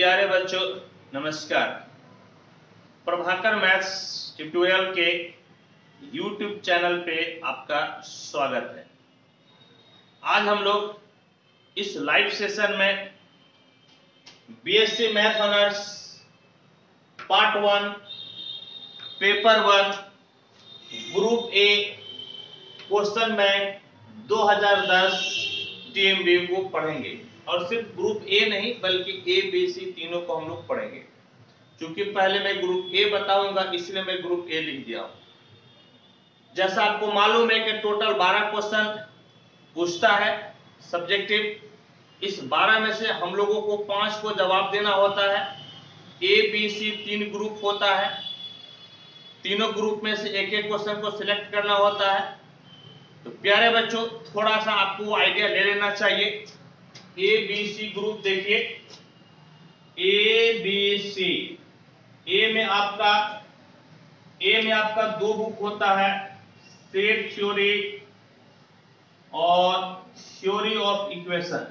प्यारे बच्चों नमस्कार प्रभाकर मैथ्स ट्यूटोरियल के यूट्यूब चैनल पे आपका स्वागत है आज हम लोग इस लाइव सेशन में BSc math honours part one paper one group A question bank 2010 TMB को पढ़ेंगे और सिर्फ ग्रुप ए नहीं बल्कि ए बी सी तीनों को हम लोग पढ़ेंगे क्योंकि पहले मैं ग्रुप ए बताऊंगा इसलिए मैं ग्रुप ए लिख दिया हूं जैसा आपको मालूम है कि टोटल 12 क्वेश्चन पूछता है सब्जेक्टिव इस 12 में से हम लोगों को पांच को जवाब देना होता है ए बी सी तीन ग्रुप होता है तीनों ग्रुप में से एक एक क्वेश्चन को सिलेक्ट करना होता है तो प्यारे बच्चों थोड़ा सा आपको आइडिया ले लेना चाहिए ए बी सी ग्रुप देखिए ए बी सी ए में आपका ए में आपका दो बुक होता है सेट थ्योरी और थ्योरी ऑफ इक्वेशन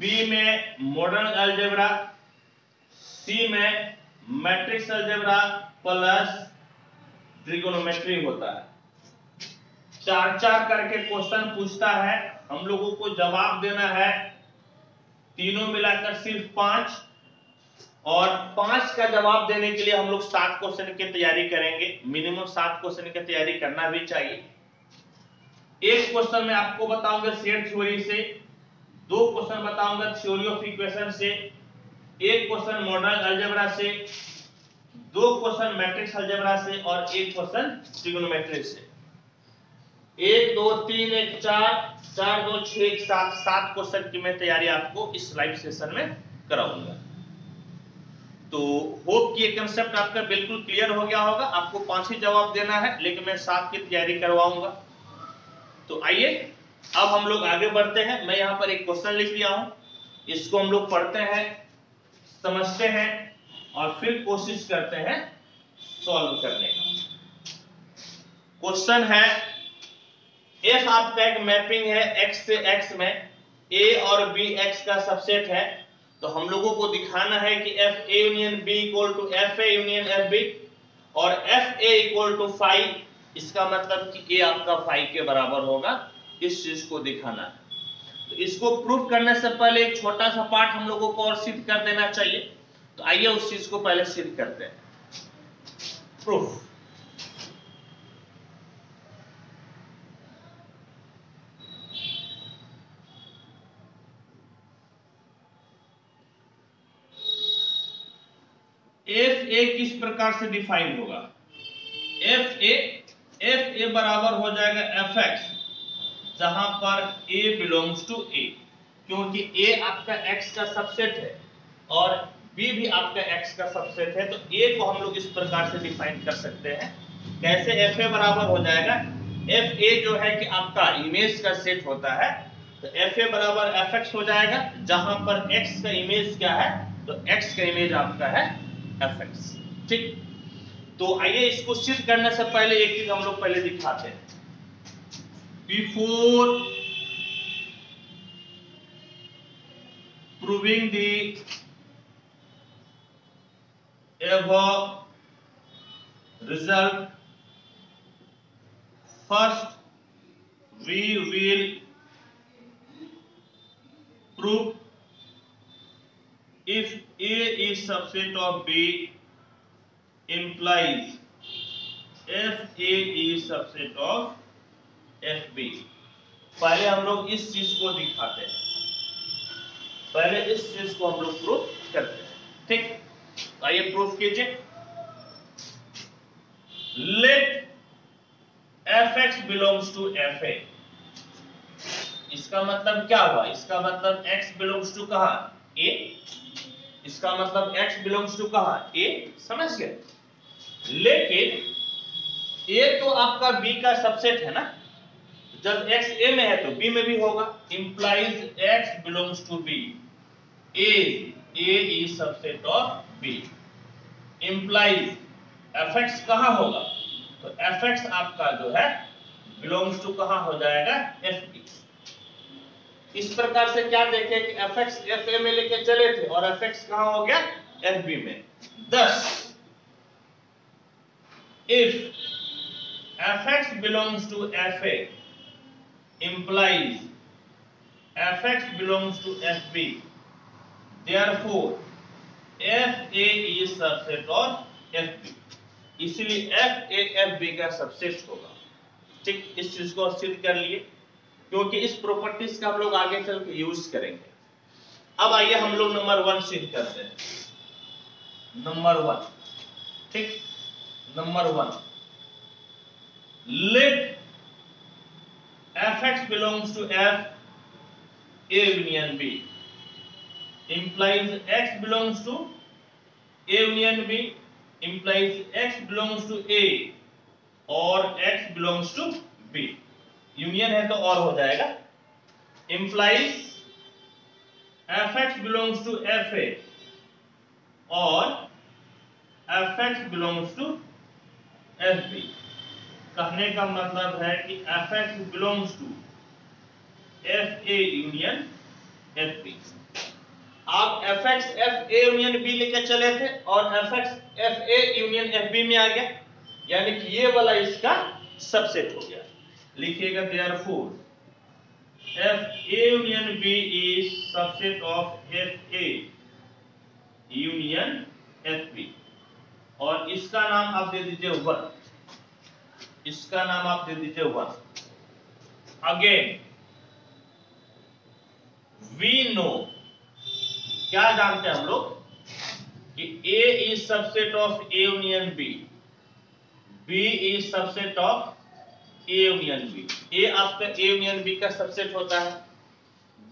बी में मॉडर्न अल्जेब्रा सी में मैट्रिक्स अल्जेब्रा प्लस ट्रिगोनोमेट्री होता है चार चार करके क्वेश्चन पूछता है हम लोगों को जवाब देना है तीनों मिलाकर सिर्फ पांच और पांच का जवाब देने के लिए हम लोग सात क्वेश्चन की तैयारी करेंगे मिनिमम सात क्वेश्चन की तैयारी करना भी चाहिए एक क्वेश्चन में आपको बताऊंगा सेट थ्योरी से दो क्वेश्चन बताऊंगा थ्योरी ऑफ इक्वेशन से एक क्वेश्चन मॉडर्न अलजेब्रा से दो क्वेश्चन मैट्रिक्स अलजेब्रा से और एक क्वेश्चन ट्रिग्नोमेट्री से एक दो तीन एक चार चार दो छ एक सात सात क्वेश्चन की मैं तैयारी आपको इस लाइव सेशन में कराऊंगा तो होप कि ये कंसेप्ट आपका बिल्कुल क्लियर हो गया होगा आपको पांच ही जवाब देना है लेकिन मैं सात की तैयारी करवाऊंगा तो आइए अब हम लोग आगे बढ़ते हैं मैं यहाँ पर एक क्वेश्चन लिख लिया हूं इसको हम लोग पढ़ते हैं समझते हैं और फिर कोशिश करते हैं सॉल्व करने का क्वेश्चन है एफ आपका एक मैपिंग है एक्स से एक्स में ए और बी एक्स का सबसेट है तो हम लोगों को दिखाना है कि f A union B equal to f A union f B और f A equal to five इसका मतलब कि ए आपका फाइव के बराबर होगा इस चीज को दिखाना है तो इसको प्रूफ करने से पहले एक छोटा सा पार्ट हम लोगों को और सिद्ध कर देना चाहिए तो आइए उस चीज को पहले सिद्ध करते हैं प्रूफ एफ ए किस प्रकार से डिफाइन होगा एफ ए एफ ए बराबर हो जाएगा एफ एक्स जहां पर ए बिलोंग्स टू ए क्योंकि ए आपका एक्स का सबसेट है और बी भी आपका एक्स का सबसेट है तो ए को हम लोग इस प्रकार से डिफाइन कर सकते हैं कैसे एफ ए बराबर हो जाएगा एफ ए जो है कि आपका इमेज का सेट होता है तो एफ ए बराबर एफ एक्स हो जाएगा जहां पर एक्स का इमेज क्या है तो एक्स का इमेज आपका है एफेक्ट्स ठीक तो आइए इसको सिद्ध करने से पहले एक चीज हम लोग पहले दिखाते हैं before proving the above result first we will prove if A is subset of B implies f a is subset of f b पहले हम लोग इस चीज को दिखाते हैं पहले इस चीज को हम लोग प्रूफ करते हैं ठीक आइए प्रूफ कीजिए let f x belongs to f A इसका मतलब क्या हुआ इसका मतलब एक्स बिलोंग्स टू कहा ए इसका मतलब x बिलोंग्स टू कहा ए समझ गए लेकिन ए तो आपका b का सबसेट है ना जब x a में है तो b में भी होगा implies x belongs to b a a is subset of b implies fx कहां होगा तो fx आपका जो है बिलोंग्स टू कहां हो जाएगा f इस प्रकार से क्या देखे कि एफ एक्स एफ ए में लेके चले थे और एफ एक्स कहा हो गया एफ बी में दस if fx belongs to fa implies fx belongs to fb therefore fa is subset of fb इसलिए fa fb का सबसेट होगा ठीक इस चीज को सिद्ध कर लिए क्योंकि इस प्रॉपर्टीज का हम लोग आगे चल के यूज करेंगे अब आइए हम लोग नंबर वन सिद्ध करते हैं नंबर वन ठीक number one let f x belongs to f A union B implies x belongs to A union B implies x belongs to A और x belongs to B union है तो और हो जाएगा implies f x belongs to f A और f x belongs to f B कहने का मतलब है कि f x belongs to f A union f B आप f x f A union B लेकर चले थे और f x f A union f B में आ गया यानी कि ये वाला इसका सबसेट हो गया लिखिएगा therefore f A union B is subset of f A union f B और इसका नाम आप दे दीजिए वन इसका नाम आप दे दीजिए वन अगेन वी नो क्या जानते हैं हम लोग कि A is subset of A union B B is subset of union B A आपका ए यूनियन बी का सबसेट होता है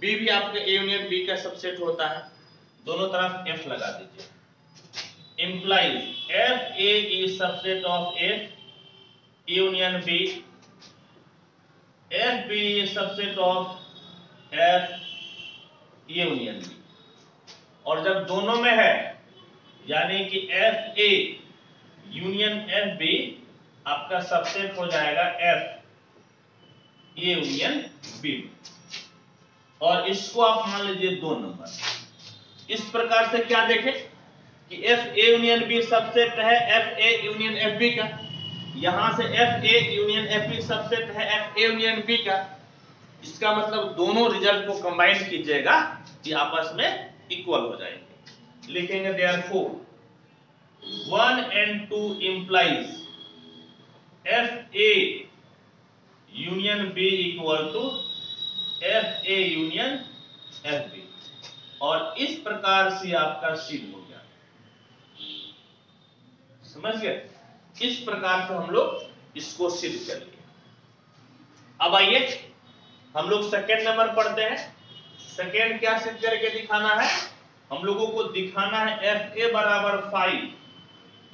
बी भी आपका ए यूनियन बी का सबसेट होता है दोनों तरफ एफ लगा दीजिए implies f A subset of A union B f B is subset of f union B और जब दोनों में है यानी कि f A union f B आपका सबसेट हो जाएगा एफ ए यूनियन बी और इसको आप मान लीजिए दो नंबर इस प्रकार से क्या देखें कि f A union B subset है f A union f B का यहां से f A union f B subset है एफ ए यूनियन बी का इसका मतलब दोनों रिजल्ट को कंबाइन कीजिएगा कि आपस में इक्वल हो जाएंगे लिखेंगे therefore one and two implies f A union B equal to f A union f B और इस प्रकार से आपका सिद्ध हो गया समझ गए इस प्रकार से हम लोग इसको सिद्ध कर लिए अब आइए हम लोग सेकेंड नंबर पढ़ते हैं सेकेंड क्या सिद्ध करके दिखाना है हम लोगों को दिखाना है एफ ए बराबर five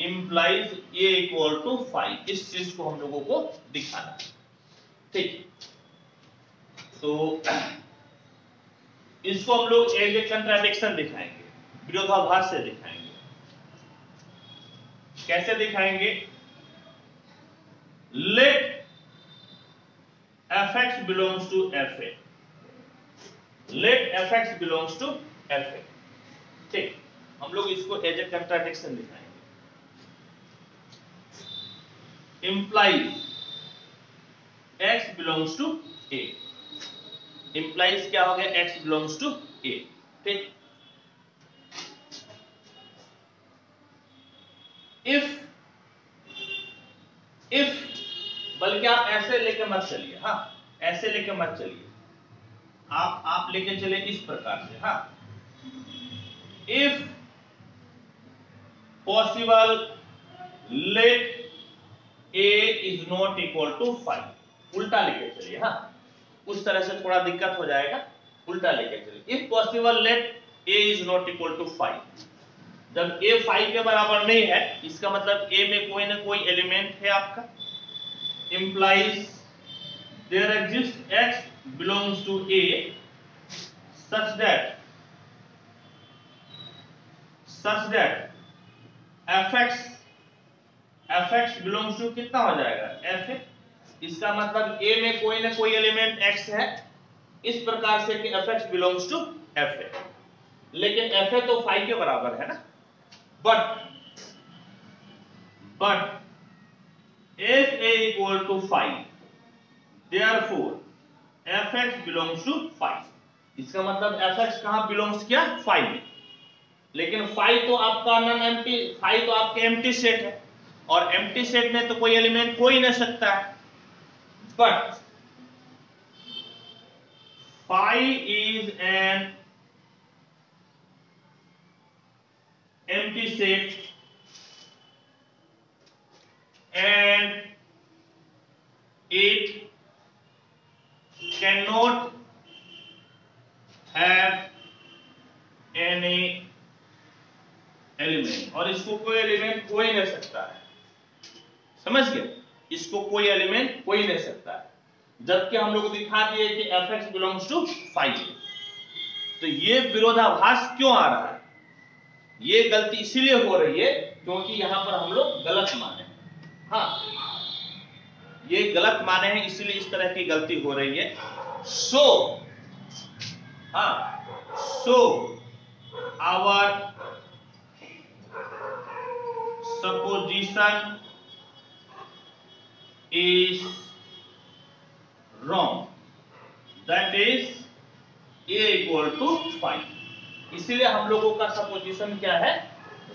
implies a equal to five इस चीज को हम लोगों को दिखाना है ठीक तो इसको हम लोग एज ए कंट्राडिक्शन दिखाएंगे विरोधाभास से दिखाएंगे कैसे दिखाएंगे let f x belongs to f a let f x belongs to f a ठीक हम लोग इसको एज ए कंट्राडिक्शन दिखाएंगे implies x belongs to a implies क्या हो गया x belongs to a ठीक इफ इफ बल्कि आप ऐसे लेके मत चलिए हाँ ऐसे लेके मत चलिए आप आप लेके चले इस प्रकार से हाँ if possible let a is not equal to five उल्टा लेके चलिए हाँ उस तरह से थोड़ा दिक्कत हो जाएगा उल्टा लेके चलिए if possible let a is not equal to five जब a फाइव के बराबर नहीं है इसका मतलब a में कोई ना कोई एलिमेंट है आपका implies there exist x belongs to a that such that f x f x belongs to कितना हो जाएगा एफ इसका मतलब ए में कोई ना कोई एलिमेंट एक्स है इस प्रकार से कि f x belongs to f a लेकिन एफ ए तो फाइव के बराबर है ना but but f a equal to five therefore f x belongs to five इसका मतलब एफ एक्स कहां बिलोंग्स किया फाइव लेकिन फाइव तो आपका नॉन एम्प्टी फाइव तो आपके एम्प्टी सेट है और एम्प्टी सेट में तो कोई एलिमेंट हो ही नहीं सकता है but five is an empty set जबकि हम लोग दिखा दिए कि f x belongs to five तो ये विरोधाभास क्यों आ रहा है ये गलती इसीलिए हो रही है क्योंकि यहां पर हम लोग गलत माने हाँ ये गलत माने हैं इसीलिए इस तरह की गलती हो रही है सो so, हाँ so our supposition is wrong. That is a equal to five इसीलिए हम लोगों का सपोजिशन क्या है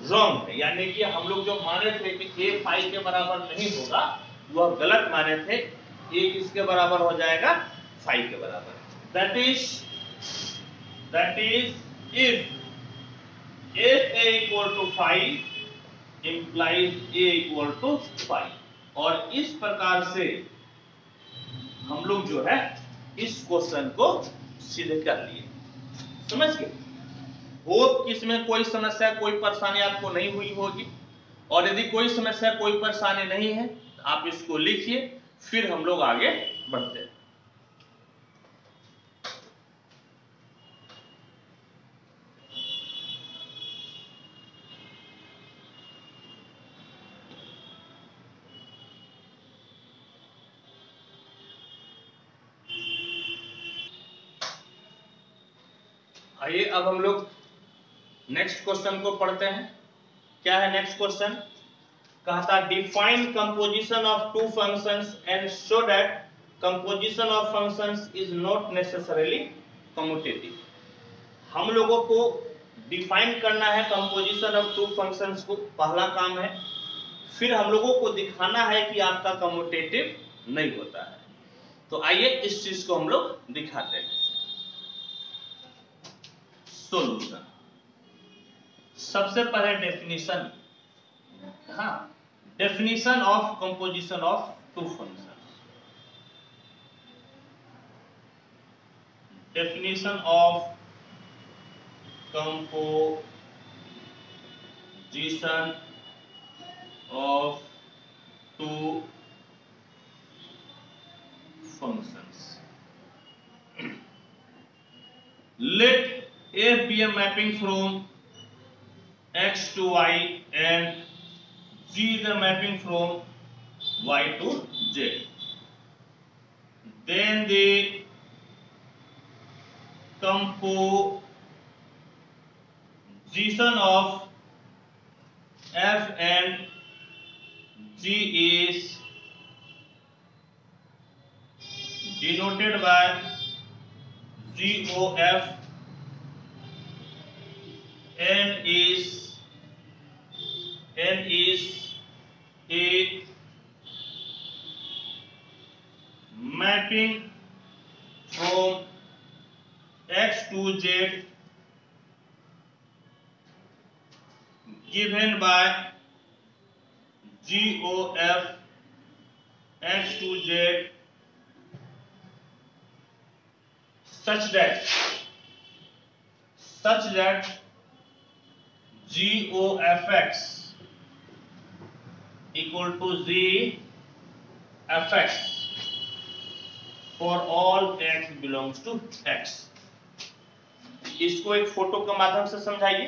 रॉन्ग है यानी कि हम लोग जो माने थे कि ए फाइव के बराबर नहीं होगा वह गलत माने थे ए किसके बराबर हो जाएगा फाइव के बराबर that is that is if f a equal to five implies a equal to five और इस प्रकार से हम लोग जो है इस क्वेश्चन को सिद्ध कर लिए समझ गए होप इसमें कोई समस्या कोई परेशानी आपको नहीं हुई होगी और यदि कोई समस्या कोई परेशानी नहीं है तो आप इसको लिखिए फिर हम लोग आगे बढ़ते हैं आइए अब हम लोग नेक्स्ट क्वेश्चन को पढ़ते हैं क्या है नेक्स्ट क्वेश्चन कहा था define composition of two functions and show that composition of functions is not necessarily commutative हम लोगों को डिफाइन करना है कंपोजिशन ऑफ टू फंक्शंस को पहला काम है फिर हम लोगों को दिखाना है कि आपका कम्यूटेटिव नहीं होता है तो आइए इस चीज को हम लोग दिखाते हैं सोल्यूशन सबसे पहले डेफिनेशन हा definition of composition of two function definition of composition of two function let if we are mapping from x to y and g is a mapping from y to z then the composition of f and g is denoted by g o f n is n is a mapping from x to z given by GOF x to z such that such that g o f x equal to g f x for all x belongs to x इसको एक photo के माध्यम से समझाइए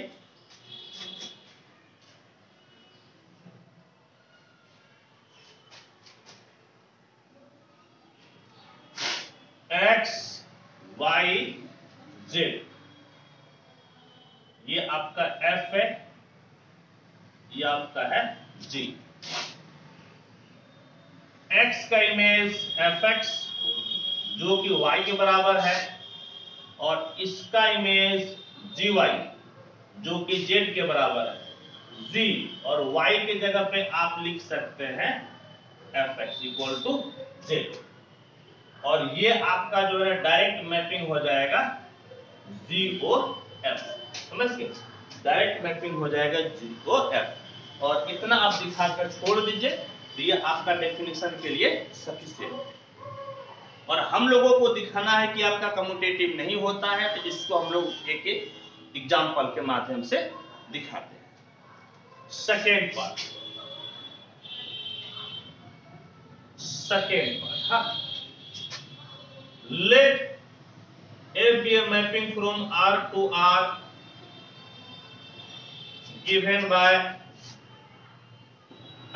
x y z ये आपका f है ये आपका है जी एक्स का इमेज एफ एक्स जो कि वाई के बराबर है और इसका इमेज जी वाई जो कि जेड के बराबर है जी और वाई के जगह पे आप लिख सकते हैं f x equal to z और ये आपका जो है डायरेक्ट मैपिंग हो जाएगा जी और एफ समझ गए डायरेक्ट मैपिंग हो जाएगा जी को एफ और इतना आप दिखाकर छोड़ दीजिए तो ये आपका डेफिनेशन के लिए सफिशियंट और हम लोगों को दिखाना है कि आपका कम्युटेटिव नहीं होता है तो इसको हम लोग एक एक एग्जाम्पल के माध्यम से दिखाते हैं सेकेंड पार्ट सेकेंड पार्ट हा let a b a mapping from R to R given by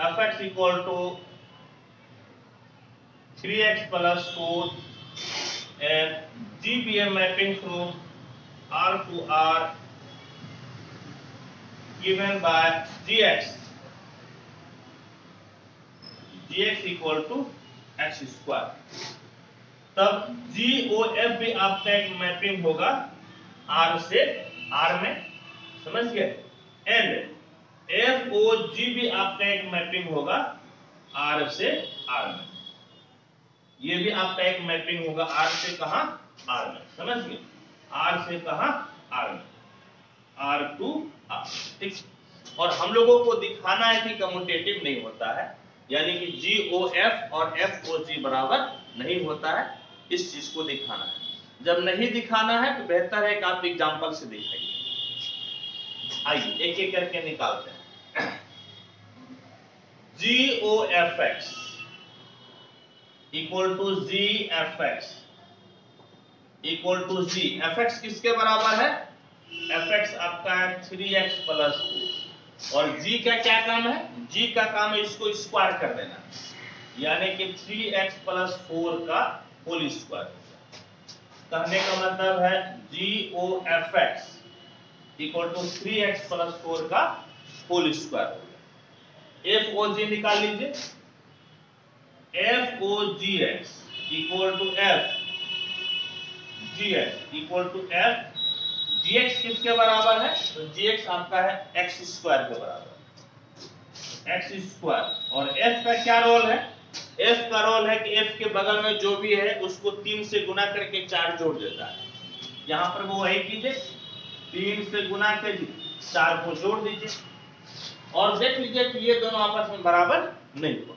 f x equal to 3x plus 4 and GBM mapping from R to R given by gx gx equal to x square. तब G O F भी आपका एक mapping होगा R से R में समझ गए and f o g भी आपका एक मैपिंग होगा आर से आर में ये भी आपका एक मैपिंग होगा आर से कहा आर में समझ गए आर से कहा आर में आर टू आर ठीक और हम लोगों को दिखाना है कि कम्यूटेटिव नहीं होता है यानी कि जी ओ एफ और एफ ओ जी बराबर नहीं होता है इस चीज को दिखाना है जब नहीं दिखाना है तो बेहतर है कि आप एग्जाम्पल से दिखाइए आइए एक एक करके निकालते हैं g o f x equal to g f x equal to g f x किसके बराबर है एफ एक्स आपका है थ्री एक्स प्लस टू और जी का क्या काम है जी का काम है इसको स्क्वायर कर देना यानी कि थ्री एक्स प्लस फोर का होल स्क्वायर कहने का मतलब है g o f x equal to three x plus four का होल स्क्वायर हो गया एफ ओ जी निकाल लीजिए f o g x equal to f g x equal to f g x किसके बराबर है तो जी एक्स आपका है एक्स स्क्वायर के बराबर एक्स स्क्वायर और एफ का क्या रोल है एफ का रोल है कि एफ के बगल में जो भी है उसको तीन से गुना करके चार जोड़ देता है यहाँ पर वो वही कीजिए तीन से गुना कर चार को जोड़ दीजिए और देख लीजिए कि ये दोनों आपस में बराबर नहीं हुआ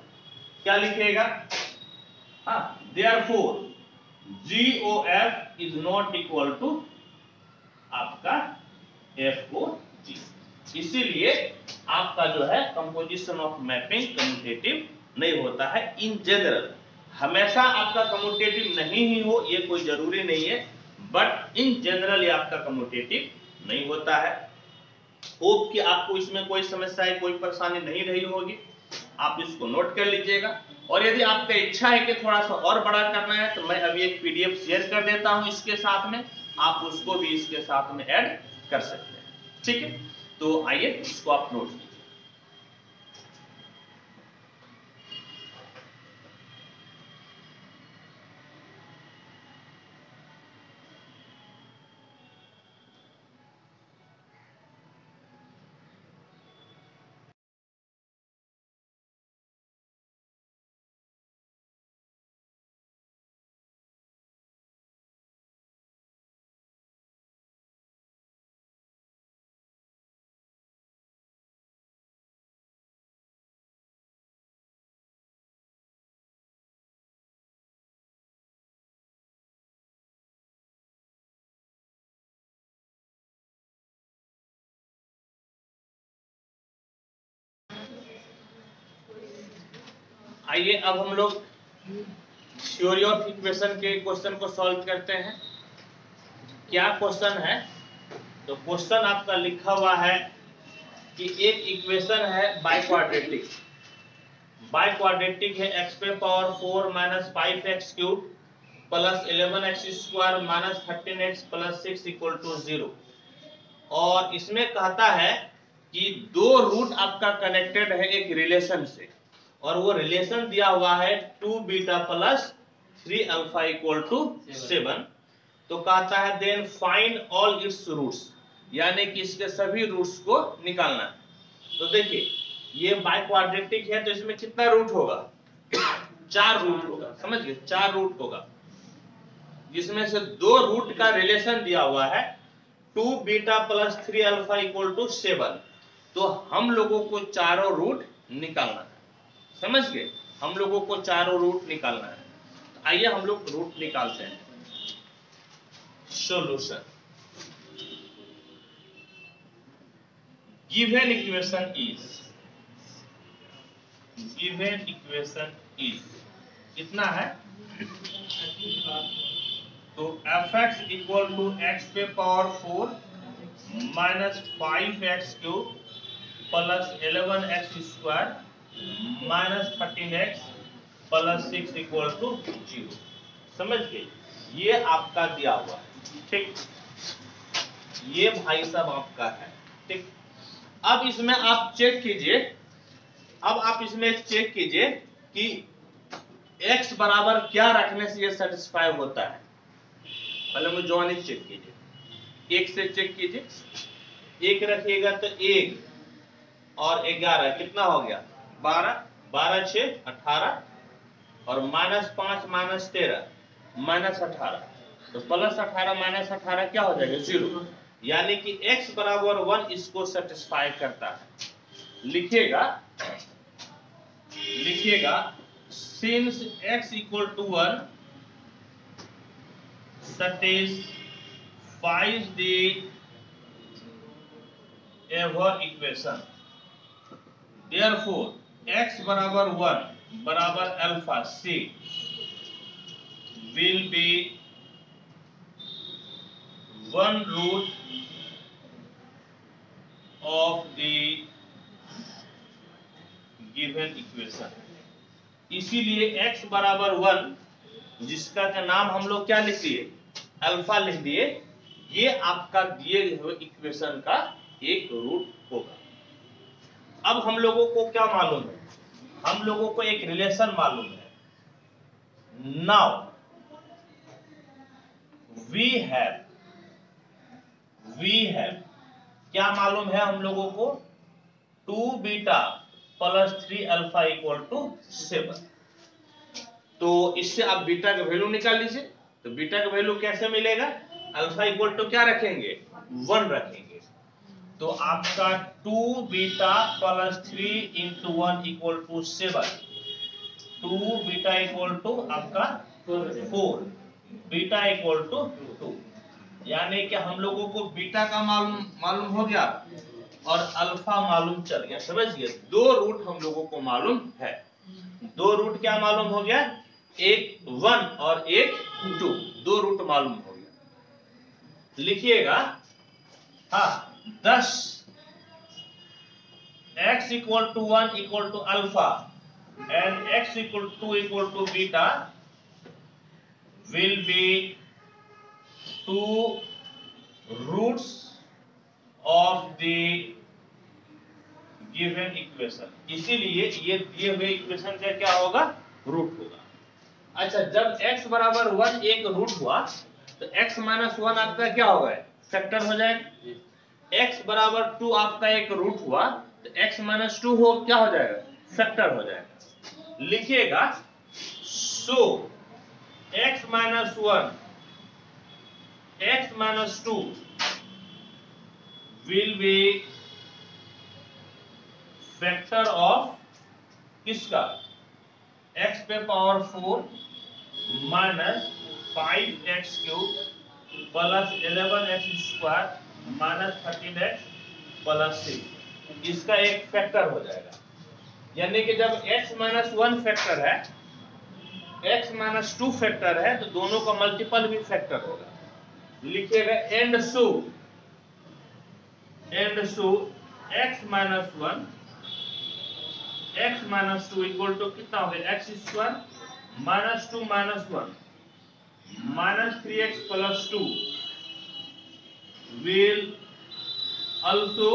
क्या लिखिएगा therefore g o f is not equal to आपका एफ ओ जी इसीलिए आपका जो है कंपोजिशन ऑफ मैपिंग कम्यूटेटिव नहीं होता है इन जनरल हमेशा आपका कम्यूटेटिव नहीं ही हो ये कोई जरूरी नहीं है बट इन जनरल ये आपका कम्यूटेटिव नहीं होता है होप कि आपको इसमें कोई समस्या है कोई परेशानी नहीं रही होगी आप इसको नोट कर लीजिएगा और यदि आपका इच्छा है कि थोड़ा सा और बड़ा करना है तो मैं अभी एक पीडीएफ शेयर कर देता हूं इसके साथ में आप उसको भी इसके साथ में ऐड कर सकते हैं ठीक है तो आइए इसको आप नोट आइए अब हम लोग थ्योरी ऑफ इक्वेशन के क्वेश्चन को सॉल्व करते हैं क्या क्वेश्चन है तो क्वेश्चन आपका लिखा हुआ है कि एक इक्वेशन है बाई क्वाड्रेटिक बाई क्वाड्रेटिक है एक्स पे power four minus five x cube plus eleven x square minus thirteen x plus six equal to zero और इसमें कहता है कि दो रूट आपका कनेक्टेड है एक रिलेशन से और वो रिलेशन दिया हुआ है two beta plus three alpha equal to seven तो कहता है then find all its roots यानी कि इसके सभी रूट्स को निकालना तो देखिए ये बाई क्वाड्रेटिक है तो इसमें कितना रूट होगा चार रूट होगा समझ गए चार रूट होगा जिसमें से दो रूट का रिलेशन दिया हुआ है two beta plus three alpha equal to seven तो हम लोगों को चारों रूट निकालना समझ गए हम लोगों को चारों रूट निकालना है तो आइए हम लोग रूट निकालते हैं solution given equation is given equation is कितना है तो f x equal to x पे power four minus five x cube plus eleven x square minus thirteen x plus six equal to zero समझ गए ये आपका दिया हुआ है ठीक ये भाई साहब आपका है ठीक अब इसमें आप चेक कीजिए अब आप इसमें चेक कीजिए कि x बराबर क्या रखने से ये सेटिस्फाई होता है पहले मुझे जॉन चेक कीजिए एक से चेक कीजिए एक रखिएगा तो एक और ग्यारह कितना हो गया बारह बारह छ अठारह और माइनस पांच माइनस तेरह माइनस अठारह तो प्लस अठारह माइनस अठारह क्या हो जाएगा जीरो यानी कि x बराबर वन इसको सेटिस्फाई करता है लिखिएगा लिखिएगा since x equal to one satisfies the equation equation. Therefore, x बराबर वन बराबर alpha C will be one root of the given equation इसीलिए x बराबर वन जिसका का नाम हम लोग क्या लिख दिए अल्फा लिख दिए ये आपका दिए हुए इक्वेशन का एक रूट होगा अब हम लोगों को क्या मालूम है हम लोगों को एक रिलेशन मालूम है now we have we have क्या मालूम है हम लोगों को two beta plus three alpha equal to seven तो इससे आप बीटा का वैल्यू निकाल लीजिए तो बीटा का वैल्यू कैसे मिलेगा अल्फा इक्वल टू क्या रखेंगे वन रखेंगे तो आपका two beta plus three into one equal to seven two beta equal to आपका four beta equal to two यानी कि हम लोगों को बीटा का मालूम मालूम हो गया और अल्फा मालूम चल गया समझिए दो रूट हम लोगों को मालूम है दो रूट क्या मालूम हो गया एक वन और एक टू दो रूट मालूम हो गया लिखिएगा हाँ दस x equal to one equal to alpha and x equal to equal to beta will be two roots of the given equation इसीलिए ये दिए हुए इक्वेशन का क्या होगा रूट होगा अच्छा जब x बराबर वन एक रूट हुआ तो x माइनस वन आपका क्या होगा फैक्टर हो जाएगा x बराबर टू आपका एक रूट हुआ तो x माइनस टू हो क्या हो जाएगा फैक्टर हो जाएगा लिखिएगा so x minus one x minus two will be factor of किसका x पे power four minus five x cube plus eleven x square minus thirteen x plus six इसका एक फैक्टर हो जाएगा यानी कि जब x माइनस वन फैक्टर है x माइनस टू फैक्टर है तो दोनों का मल्टीपल भी फैक्टर होगा लिखिएगा and so and so x minus one x minus two equal to कितना हो गया x square minus two minus one minus three x plus two will also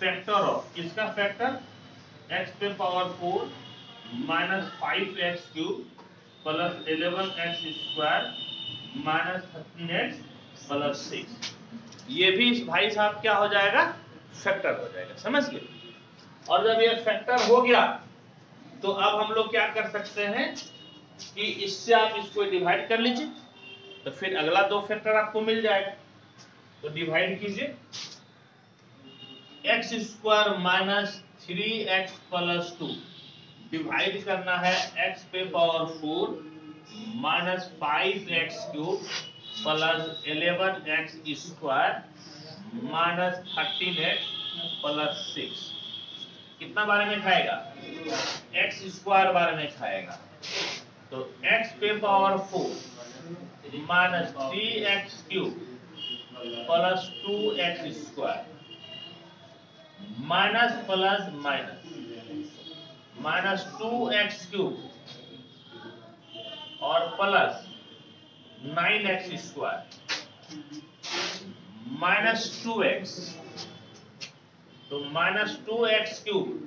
factor of इसका फैक्टर x पे power four minus five x cube plus eleven x square minus thirteen x plus six ये भी भाई साहब क्या हो जाएगा factor हो जाएगा समझ गए और जब ये फैक्टर हो गया तो अब हम लोग क्या कर सकते हैं कि इससे आप इसको डिवाइड कर लीजिए तो फिर अगला दो फैक्टर आपको मिल जाएगा तो डिवाइड कीजिए x square minus three x plus two divide करना है एक्स पे power four minus five x cube plus eleven x square minus thirteen x plus six कितना बारे में खाएगा एक्स स्क्वायर बारे में खाएगा तो एक्स पे power four minus three x cube plus two x square minus plus minus minus two x cube और plus nine x square minus two x तो माइनस टू एक्स क्यूब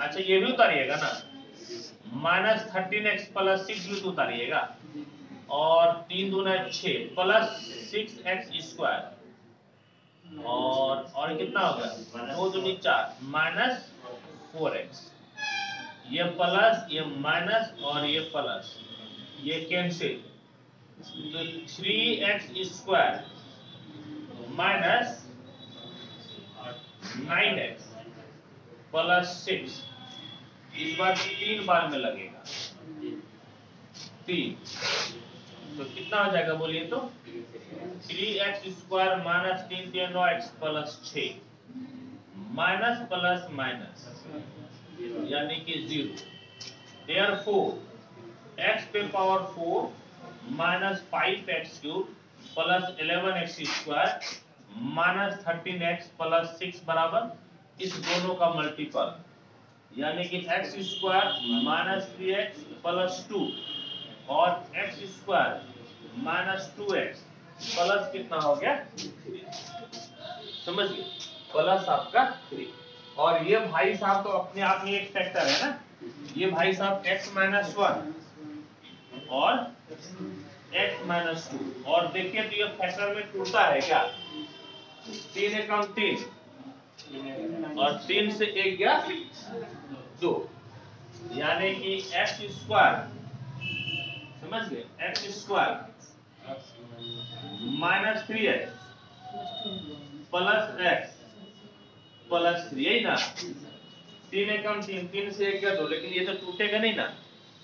अच्छा ये भी उतारिएगा ना minus thirteen x plus six भी तो उतारिएगा और तीन दो प्लस सिक्स एक्स स्क्वायर और और कितना होगा दो दूनी चार माइनस फोर एक्स ये प्लस ये माइनस और ये प्लस ये कैंसिल तो three x square minus nine x plus six इस बार तीन बार में लगेगा तीन तो कितना हो जाएगा बोलिए तो थ्री एक्स स्क्वायर माइनस तीन तीन नौ एक्स प्लस छ माइनस प्लस माइनस यानी कि जीरो देयर फोर एक्स पे power four minus five x cube plus eleven x square minus thirteen x plus six बराबर इस दोनों का मल्टीपल यानी कि x square minus three x plus two और x square minus two x plus कितना हो गया समझ गए प्लस आपका थ्री और ये भाई साहब तो अपने आप में एक फैक्टर है ना ये भाई साहब x माइनस वन और x माइनस टू और देखिए तो ये फैक्टर में टूटता है क्या तीन एक तीन और तीन से एक गया दो यानी कि एक्स स्क्वायर समझ गए x square minus three x plus x plus three यही ना तीन एकम तीन तीन से एक गया दो लेकिन ये तो टूटेगा नहीं ना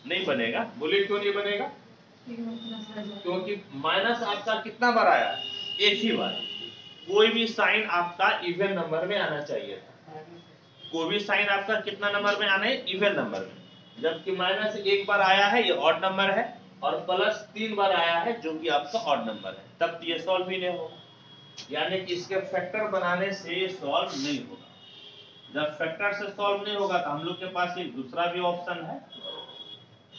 नहीं बनेगा बोले क्यों नहीं बनेगा क्योंकि माइनस आपका कितना बार आया एक ही बार कोई भी साइन आपका इवन नंबर में आना चाहिए था कोई भी साइन आपका कितना नंबर में आना है इवन नंबर में जबकि माइनस एक बार आया है ये ऑड नंबर है और प्लस तीन बार आया है जो कि आपका ऑड नंबर है तब तो ये सॉल्व भी नहीं होगा यानी कि इसके फैक्टर बनाने से सॉल्व नहीं होगा जब फैक्टर से सॉल्व नहीं होगा तो हम लोग के पास एक दूसरा भी ऑप्शन है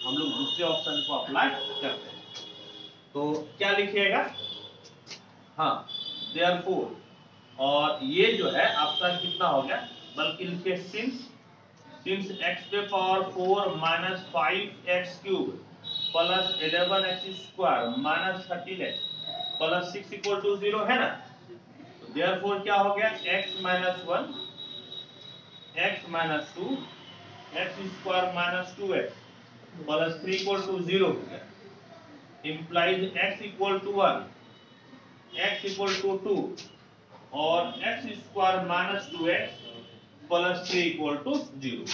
हम लोग दूसरे ऑप्शन को अप्लाई करते हैं तो क्या लिखिएगा हाँ देयरफॉर और ये जो है आपका कितना हो गया बल्कि लिखिए सिंस सिंस x पे power 4 minus five x cube plus eleven x square minus thirteen x plus six equal to zero है ना तो देयरफॉर क्या हो गया x minus one x minus two x square minus two x plus three equal to zero implies गया x equal to one x equal to two और x square minus two x plus three equal to zero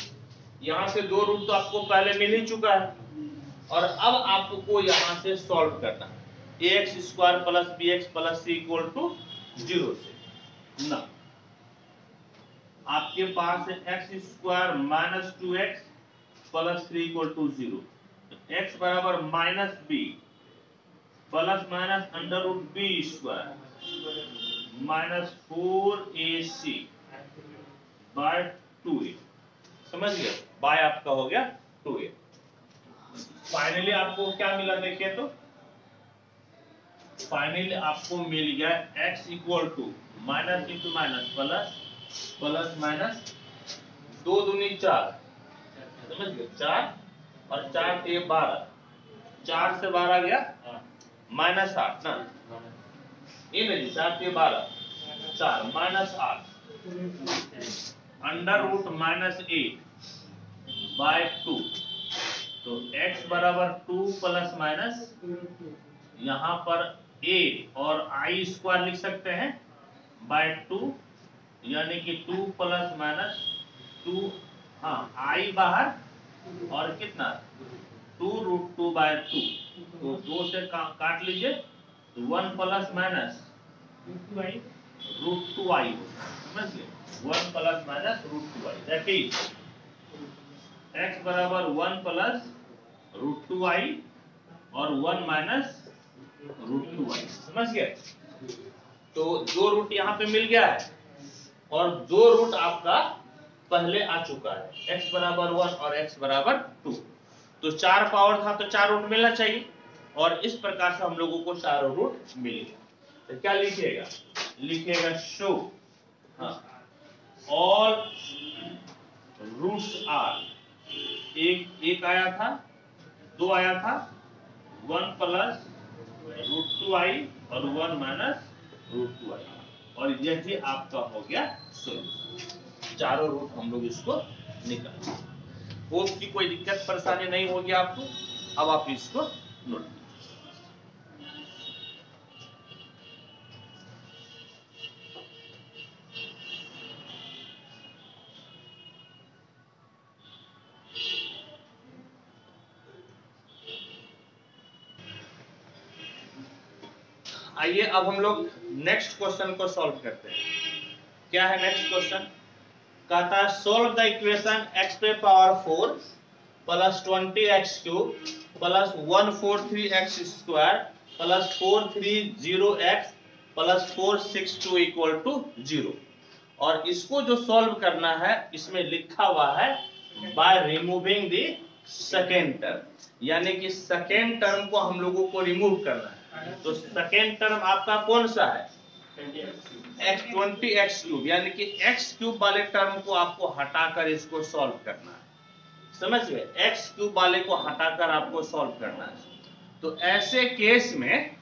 यहाँ से दो root तो आपको पहले मिल ही चुका है और अब आपको यहाँ से सॉल्व करना है x square plus b x plus c equal to zero से ना आपके पास x square minus two x plus three equal to zero x बराबर minus b plus minus under root b square minus four a c by two a समझ गया by आपका हो गया two a finally आपको क्या मिला देखिए तो फाइनल आपको मिल गया x equal to minus into minus plus plus minus दो दूनी चार समझ गए चार और चार से बारह चार से बारह गया माइनस आठ ना ये ले चार के बारह चार माइनस आठ under root minus eight by two तो x बराबर टू प्लस माइनस यहां पर एट और आई स्क्वायर लिख सकते हैं बाय टू यानी कि टू प्लस माइनस टू हाँ आई बाहर और कितना two root two by two तो दो से का, काट लीजिए तो one plus minus root two i one plus minus root two i x बराबर one plus root two i और one minus root two i समझ गए तो दो रूट यहाँ पे मिल गया है और दो रूट आपका पहले आ चुका है x बराबर वन और x बराबर टू तो चार पावर था तो चार रूट मिलना चाहिए और इस प्रकार से हम लोगों को चार रूट मिलेगा तो क्या लिखिएगा लिखिएगा शो हाँ ऑल आर एक एक आया था दो आया था one plus root two i और one minus root two i और यही आपका हो गया सोल्यूशन चारों रूट हम लोग इसको निकाल होप की कोई दिक्कत परेशानी नहीं होगी आपको अब आप इसको नोट आइए अब हम लोग नेक्स्ट क्वेश्चन को सॉल्व करते हैं क्या है नेक्स्ट क्वेश्चन कहता है सोल्व द इक्वेशन एक्स पे power four plus twenty x cube plus one four three x square plus four three zero x plus four six two equal to zero और इसको जो सॉल्व करना है इसमें लिखा हुआ है by removing the second term यानी कि सेकेंड टर्म को हम लोगों को रिमूव करना है तो सेकेंड टर्म आपका कौन सा है एक्स ट्वेंटी एक्स क्यूब यानी कि एक्स क्यूब वाले टर्म को आपको हटाकर इसको सॉल्व करना है समझ गए एक्स क्यूब वाले को हटाकर आपको सॉल्व करना है तो ऐसे केस में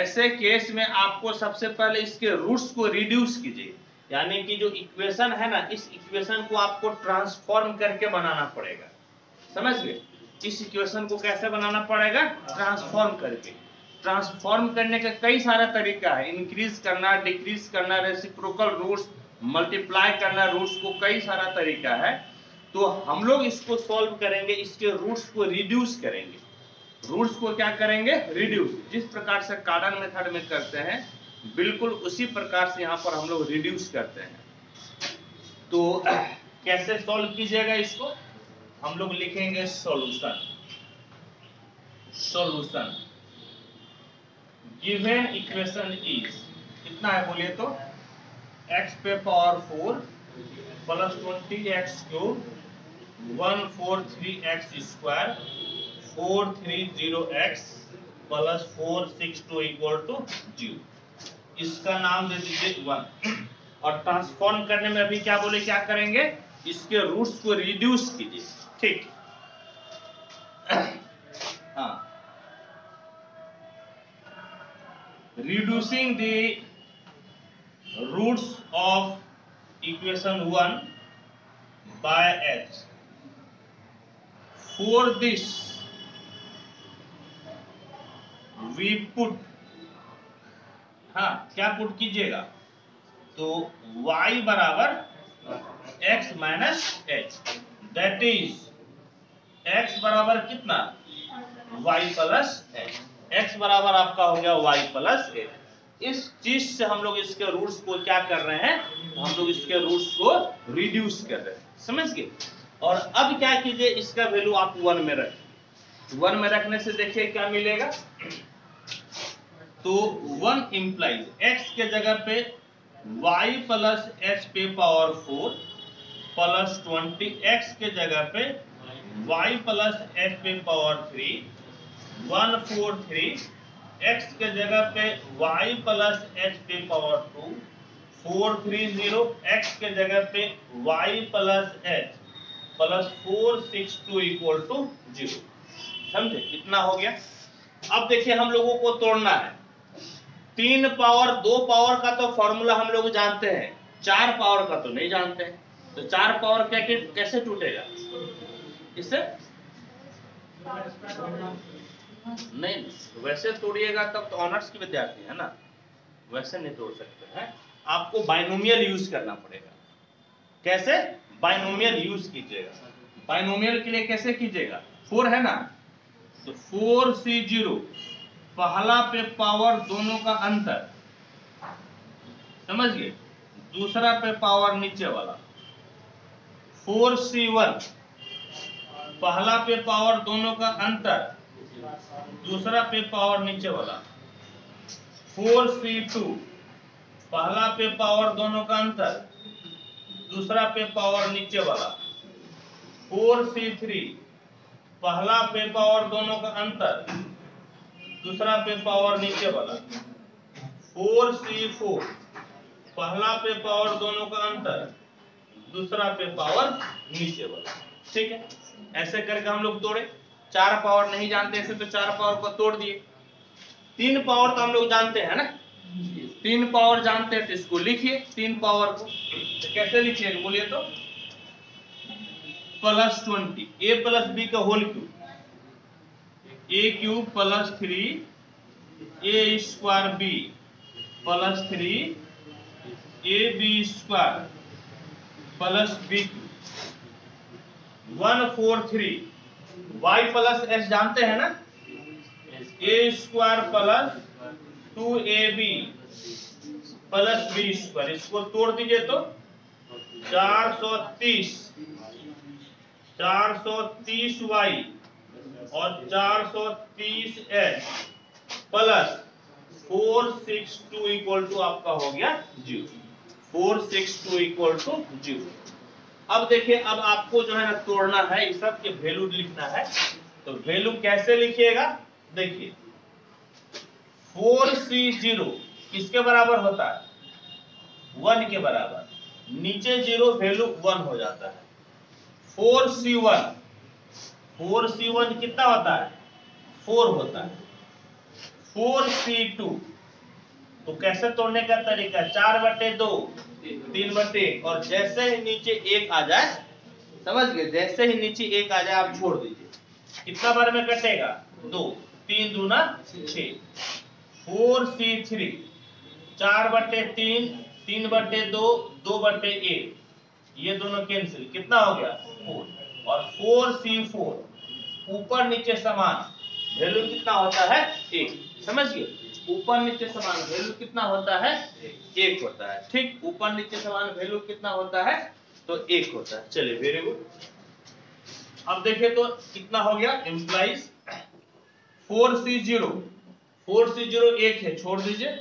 ऐसे केस में आपको सबसे पहले इसके रूट्स को रिड्यूस कीजिए यानी कि जो इक्वेशन है ना इस इक्वेशन को आपको ट्रांसफॉर्म करके बनाना पड़ेगा समझ गए इस इक्वेशन को कैसे बनाना पड़ेगा ट्रांसफॉर्म करके ट्रांसफॉर्म करने का कई सारा तरीका है इंक्रीज करना डिक्रीज करना रेसिप्रोकल रूट्स मल्टीप्लाई करना रूट्स को कई सारा तरीका है तो हम लोग इसको सॉल्व करेंगे इसके रूट्स को रिड्यूस करेंगे रूट्स को क्या करेंगे रिड्यूस जिस प्रकार से कार्डन मेथड में करते हैं बिल्कुल उसी प्रकार से यहाँ पर हम लोग रिड्यूस करते हैं तो कैसे सॉल्व कीजिएगा इसको हम लोग लिखेंगे solution solution given equation is कितना है बोले तो x पे power 4 plus twenty x cube one four three x square four three zero x plus four six two equal to zero इसका नाम दे दीजिए वन और ट्रांसफॉर्म करने में अभी क्या बोले क्या करेंगे इसके रूट्स को रिड्यूस कीजिए ठीक हाँ reducing the roots of equation 1 by h. For this, we put हाँ क्या पुट कीजिएगा तो y बराबर x minus h that is x बराबर कितना y प्लस एच एक्स बराबर आपका हो गया वाई प्लस ए इस चीज से हम लोग इसके रूट्स को क्या कर रहे हैं हम लोग इसके रूट्स को रिड्यूस कर रहे हैं समझ गए और अब क्या कीजिए इसका वैल्यू आप वन में रख वन में रखने से देखिए क्या मिलेगा तो वन इंप्लाइज एक्स के जगह पे वाई प्लस एच पे power four plus twenty x के जगह पे वाई प्लस एच पे power three one four three x के जगह पे वाई प्लस एच पे power two four three zero x के जगह पे y plus h plus four six two equal to zero समझे इतना हो गया अब देखिए हम लोगों को तोड़ना है तीन पावर दो पावर का तो फॉर्मूला हम लोग जानते हैं चार पावर का तो नहीं जानते हैं तो चार पावर क्या कैसे टूटेगा इससे नहीं वैसे तोड़िएगा तब तो ऑनर्स की विद्यार्थी है ना वैसे नहीं तोड़ सकते हैं आपको बाइनोमियल यूज करना पड़ेगा कैसे बाइनोमियल यूज कीजिएगा बाइनोमियल के लिए कैसे कीजिएगा फोर है ना तो फोर सी जीरो पहला पे पावर दोनों का अंतर समझ गए दूसरा पे पावर नीचे वाला फोर सी वन पहला पे पावर दोनों का अंतर दूसरा पे पावर नीचे वाला फोर सी टू पहला पे पावर दोनों का अंतर दूसरा पे पावर नीचे वाला फोर सी थ्री पहला पे पावर दोनों का अंतर दूसरा पे पावर नीचे वाला फोर सी फोर पहला पे पावर दोनों का अंतर दूसरा पे पावर नीचे वाला ठीक है ऐसे करके हम लोग तोड़े चार पावर नहीं जानते ऐसे तो चार पावर को तोड़ दिए तीन पावर तो हम लोग जानते हैं ना तीन पावर जानते हैं तो इसको लिखिए तीन पावर को तो कैसे लिखिए बोलिए तो plus twenty a plus b का whole cube a cube plus three a square b plus three a b square plus b cube one four three y plus s जानते हैं ना a square plus two a b plus b square इसको तोड़ दीजिए तो 430 430 y और 430 s plus four six two equal to आपका हो गया zero four six two equal to zero अब देखिए अब आपको जो है ना तोड़ना है इस सब के वेल्यू लिखना है तो वेल्यू कैसे लिखिएगा देखिए फोर सी जीरो किसके बराबर होता है वन के बराबर नीचे जीरो वेल्यू वन हो जाता है four c one four c one कितना होता है फोर होता है फोर सी टू तो कैसे तोड़ने का तरीका चार बटे दो तीन बटे और जैसे ही नीचे एक आ जाए समझ गए जैसे ही नीचे एक आ जाए आप छोड़ दीजिए कितना बार में कटेगा दो तीन दूना छ सी थ्री चार बटे तीन तीन बटे दो दो बटे एक ये दोनों कैंसिल कितना हो गया फोर और फोर सी फोर ऊपर नीचे समान वैल्यू कितना होता है एक समझिए ऊपर नीचे समान वैल्यू कितना होता है एक होता है ठीक ऊपर नीचे समान वैल्यू कितना होता है तो एक होता है चलिए वेरी गुड अब देखिए तो कितना हो गया implies four c zero four c zero एक है छोड़ दीजिए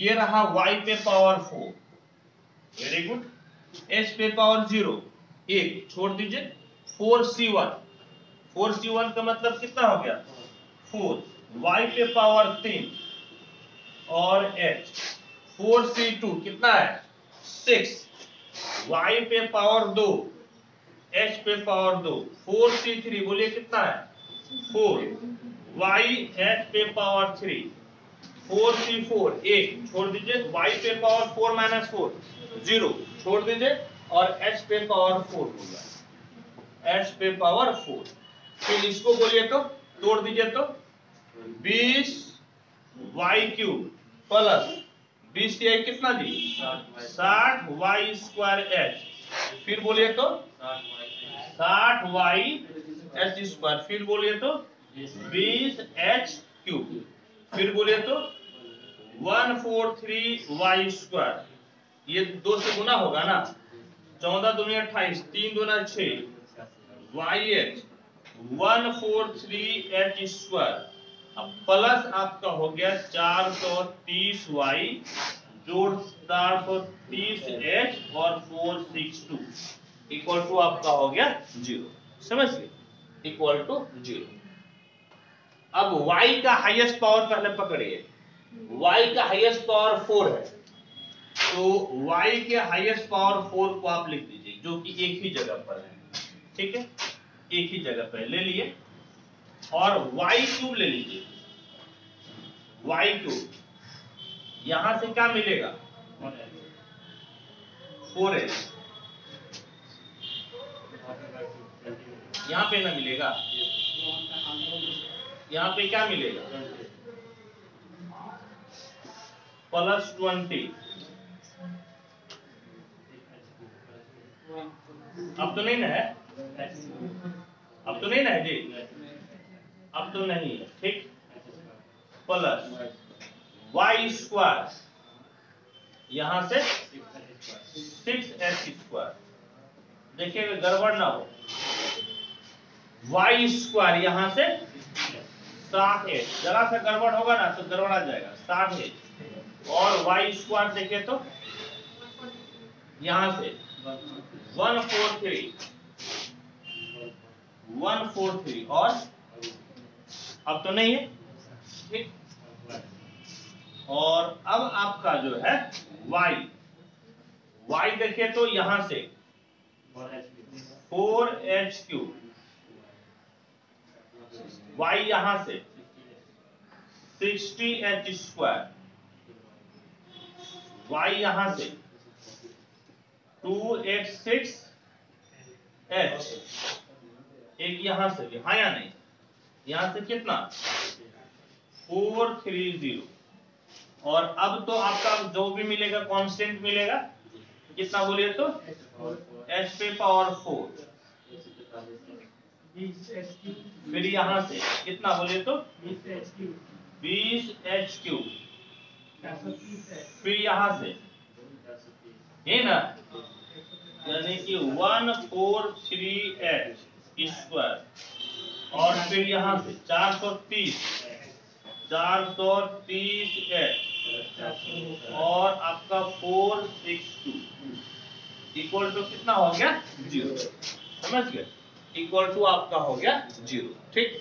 ये रहा वाई पे power four very good h पे पावर जीरो एक छोड़ दीजिए four c one four c one का मतलब कितना हो गया फोर वाई पे पावर तीन और एच फोर सी टू कितना है सिक्स वाई पे पावर दो एच पे पावर दो फोर सी थ्री बोलिए कितना है फोर Y एच पे power three four c four छोड़ दीजिए वाई पे power four minus four zero छोड़ दीजिए और एच पे पावर फोर हो गया एच पे पावर फोर फिर इसको बोलिए तो तोड़ दीजिए तो बीस y cube plus b c i कितना जी साठ वाई स्क्वायर एच फिर बोलिए तो साठ वाई एच स्क्वायर फिर बोलिए तो बीस एच क्यूब फिर बोलिए तो one four three y square ये दो से गुना होगा ना चौदह दो अट्ठाईस तीन दो छ y h one four three h square अब प्लस आपका हो गया चार सौ तीस वाई जोड़ चार सौ तीस एच और four six two equal to आपका हो गया जीरो समझ गए इक्वल टू जीरो अब y का हाईएस्ट पावर पहले पकड़िए y का हाईएस्ट पावर फोर है तो y के हाईएस्ट पावर फोर को आप लिख दीजिए जो कि एक ही जगह पर है ठीक है एक ही जगह पर ले लिए और वाई क्यूब ले लीजिए वाई क्यूब यहां से क्या मिलेगा फोर एल यहाँ पे ना मिलेगा यहाँ पे क्या मिलेगा प्लस ट्वेंटी अब तो नहीं ना है अब तो नहीं ना है जी अब तो नहीं है ठीक प्लस वाई स्क्वायर यहां से सिक्स एक्स स्क्वायर देखिए गड़बड़ ना हो वाई स्क्वायर यहां से साठ एच जरा सा गड़बड़ होगा ना तो गड़बड़ आ जाएगा साठ एच और वाई स्क्वायर देखिए तो यहां से one four three one four three और अब तो नहीं है ठीक और अब आपका जो है वाई वाई देखिए तो यहां से फोर एच क्यू वाई यहां से सिक्सटी एच स्क्वायर वाई यहां से टू एच सिक्स एच एक यहां से भी हाँ या नहीं यहां से कितना फोर थ्री जीरो और अब तो आपका जो भी मिलेगा कांस्टेंट मिलेगा कितना बोलिए तो एच पे पावर फोर फिर यहां से कितना बोलिए तो बीस एच क्यू फिर यहां से है ना यानी कि one four three h square और फिर यहाँ से चार सौ तीस चार सौ तीस एच और आपका four six two equal to कितना हो गया जीरो समझ गए इक्वल टू आपका हो गया जीरो ठीक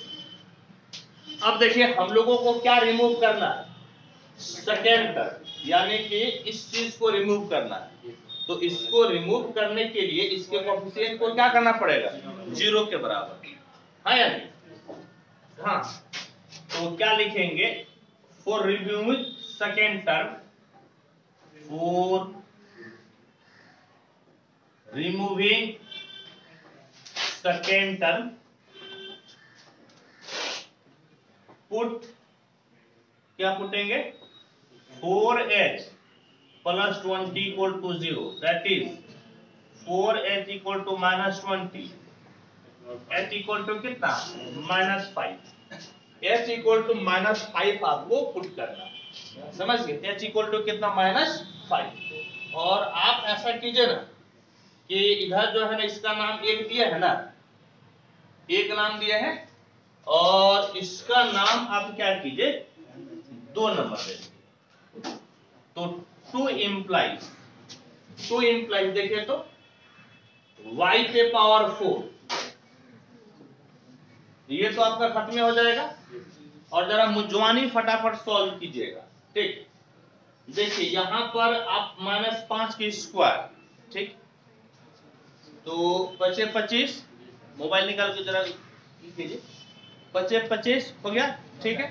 अब देखिए हम लोगों को क्या रिमूव करना है सेकेंड टर्म यानी कि इस चीज को रिमूव करना है तो इसको रिमूव करने के लिए इसके को क्या करना पड़ेगा जीरो के बराबर हाँ हाँ तो क्या लिखेंगे for review second term for removing second term put क्या पुटेंगे four h plus twenty equal to zero that is four h equal to minus twenty h equal to कितना minus five h equal to minus five आपको put करना समझ गए h equal to कितना minus five और आप ऐसा कीजिए ना कि इधर जो है ना इसका नाम एक दिया है ना एक नाम दिया है और इसका नाम आप क्या कीजिए दो नंबर दे तो टू इंप्लाइज टू इंप्लाइज देखिए तो y पे पावर फोर ये तो आपका खत्म हो जाएगा और जरा मुजवानी फटाफट सॉल्व कीजिएगा ठीक देखिए यहाँ पर आप माइनस पांच की स्क्वायर ठीक तो पचे पच्चीस मोबाइल निकाल के जरा कीजिए पचे पच्चीस हो गया ठीक है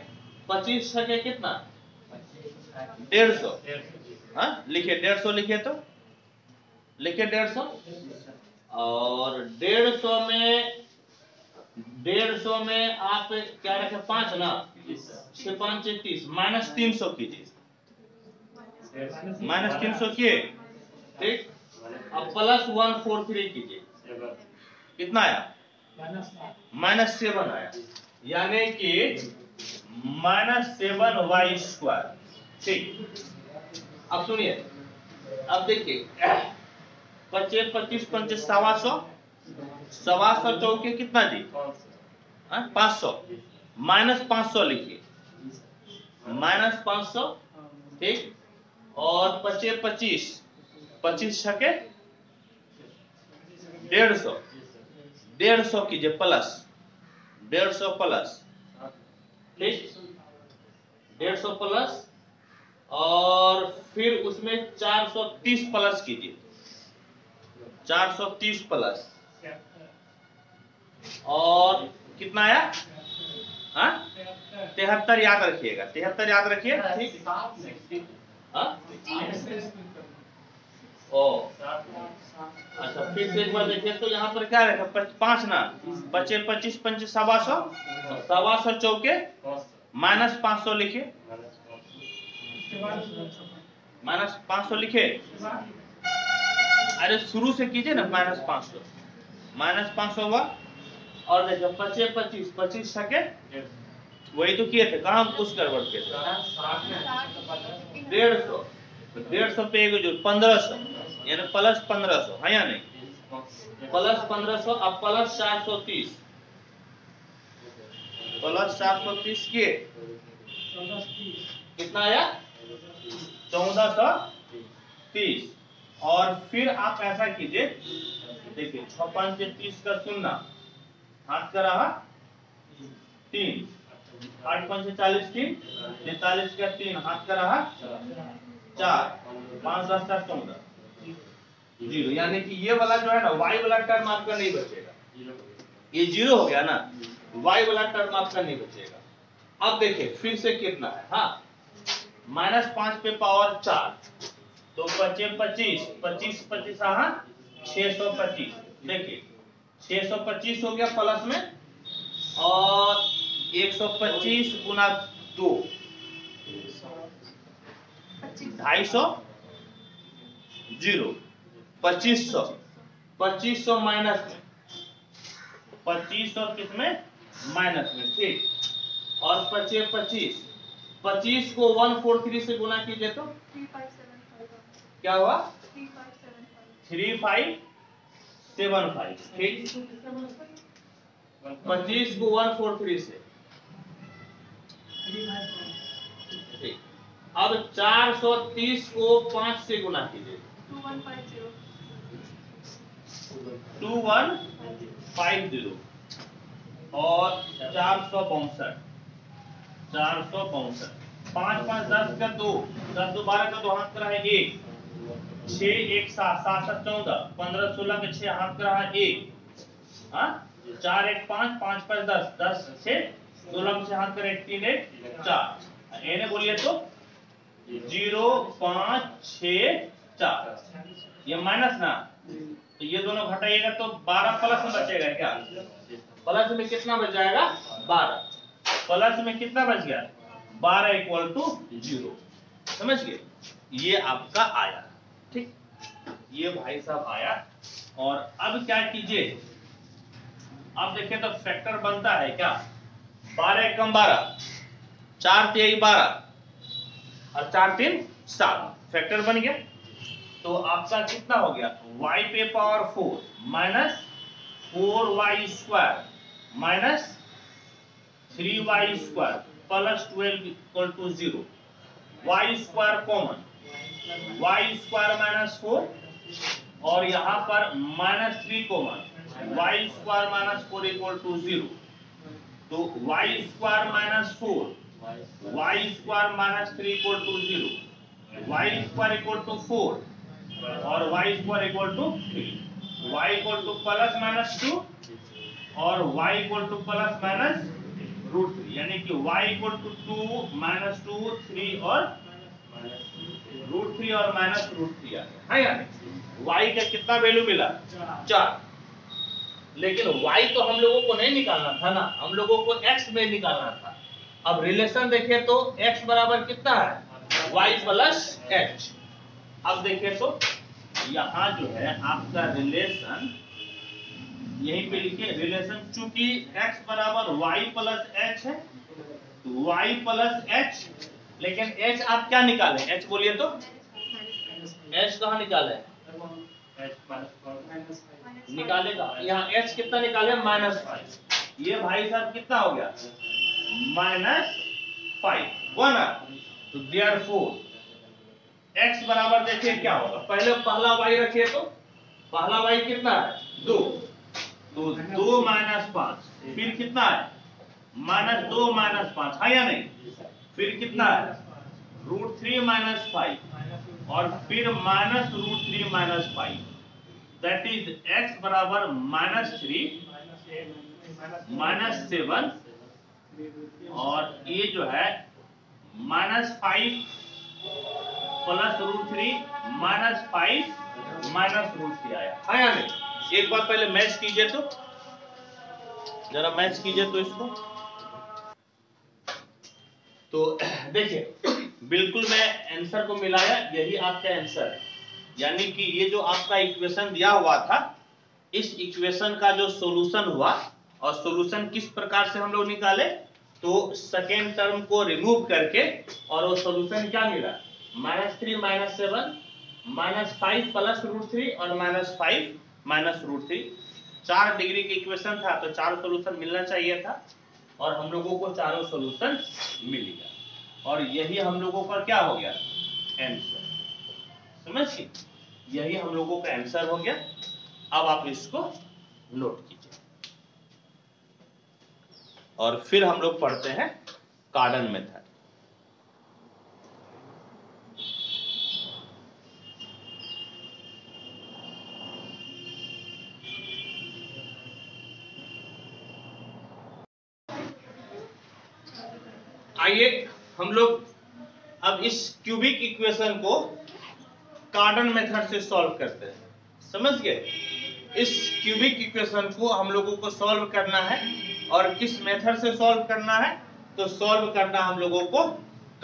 पच्चीस सके कितना डेढ़ सौ हाँ लिखिए डेढ़ सौ लिखिए तो लिखिए डेढ़ सौ और डेढ़ सौ में डेढ़ सौ में आप क्या रखे पांच ना छह पांच तीस माइनस तीन सौ कीजिए माइनस तीन सौ किए ठीक अब प्लस वन फोर थ्री कीजिए कितना आया माइनस सेवन आया यानी कि माइनस सेवन वाई स्क्वायर ठीक अब सुनिए अब देखिए पच्चीस पच्चीस पंच सवा सौ सवा सौ चौके कितना जी पांच हाँ, सौ माइनस पांच सौ लिखिए माइनस पांच सौ ठीक और पचे पच्चीस पच्चीस छके डेढ़ सौ डेढ़ सौ कीजिए प्लस डेढ़ सौ प्लस ठीक डेढ़ सौ प्लस और फिर उसमें चार सौ तीस प्लस कीजिए चार सौ तीस प्लस और कितना आया हाँ? तिहत्तर याद रखिएगा तिहत्तर याद रखिए हाँ, हाँ? ओ अच्छा फिर से एक बार देखिए तो यहाँ पर क्या रहेगा पांच ना बचे पच्चीस पंच सवा सौ सवा सौ चौके माइनस पांच सौ लिखिए माइनस पांच सौ लिखे अरे शुरू से कीजिए ना माइनस पांच सौ माइनस पांच सौ हुआ और देखो पचे पच्चीस पच्चीस सके वही तो किए थे काम हम कुछ गड़बड़ के हाँ। डेढ़ सौ तो डेढ़ सौ पे जो पंद्रह सौ यानी प्लस पंद्रह सौ है या नहीं प्लस पंद्रह सौ अब प्लस चार सौ तीस प्लस चार सौ तीस के कितना आया चौदह सौ तीस और फिर आप ऐसा कीजिए देखिए छप्पन से तीस का सुनना हाथ का रहा तीन आठ चालीस तैतालीस का तीन हाथ का रहा चार पांच चौदह जीरो यानी कि ये वाला जो है ना वाई वाला टर्म आपका नहीं बचेगा ये जीरो हो गया ना वाई वाला टर्म आपका नहीं बचेगा अब देखिए फिर से कितना है हाँ माइनस पांच पे पावर चार तो पच्चीस पच्चीस पच्चीस पच्चीस हाँ। छह सौ पच्चीस देखिए 625 हो गया प्लस में और 125 गुना दो ढाई सौ जीरो पच्चीस सौ पच्चीस सौ माइनस में पच्चीस सौ किसमें माइनस में ठीक और पच्चीस पच्चीस पच्चीस को वन फोर थ्री से गुना कीजिए तो क्या हुआ थ्री फाइव सेवन फाइव ठीक पच्चीस को वन फोर थ्री से अब चार सौ तीस को पांच से गुना कीजिए टू वन फाइव जीरो और चार सौ बासठ चार सौ बासठ पांच पांच दस का दो दस दो बारह का दो हाथ करा एक छह एक सात सात सात चौदह पंद्रह सोलह के छह हाथ का एक हाँ? चार एक पांच पांच पांच दस दस से सोलह में से हाथ करें तीन एक चार एने बोलिए तो जीरो पांच छ चार ये माइनस ना तो ये दोनों घटाइएगा तो बारह प्लस में बचेगा क्या प्लस में कितना बच जाएगा बारह प्लस में कितना बच गया बारह इक्वल टू जीरो समझ गए ये आपका आया ठीक ये भाई साहब आया और अब क्या कीजिए अब देखिए तो फैक्टर बनता है क्या बारह कम बारह चार तेई बारह और चार तीन सात फैक्टर बन गया तो आपका कितना हो गया वाई पे power four minus four y square minus three y square plus twelve equal to zero y square common y square minus four और यहां पर माइनस थ्री को मन y square minus four equal to zero तो y square minus four y square minus three equal to zero y square equal to four और y square equal to three y equal to plus minus two और y equal to plus minus root three यानी कि y equal to two minus two three और root three और minus root three आ गया है या नहीं वाई का कितना वैल्यू मिला चार लेकिन y तो हम लोगों को नहीं निकालना था ना हम लोगों को x में निकालना था अब रिलेशन देखे तो x बराबर कितना है y प्लस एच अब देखे तो यहाँ जो है आपका रिलेशन यहीं पे लिखिए रिलेशन चूंकि x बराबर y प्लस एच है तो y प्लस एच लेकिन एच आप क्या निकाले एच बोलिए तो एच कहा निकाले निकालेगा यहाँ एच कितना निकाले माइनस फाइव ये भाई साहब कितना हो गया माइनस फाइव वन तो देर फोर एक्स बराबर देखिए क्या होगा पहले पहला वाई रखिए तो पहला वाई कितना है दो तो दो माइनस पांच फिर कितना है माइनस दो माइनस पांच है या नहीं फिर कितना है रूट थ्री माइनस फाइव और फिर minus root three minus five that is x बराबर माइनस थ्री माइनस सेवन और ये जो है minus five plus root three minus five minus root three आया आया हाँ नहीं एक बार पहले मैच कीजिए तो जरा मैच कीजिए तो इसको तो देखिए बिल्कुल मैं आंसर को मिलाया यही आपका आंसर यानी कि ये जो आपका इक्वेशन दिया हुआ था इस इक्वेशन का जो सॉल्यूशन हुआ और सॉल्यूशन किस प्रकार से हम लोग निकाले तो सेकेंड टर्म को रिमूव करके और वो सॉल्यूशन क्या मिला minus three minus seven minus five plus root three और minus five minus root three चार डिग्री की इक्वेशन था तो चार सोल्यूशन मिलना चाहिए था और हम लोगों को चारों सोल्यूशन मिल गया और यही हम लोगों का क्या हो गया आंसर समझिए यही हम लोगों का आंसर हो गया अब आप इसको नोट कीजिए और फिर हम लोग पढ़ते हैं कार्डन मेथड आइए हम लोग अब इस क्यूबिक इक्वेशन को कार्डन मेथड से सॉल्व करते हैं समझ गए इस क्यूबिक इक्वेशन को हम लोगों को सॉल्व करना है और किस मेथड से सॉल्व करना है तो सॉल्व करना हम लोगों को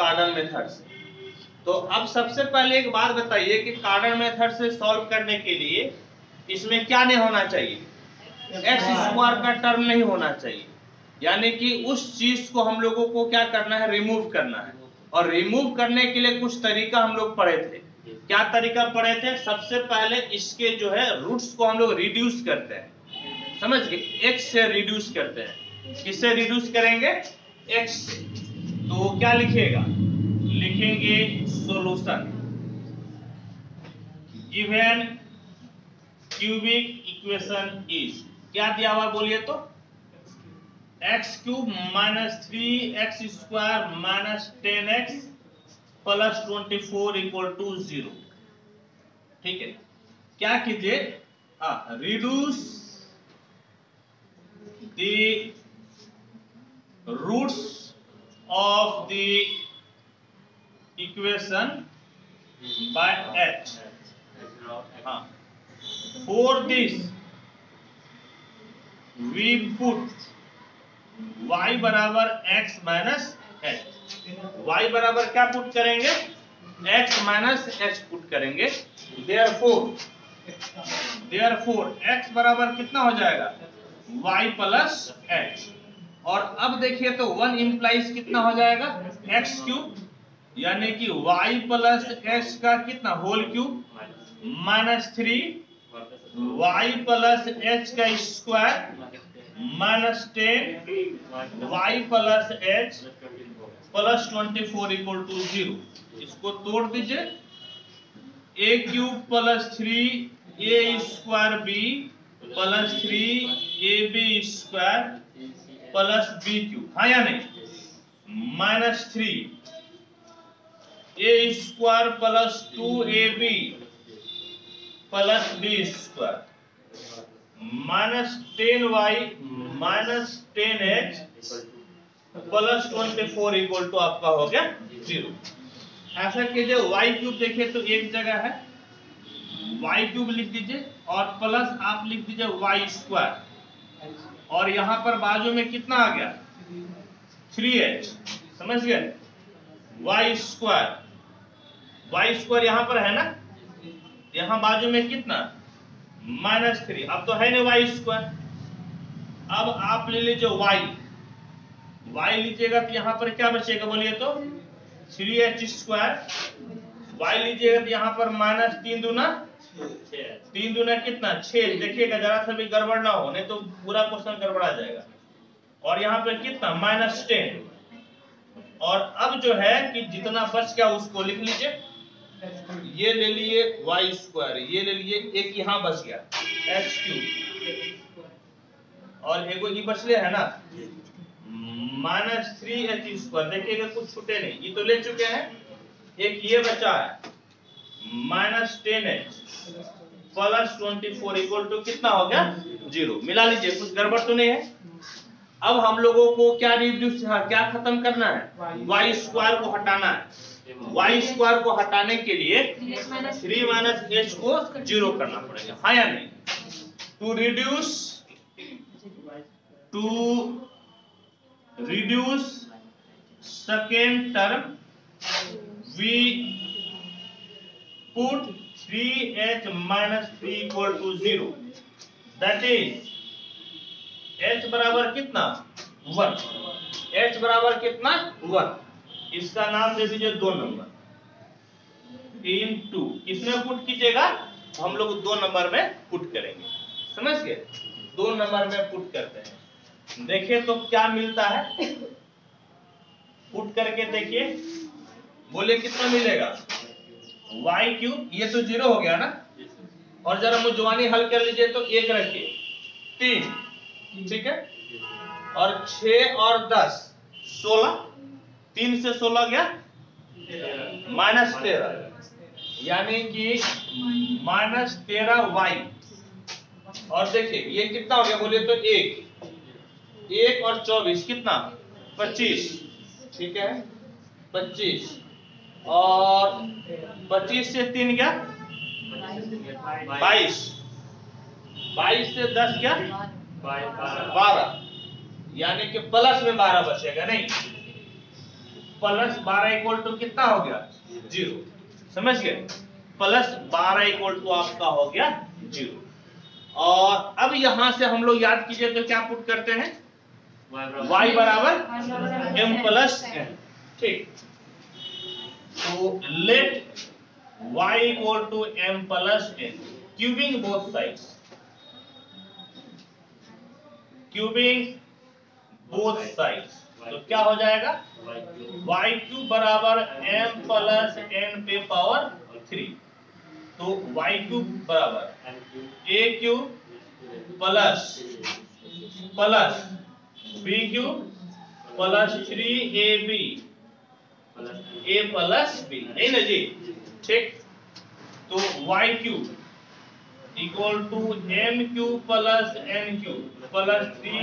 कार्डन मेथड से तो अब सबसे पहले एक बात बताइए कि कार्डन मेथड से सॉल्व करने के लिए इसमें क्या नहीं होना चाहिए एक्स स्क्वायर का टर्म नहीं होना चाहिए यानी कि उस चीज को हम लोगों को क्या करना है रिमूव करना है और रिमूव करने के लिए कुछ तरीका हम लोग पढ़े थे क्या तरीका पढ़े थे सबसे पहले इसके जो है रूट्स को हम लोग रिड्यूस करते हैं समझ गए एक्स से रिड्यूस करते हैं किससे रिड्यूस करेंगे एक्स तो क्या लिखिएगा लिखेंगे solution even cubic equation is क्या दिया हुआ बोलिए तो x cube minus three x square minus ten x plus twenty four equal to zero ठीक है क्या कीजिए reduce the roots of the equation by h हा for this we put y बराबर x माइनस एच वाई बराबर क्या put करेंगे x minus H put करेंगे therefore therefore x बराबर कितना हो जाएगा y प्लस एच और अब देखिए तो वन इंप्लाइज कितना हो जाएगा एक्स क्यूब यानी कि y प्लस एच का कितना whole cube minus three y plus h का square minus ten y plus h plus twenty four equal to zero इसको तोड़ दीजिए a cube plus three a square b plus three a b square plus b cube हाँ या नहीं minus three a square plus two a b plus b square minus ten y minus ten h plus twenty four equal to आपका हो गया zero ऐसा कीजिए Y cube देखिए तो एक जगह है वाई क्यूब लिख दीजिए और प्लस आप लिख दीजिए वाई स्क्वायर और यहाँ पर बाजू में कितना आ गया थ्री एच समझ गए वाई स्क्वायर वाई स्क्वायर यहाँ पर है ना यहाँ बाजू में कितना माइनस थ्री अब तो है ना वाई स्क्वायर अब आप ले लीजिए वाई वाई लीजिएगा तो यहां पर क्या बचेगा बोलिए तो थ्री एच स्क्वायर वाई लीजिएगा तो यहां पर माइनस तीन दूना तीन दूना कितना छः देखिएगा जरा सा भी गड़बड़ ना हो नहीं तो पूरा क्वेश्चन गड़बड़ा जाएगा और यहाँ पर कितना माइनस टेन और अब जो है कि जितना बच गया उसको लिख लीजिए ये ले लिए वाई स्क्वायर ये ले लिए एक यहाँ बच गया एक्स क्यूब और एक वो ही बच ले है ना माइनस थ्री एच स्क्वायर देखिएगा कुछ छूटे नहीं ये तो ले चुके हैं एक ये बचा है minus ten h plus twenty four equal to कितना हो गया जीरो मिला लीजिए कुछ गड़बड़ तो नहीं है अब हम लोगों को क्या रिड्यूस हाँ, क्या खत्म करना है वाई स्क्वायर को हटाना है वाई स्क्वायर को हटाने के लिए थ्री माइनस एच को जीरो करना पड़ेगा हाँ या नहीं to reduce to reduce second term we three h minus three equal to zero that is h बराबर कितना वन एच बराबर कितना वन इसका नाम दे दीजिए दो नंबर तीन टू इसमें पुट कीजिएगा हम लोग दो नंबर में पुट करेंगे समझ गए दो नंबर में पुट करते हैं देखिए तो क्या मिलता है पुट करके देखिए बोले कितना मिलेगा वाई क्यूब ये तो जीरो हो गया ना और जरा जवानी हल कर लीजिए तो एक रखिए तीन ठीक है और छ और दस सोलह तीन से सोलह गया माइनस तेरह यानी कि माइनस तेरह वाई और देखिए ये कितना हो गया बोले तो एक एक और चौबीस कितना पच्चीस ठीक है पच्चीस और पच्चीस से तीन क्या बाईस बाईस से दस क्या बारह यानी कि प्लस में बारह बचेगा नहीं प्लस बारह इक्वल टू कितना हो गया जीरो समझ गए प्लस बारह इक्वल टू आपका हो गया जीरो और अब यहां से हम लोग याद कीजिए तो क्या पुट करते हैं y बराबर m प्लस n ठीक तो let y equal to m plus n cubing both side cubing both sides तो क्या हो जाएगा y2 क्यू बराबर एम प्लस एन पे पावर थ्री तो y2 क्यू बराबर a cube plus plus b cube plus three a b a plus b नहीं ना जी ठीक तो y cube equal to m cube plus n cube plus three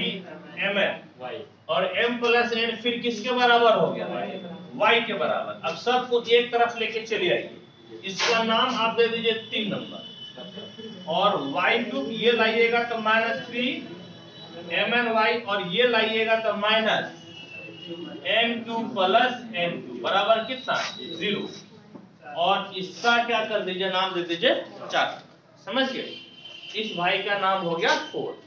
m n y और m plus n फिर किसके बराबर हो गया y के बराबर अब सबको एक तरफ लेके चले आइए इसका नाम आप दे दीजिए तीन नंबर और y क्यूब ये लाइएगा तो minus three m n y और ये लाइएगा तो minus m cube plus m cube बराबर कितना जीरो और इसका क्या कर दीजिए नाम दे दीजिए चार समझिए इस भाई का नाम हो गया फोर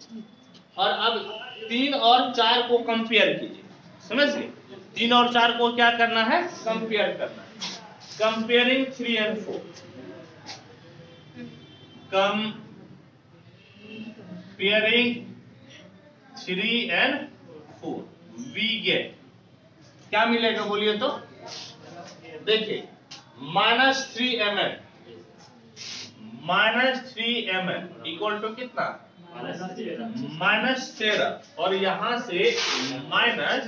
और अब तीन और चार को कंपेयर कीजिए समझ गए तीन और चार को क्या करना है कंपेयर करना है comparing three and four comparing three and four we get क्या मिलेगा बोलिए तो देखिए minus three m n minus three m n equal to कितना माइनस तेरह और यहाँ से minus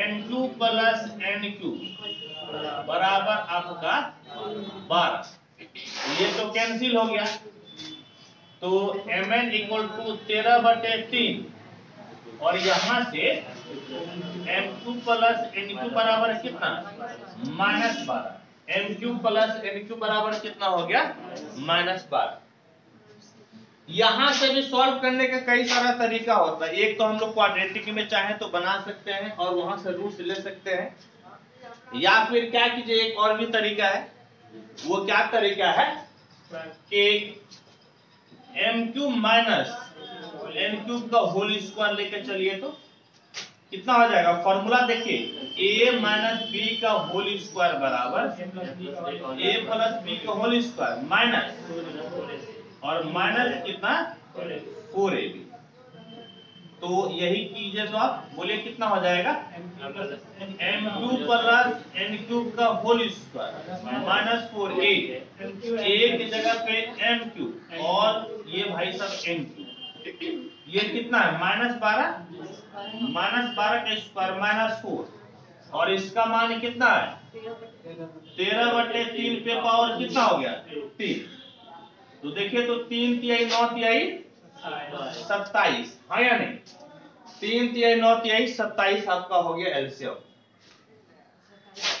n two plus n cube बराबर आपका बारह ये तो कैंसिल हो गया तो एम एन इक्वल टू तेरह बटे तीन और यहाँ से m cube plus n cube बराबर कितना माइनस बारह m cube plus n cube बराबर कितना हो गया माइनस बारह यहां से भी सॉल्व करने का कई सारा तरीका होता है एक तो हम लोग क्वाड्रेटिक में चाहे तो बना सकते हैं और वहां से रूट ले सकते हैं या फिर क्या कीजिए एक और भी तरीका है वो क्या तरीका है कि m cube minus m cube का होल स्क्वायर लेकर चलिए तो कितना हो जाएगा फॉर्मूला देखिए ए माइनस बी का होल स्क्वायर बराबर ए प्लस बी का होल स्क्वायर माइनस और माइनस कितना फोर ए बी तो यही कीजिए तो आप बोले कितना हो जाएगा m cube plus n cube का whole square minus four a एक जगह पे एम क्यूब और ये भाई सब एन क्यूब ये कितना है माइनस बारह माइनस बारह का स्क्वायर माइनस फोर और इसका मान कितना है तेरह बटे तीन पे पावर कितना हो गया तीन तो देखिए तो तीन तिहाई नौ तिहाई सत्ताईस हाँ या नहीं तीन तिहाई नौ तिहाई सत्ताईस आपका हो गया एलसीएम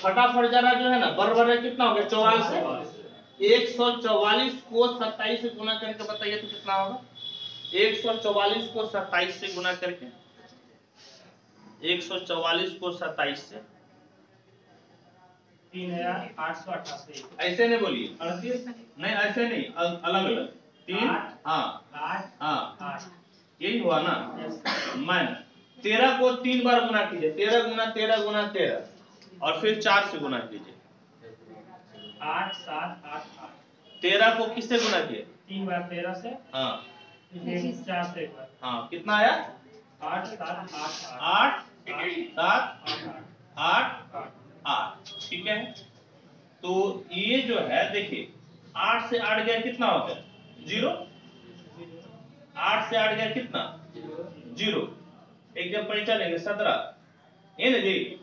फटाफट जरा जो है ना बरबर कितना हो गया चौवालीस एक सौ चौवालीस को सत्ताईस से गुना करके बताइए तो कितना होगा एक सौ चौवालीस को सत्ताईस से गुना करके एक सौ चौवालीस को सत्ताईस से तीन हजार आठ सौ ऐसे नहीं बोलिए अड़तीस नहीं ऐसे नहीं अलग अलग तीन हाँ हाँ यही हुआ ना मैन तेरह को तीन बार गुना कीजिए तेरह गुना तेरह गुना तेरह और फिर चार से गुना कीजिए आठ सात आठ आठ तेरह को किससे गुना किए तीन बार तेरह से हाँ चार से हाँ कितना आया आठ सात आठ आठ सात आठ आठ आर हाँ, ठीक है तो ये जो है देखिए आठ से आठ गया कितना हो गया जीरो आठ से आठ गया कितना जीरो एक जब परीक्षा लेंगे सत्रह ये ना जी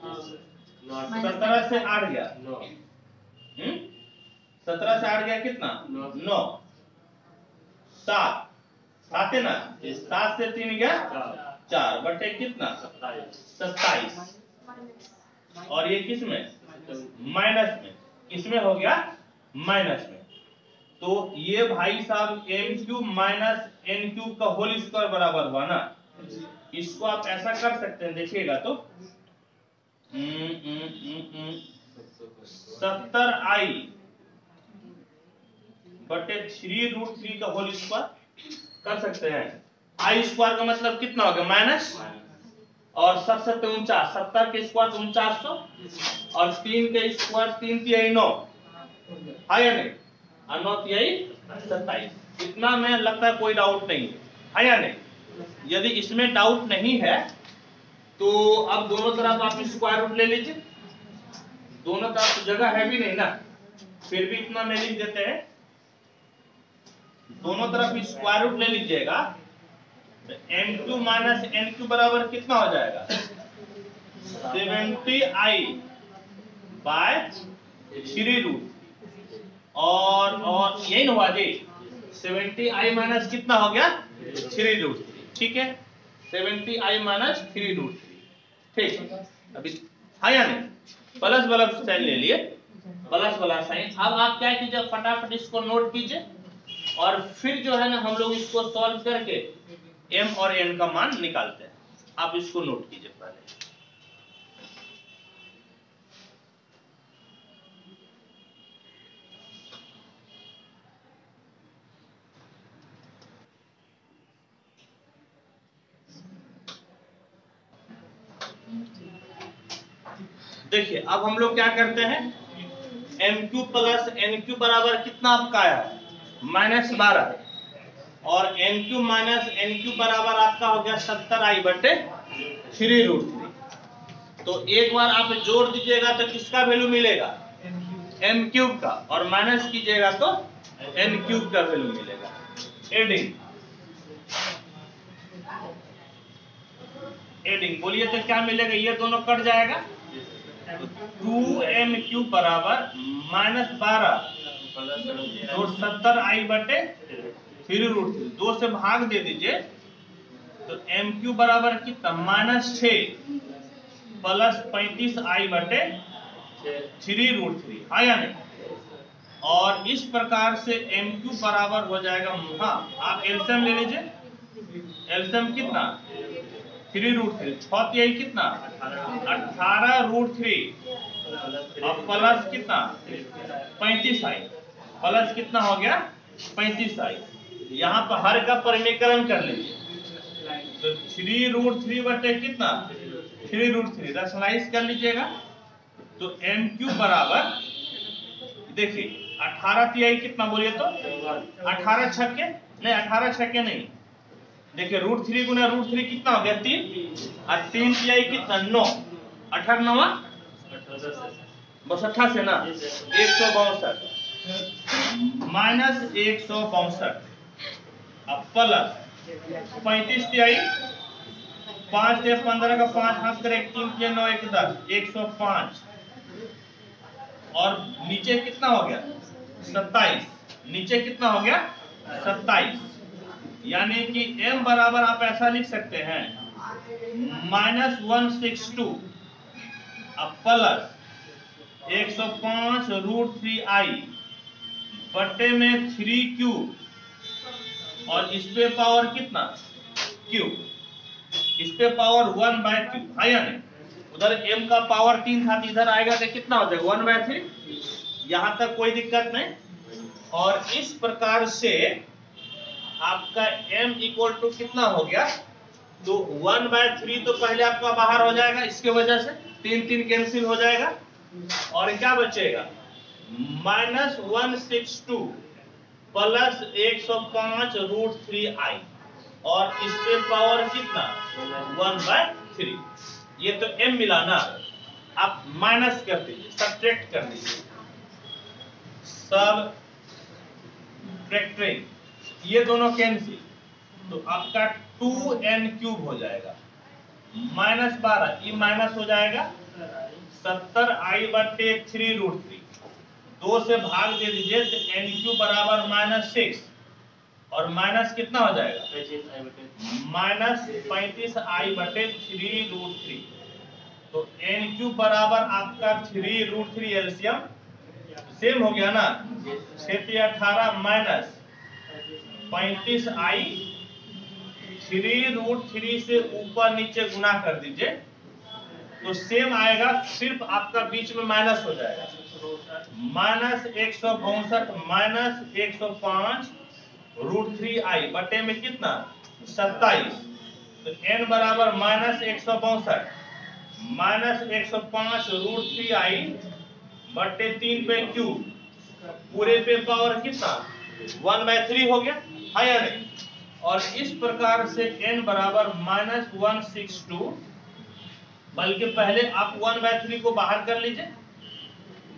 सत्रह से आठ गया हम्म? सत्रह से आठ गया कितना नौ सात सात है ना सात से तीन गया चार बटे कितना सत्ताईस और ये किस में माइनस में इसमें हो गया माइनस में तो ये भाई साहब m cube minus n cube का होल स्क्वायर बराबर हुआ ना इसको आप ऐसा कर सकते हैं देखिएगा तो हम्म, हम्म, हम्म, सत्तर आई बटे थ्री रूट थ्री का होल स्क्वायर कर सकते हैं आई स्क्वायर का मतलब कितना हो गया माइनस और सत सत्य उनचास सत्तर के स्क्वायर तो उनचास सौ और तीन के स्क्वायर तीन तिहाई नौ है हाँ या नहीं और हाँ, नौ तिहाई सत्ताईस इतना में लगता है कोई डाउट नहीं है हाँ या नहीं यदि इसमें डाउट नहीं है तो अब दोनों तरफ आप स्क्वायर रूट ले लीजिए दोनों तरफ तो जगह है भी नहीं ना फिर भी इतना में लिख देते हैं दोनों तरफ स्क्वायर रूट ले लीजिएगा n cube minus n cube बराबर कितना हो जाएगा seventy i by three root और और यही हुआ जी सेवेंटी आई माइनस कितना हो गया थ्री रूट ठीक है seventy i minus three root ठीक अभी हाँ या नहीं प्लस प्लस साइन ले लिए प्लस वाला साइन अब आप क्या कीजिए फटाफट इसको नोट कीजिए और फिर जो है ना हम लोग इसको सॉल्व करके एम और एन का मान निकालते हैं आप इसको नोट कीजिए पहले देखिए अब हम लोग क्या करते हैं m cube plus n cube बराबर कितना आपका आया माइनस बारह और n cube minus n cube बराबर आपका हो गया सत्तर आई बटे थ्री रूट थ्री तो एक बार आप जोड़ दीजिएगा तो किसका वैल्यू मिलेगा एम क्यूब का और माइनस कीजिएगा तो एन क्यूब का वैल्यू मिलेगा एडिंग एडिंग बोलिए तो क्या मिलेगा ये दोनों कट जाएगा टू एम क्यूब बराबर माइनस बारह सत्तर आई बटे थ्री रूट थ्री दो से भाग दे दीजिए तो एम क्यू बराबर कितना माइनस छ प्लस पैंतीस आई बटे थ्री रूट थ्री है या नहीं और इस प्रकार से एम क्यू बराबर हो जाएगा हाँ आप एल्सियम ले लीजिए एल्सियम कितना थ्री रूट थ्री छह कितना अठारह रूट थ्री और प्लस कितना पैंतीस आई प्लस कितना हो गया पैंतीस आई यहाँ पर हर का परिमीकरण कर लीजिए तो थ्री रूट थ्री बटे कितना थ्री रूट थ्री रसलाइज कर लीजिएगा तो एम क्यू बराबर देखिए अठारह तिहाई कितना बोलिए तो अठारह छक्के नहीं अठारह छक्के नहीं देखिए रूट थ्री गुना रूट थ्री कितना हो गया तीन और तीन तिहाई कितना नौ अठारह नवा हाँ? बस अट्ठा ना एक सौ बासठ माइनस एक सौ बासठ अब प्लस पैंतीस तिहाई पांच दस पंद्रह का पांच हाथ करे तीन के नौ एक दस एक सौ पांच और नीचे कितना हो गया सत्ताईस नीचे कितना हो गया सत्ताईस यानी कि m बराबर आप ऐसा लिख सकते हैं माइनस वन सिक्स टू अब प्लस एक सौ पांच रूट थ्री आई बटे में थ्री क्यूब और इस पे पावर कितना क्यू इस पे पावर वन बाय क्यू हाँ या नहीं उधर एम का पावर तीन था इधर आएगा तो कितना हो जाएगा वन बाय थ्री यहां तक कोई दिक्कत नहीं और इस प्रकार से आपका m इक्वल टू कितना हो गया तो वन बाय थ्री तो पहले आपका बाहर हो जाएगा इसके वजह से तीन तीन कैंसिल हो जाएगा और क्या बचेगा minus one six two plus एक सौ पांच रूट थ्री आई और इसके पावर कितना वन बाय थ्री ये तो एम ना आप माइनस कर दीजिए सब्ट्रैक्ट कर दीजिए सब ट्रैक्टरिंग ये दोनों कैंसिल तो आपका टू एन क्यूब हो जाएगा माइनस बारह ये माइनस हो जाएगा सत्तर आई बटे थ्री रूट थ्री दो से भाग दे दीजिए तो एन क्यू बराबर माइनस सिक्स और माइनस कितना हो जाएगा माइनस पैंतीस आई बटे थ्री रूट थ्री तो एन क्यू बराबर आपका थ्री रूट थ्री एल्सियम सेम हो गया ना छह अठारह माइनस पैंतीस आई थ्री रूट थ्री से ऊपर नीचे गुना कर दीजिए तो सेम आएगा सिर्फ आपका बीच में माइनस हो जाएगा माइनस एक सौ बौसठ माइनस एक सौ पांच रूट थ्री आई बटे में कितना सत्ताईस तो एन बराबर माइनस एक सौ बौसठ माइनस एक सौ पांच रूट थ्री आई बटे तीन पे क्यू पूरे पे पावर कितना वन बाय थ्री हो गया हाँ या नहीं और इस प्रकार से एन बराबर माइनस वन सिक्स टू बल्कि पहले आप वन बाय थ्री को बाहर कर लीजिए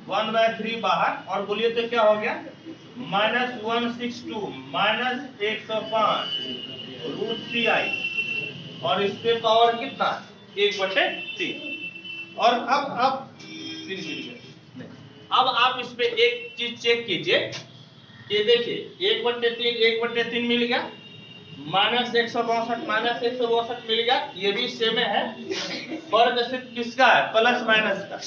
वन बाय थ्री बाहर और बोलिए तो क्या हो गया minus one six two minus एक सौ पांच रूट थ्री आई और इसके पावर कितना एक बटे थ्री और अब अब अब आप इस पे एक चीज चेक कीजिए ये देखिए एक बटे तीन एक बटे तीन मिल गया माइनस एक सौ बासठ माइनस एक सौ बासठ मिल गया ये भी सेम है वर्ग सिर्फ किसका है प्लस माइनस का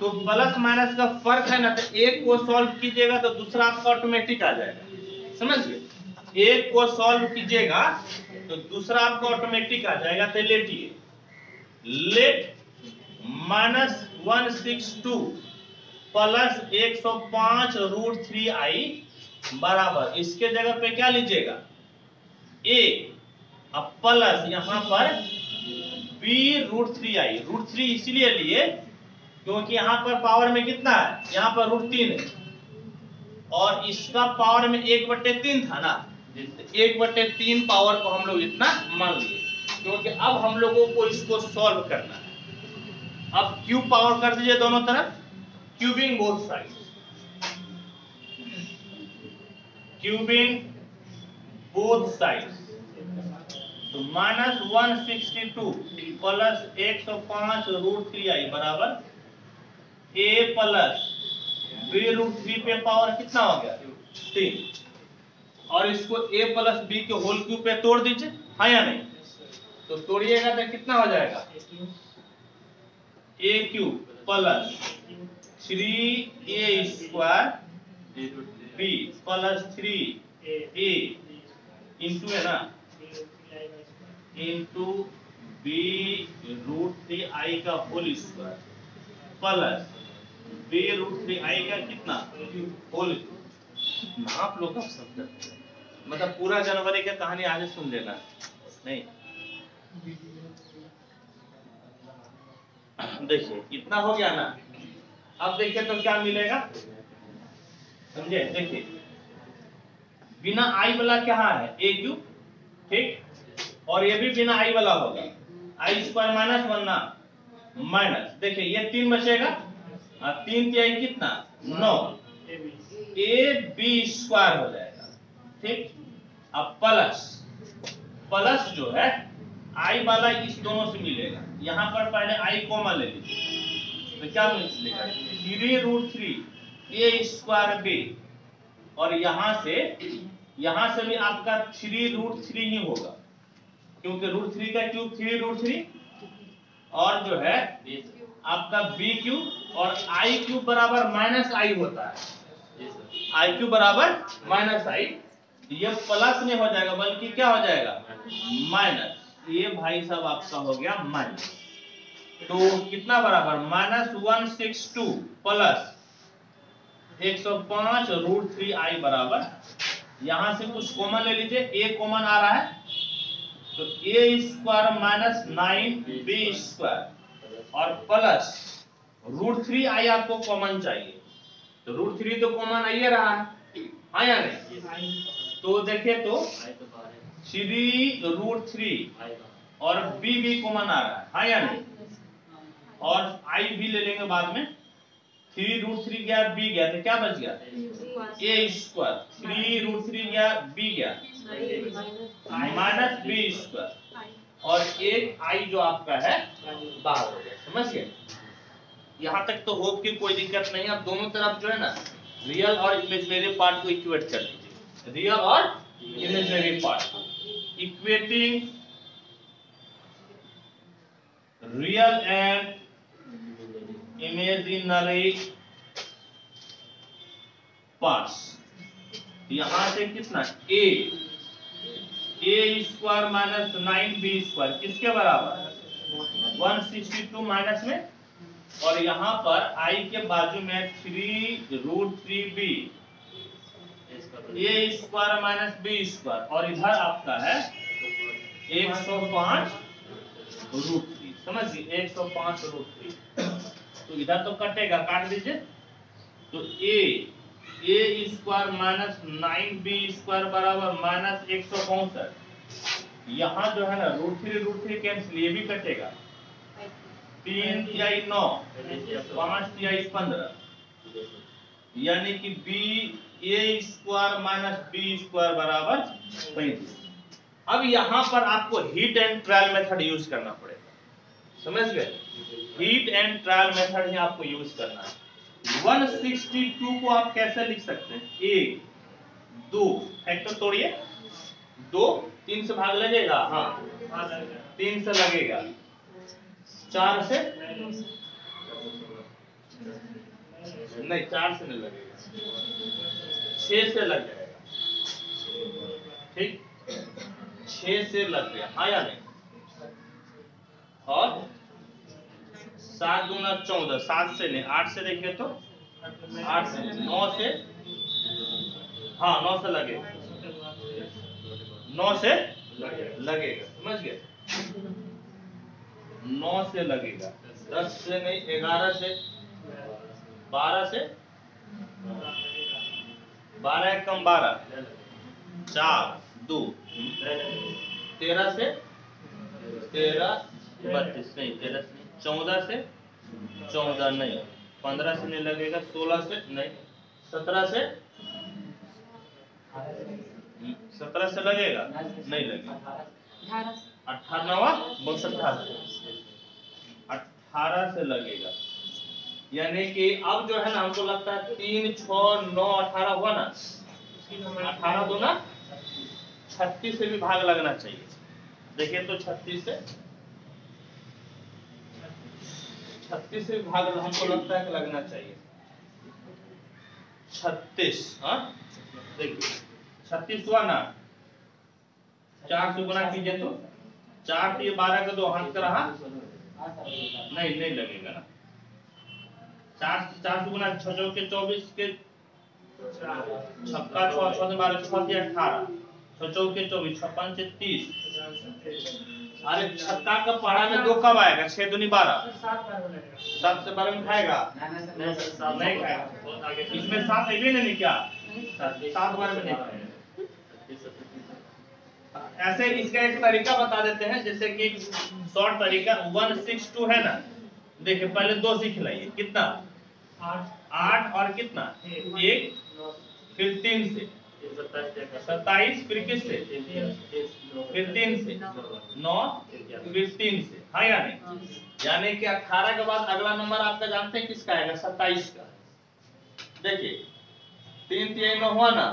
तो प्लस माइनस का फर्क है ना तो एक को सॉल्व कीजिएगा तो दूसरा आपका ऑटोमेटिक आ जाएगा समझ गए एक को सॉल्व कीजिएगा तो दूसरा आपका ऑटोमेटिक आ जाएगा तो लेटिए let minus one six two plus एक सौ पांच रूट थ्री आई बराबर इसके जगह पे क्या लीजिएगा ए प्लस यहां पर B root three I root three इसलिए लिए क्योंकि यहाँ पर पावर में कितना है यहाँ पर रूट तीन है और इसका पावर में एक बट्टे तीन था ना एक बट्टे तीन पावर को हम लोग इतना मान लिए क्योंकि अब हम लोगों को इसको सॉल्व करना है अब क्यूब पावर कर दीजिए दोनों तरफ cubing both side cubing both side तो minus one sixty two plus एक सौ पांच रूट थ्री आई बराबर A plus B root B पे पावर कितना हो गया तीन और इसको ए प्लस बी के होल क्यूब पे तोड़ दीजिए हाँ या नहीं तो तोड़िएगा तो कितना हो जाएगा A cube plus three A square B plus three A into है ना into B root three I का whole square plus B root में आएगा कितना होल आप लोग अब सब करते मतलब पूरा जनवरी का कहानी आज सुन लेना नहीं देखिए इतना हो गया ना अब देखिए तो क्या मिलेगा समझे देखिए बिना आई वाला क्या है ए क्यू ठीक और ये भी बिना आई वाला होगा आई स्क्वायर माइनस वन ना माइनस देखिए ये तीन बचेगा और तीन तिहाई कितना नौ ए बी स्क्वायर हो जाएगा ठीक अब प्लस प्लस जो है आई वाला इस दोनों से मिलेगा यहां पर पहले आई कॉमा ले लीजिए तो क्या मिलेगा three root three A square B और यहां से यहां से भी आपका थ्री रूट थ्री ही होगा क्योंकि रूट थ्री का क्यूब थ्री रूट थ्री और जो है आपका बी क्यू और आई क्यू बराबर माइनस आई होता है आई क्यू बराबर माइनस आई ये प्लस नहीं हो जाएगा बल्कि क्या हो जाएगा माइनस ये भाई साहब आपका हो गया माइनस तो कितना बराबर minus one six two plus एक सौ पांच रूट थ्री आई बराबर यहां से कुछ कॉमन ले लीजिए ए कॉमन आ रहा है तो A square minus nine B square और प्लस रूट थ्री आई आपको कॉमन चाहिए तो रूट थ्री तो कॉमन आई रहा है आया हाँ नहीं तो देखे तो थ्री रूट थ्री और बी भी कॉमन आ रहा है आया हाँ नहीं और आई भी ले लेंगे बाद में थ्री रूट थ्री गया बी गया तो क्या बच गया A square three root three गया बी गया माइनस बी स्क्वायर और एक आई जो आपका है बाहर हो गया समझ गए यहाँ तक तो होप की कोई दिक्कत नहीं आप दोनों तरफ जो है ना रियल और इमेजनरी पार्ट को इक्वेट कर लीजिए रियल और imaginary part equating real and imaginary part यहां से कितना A A square minus nine B square किसके बराबर वन सिक्सटी टू माइनस में और यहाँ पर i के बाजू में three root three B A square minus B square और इधर आपका है एक सौ पांच रूट थ्री समझिए एक सौ पांच रूट थ्री तो इधर तो कटेगा काट दीजिए तो A A square minus nine B square बराबर माइनस एक सौ पौसठ यहाँ जो है ना root three root three cancel ये भी कटेगा तीन तिहाई नौ पांच तिहाई पंद्रह यानी कि B A square minus B square बराबर पैंतीस अब यहाँ पर आपको hit and trial method use करना पड़ेगा समझ गए हीट एंड ट्रायल मेथड ही आपको यूज करना है 162 को आप कैसे लिख सकते हैं एक दो फैक्टर तोड़िए दो तीन से भाग लगेगा हाँ तीन से लगेगा चार से नहीं चार से नहीं लगेगा छ से लग जाएगा ठीक छ से लग गया हाँ या नहीं और सात दूना चौदह सात से नहीं आठ से देखे तो आठ से नौ से हाँ नौ से लगे नौ से लगेगा समझ गए नौ से लगेगा दस से नहीं ग्यारह से बारह से बारह कम बारह चार दो तेरह से तेरह बत्तीस नहीं तेरह से चौदह से चौदह नहीं पंद्रह से नहीं लगेगा सोलह से नहीं सत्रह से सत्रह से लगेगा नहीं लगेगा अठारहवा बस अठारह अठारह से लगेगा यानी कि अब जो है ना हमको लगता है तीन छ नौ अठारह हुआ ना अठारह दो ना छत्तीस से भी भाग लगना चाहिए देखिए तो छत्तीस से छत्तीस विभाग हमको लगता है कि लगना चाहिए छत्तीस हाँ? देखिए छत्तीस हुआ ना चार सौ गुना कीजिए तो चार से तो बारह का दो हाथ का रहा नहीं नहीं लगेगा ना चार से चार सौ गुना छः चौके चौबीस के छक्का छह छः बारह छह से अठारह छः चौके चौबीस छप्पन से तीस अरे छत्ता का पढ़ा में दो कब आएगा छह दुनी बारह सात से बारह में खाएगा इसमें सात है नहीं क्या सात बार में नहीं ऐसे इसका एक तरीका बता देते हैं जैसे कि शॉर्ट तरीका वन सिक्स टू है ना देखिए पहले दो से खिलाइए कितना आठ और कितना एक फिर तीन से सत्ताईस फिर किस से फिर तीन से नौ फिर तीन से हाँ या नहीं यानी कि अठारह के बाद अगला नंबर आपका जानते हैं किसका आएगा सत्ताईस का देखिए तीन तीन नौ हुआ ना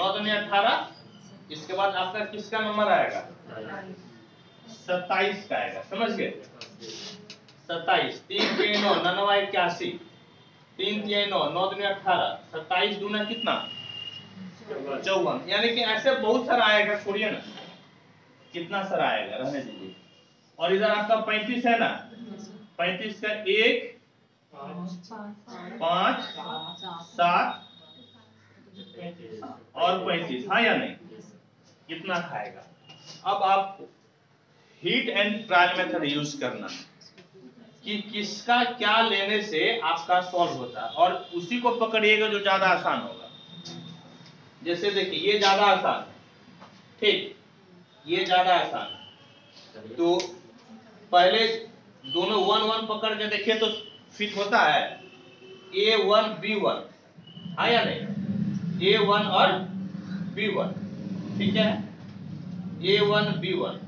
नौ दुनिया अठारह इसके बाद आपका किसका नंबर आएगा सत्ताईस का आएगा समझ गए सत्ताईस तीन तीन नौ नौ इक्यासी तीन तीन नौ नौ दुनिया अठारह सत्ताईस दूना कितना चौवन यानी कि ऐसे बहुत सारा आएगा छोड़िए ना कितना सारा आएगा रहने दीजिए और इधर आपका पैंतीस है ना पैंतीस का एक पांच सात और पैंतीस हाँ या नहीं कितना खाएगा अब आप hit and trial method use करना कि किसका क्या लेने से आपका सॉल्व होता है और उसी को पकड़िएगा जो ज्यादा आसान होगा जैसे देखिए ये ज्यादा आसान है ठीक ये ज्यादा आसान है तो पहले दोनों वन वन पकड़ के देखिए तो फिट होता है ए वन बी वन आया हाँ नहीं ए वन और बी वन ठीक है ए वन बी वन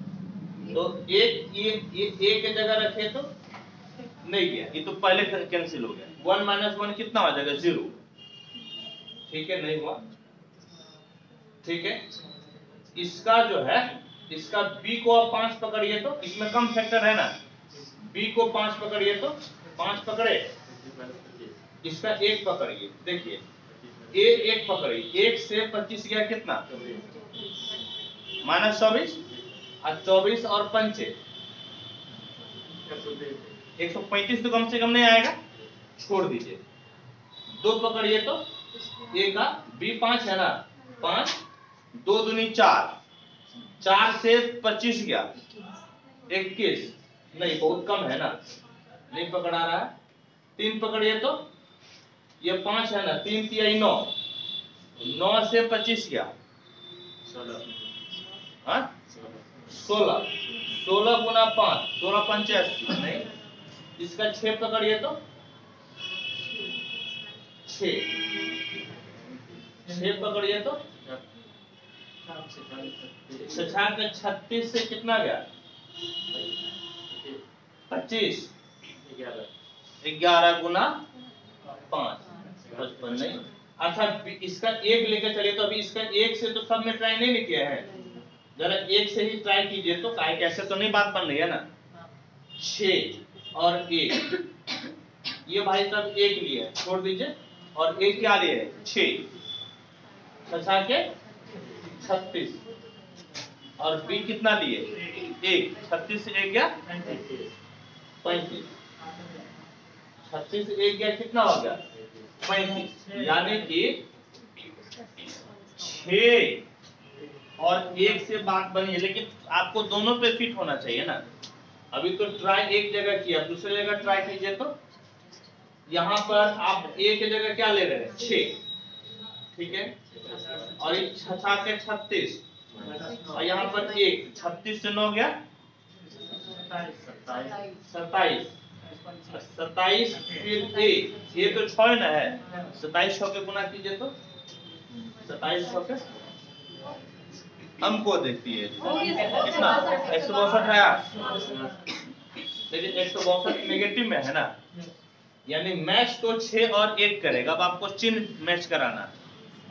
तो एक ए, ए, के जगह रखे तो नहीं गया ये तो पहले कैंसिल हो गया वन माइनस वन कितना हो जाएगा जीरो ठीक है नहीं हुआ ठीक है इसका जो है इसका बी को आप पांच पकड़िए तो इसमें कम फैक्टर है ना बी को पांच पकड़िए तो पांच पकड़े इसका एक पकड़िए देखिए ए एक पकड़िए एक से पच्चीस गया कितना माइनस चौबीस और हाँ, चौबीस और पंचे एक सौ पैंतीस तो कम से कम नहीं आएगा छोड़ दीजिए दो पकड़िए तो एक का बी पांच है ना पांच दो दुनी चार चार से पच्चीस गया इक्कीस नहीं बहुत कम है ना नहीं पकड़ा रहा है तीन पकड़िए तो ये पांच है ना तीन तिहाई नौ नौ से पच्चीस गया सोलह हाँ? सोलह सोलह गुना पांच सोलह पंचायत नहीं इसका छह पकड़िए तो छ पकड़िए तो छठाकर छत्तीस से कितना गया पच्चीस ग्यारह गुना पांच पचपन नहीं अर्थात इसका एक लेकर चले तो अभी इसका एक से तो सब में ट्राई नहीं किया है जरा एक से ही ट्राई कीजिए तो काय कैसे तो नहीं बात बन रही है ना छ और एक ये भाई साहब एक लिए छोड़ दीजिए और एक क्या लिए छा के छत्तीस और बी कितना लिए एक छत्तीस से एक गया पैंतीस छत्तीस से एक गया कितना हो गया पैंतीस यानी कि छ और एक से बात बनी है लेकिन आपको दोनों पे फिट होना चाहिए ना अभी तो ट्राई एक जगह किया दूसरी जगह ट्राई कीजिए तो यहाँ पर आप एक जगह क्या ले रहे हैं छ ठीक है और ये छठा के छत्तीस और यहाँ पर एक छत्तीस से नौ गया सताइस सताइस फिर एक ये तो छ न है सताइस छो के गुना कीजिए तो सताइस छो के हमको देखती है कितना एक सौ बौसठ है लेकिन एक सौ बौसठ नेगेटिव में है ना यानी मैच तो छह और एक करेगा अब आपको चिन्ह मैच कराना है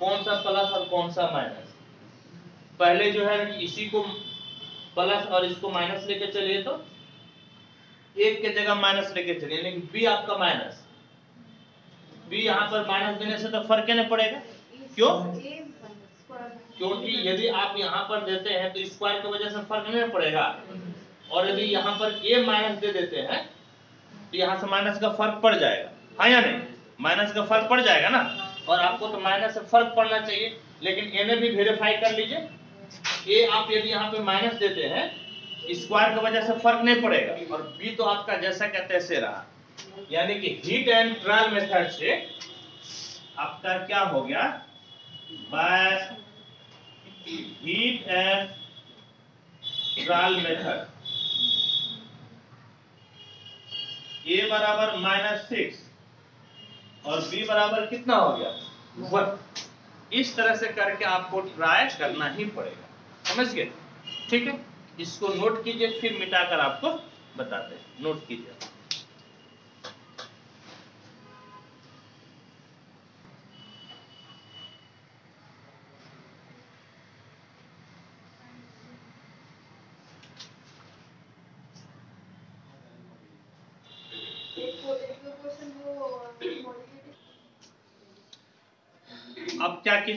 कौन सा प्लस और कौन सा माइनस पहले जो है इसी को प्लस और इसको माइनस लेके चलिए तो एक के जगह माइनस लेके चलिए लेकिन बी आपका माइनस बी यहां पर माइनस देने से तो फर्क नहीं पड़ेगा क्यों क्योंकि यदि आप यहां पर देते हैं तो स्क्वायर की वजह से फर्क नहीं पड़ेगा और यदि यहां पर ए माइनस दे देते हैं तो यहां से माइनस का फर्क पड़ जाएगा हाँ या नहीं माइनस का फर्क पड़ जाएगा ना और आपको तो माइनस से फर्क पड़ना चाहिए लेकिन ए में भी वेरीफाई कर लीजिए ए आप यदि यहाँ पे माइनस देते हैं स्क्वायर की वजह से फर्क नहीं पड़ेगा और बी तो आपका जैसा क्या तैसे रहा यानी कि हीट एंड ट्रायल मेथड से आपका क्या हो गया बस hit and trial method A बराबर माइनस सिक्स और b बराबर कितना हो गया वन इस तरह से करके आपको ट्राई करना ही पड़ेगा समझ गए ठीक है इसको नोट कीजिए फिर मिटाकर आपको बताते हैं नोट कीजिए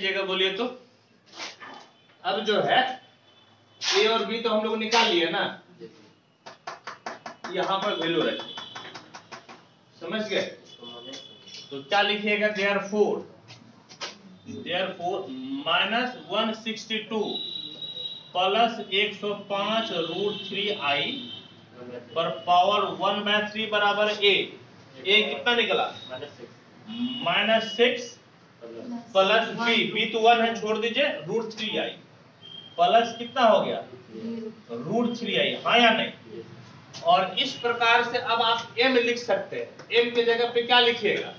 लीजिएगा बोलिए तो अब जो है ए और बी तो हम लोग निकाल लिए ना यहां पर वैल्यू रखिए समझ गए तो क्या लिखिएगा therefore therefore minus one sixty two plus एक सौ पांच रूट थ्री आई पर पावर वन बाय थ्री बराबर ए ए कितना निकला minus six plus B B तो वन है छोड़ दीजिए रूट थ्री आई प्लस कितना हो गया रूट थ्री आई हाँ या नहीं और इस प्रकार से अब आप m लिख सकते हैं m की जगह पे क्या लिखिएगा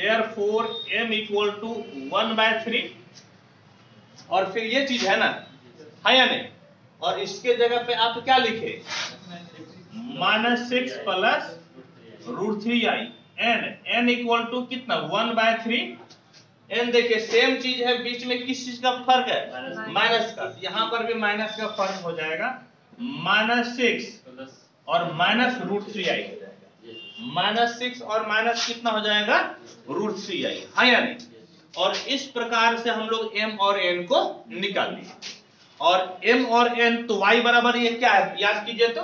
Therefore m equal to one by three. और फिर ये चीज है ना हाँ या नहीं और इसके जगह पे आप क्या लिखे minus six plus root three I N N equal to कितना वन बाय थ्री एन देखिए सेम चीज है बीच में किस चीज का फर्क है माइनस का यहाँ पर भी माइनस का फर्क हो जाएगा माइनस सिक्स और minus root three I minus six और माइनस कितना हो जाएगा रूट थ्री आई हाँ या नहीं और इस प्रकार से हम लोग एम और एन को निकाल दिए और एम और एन तो वाई बराबर ये क्या है याद कीजिए तो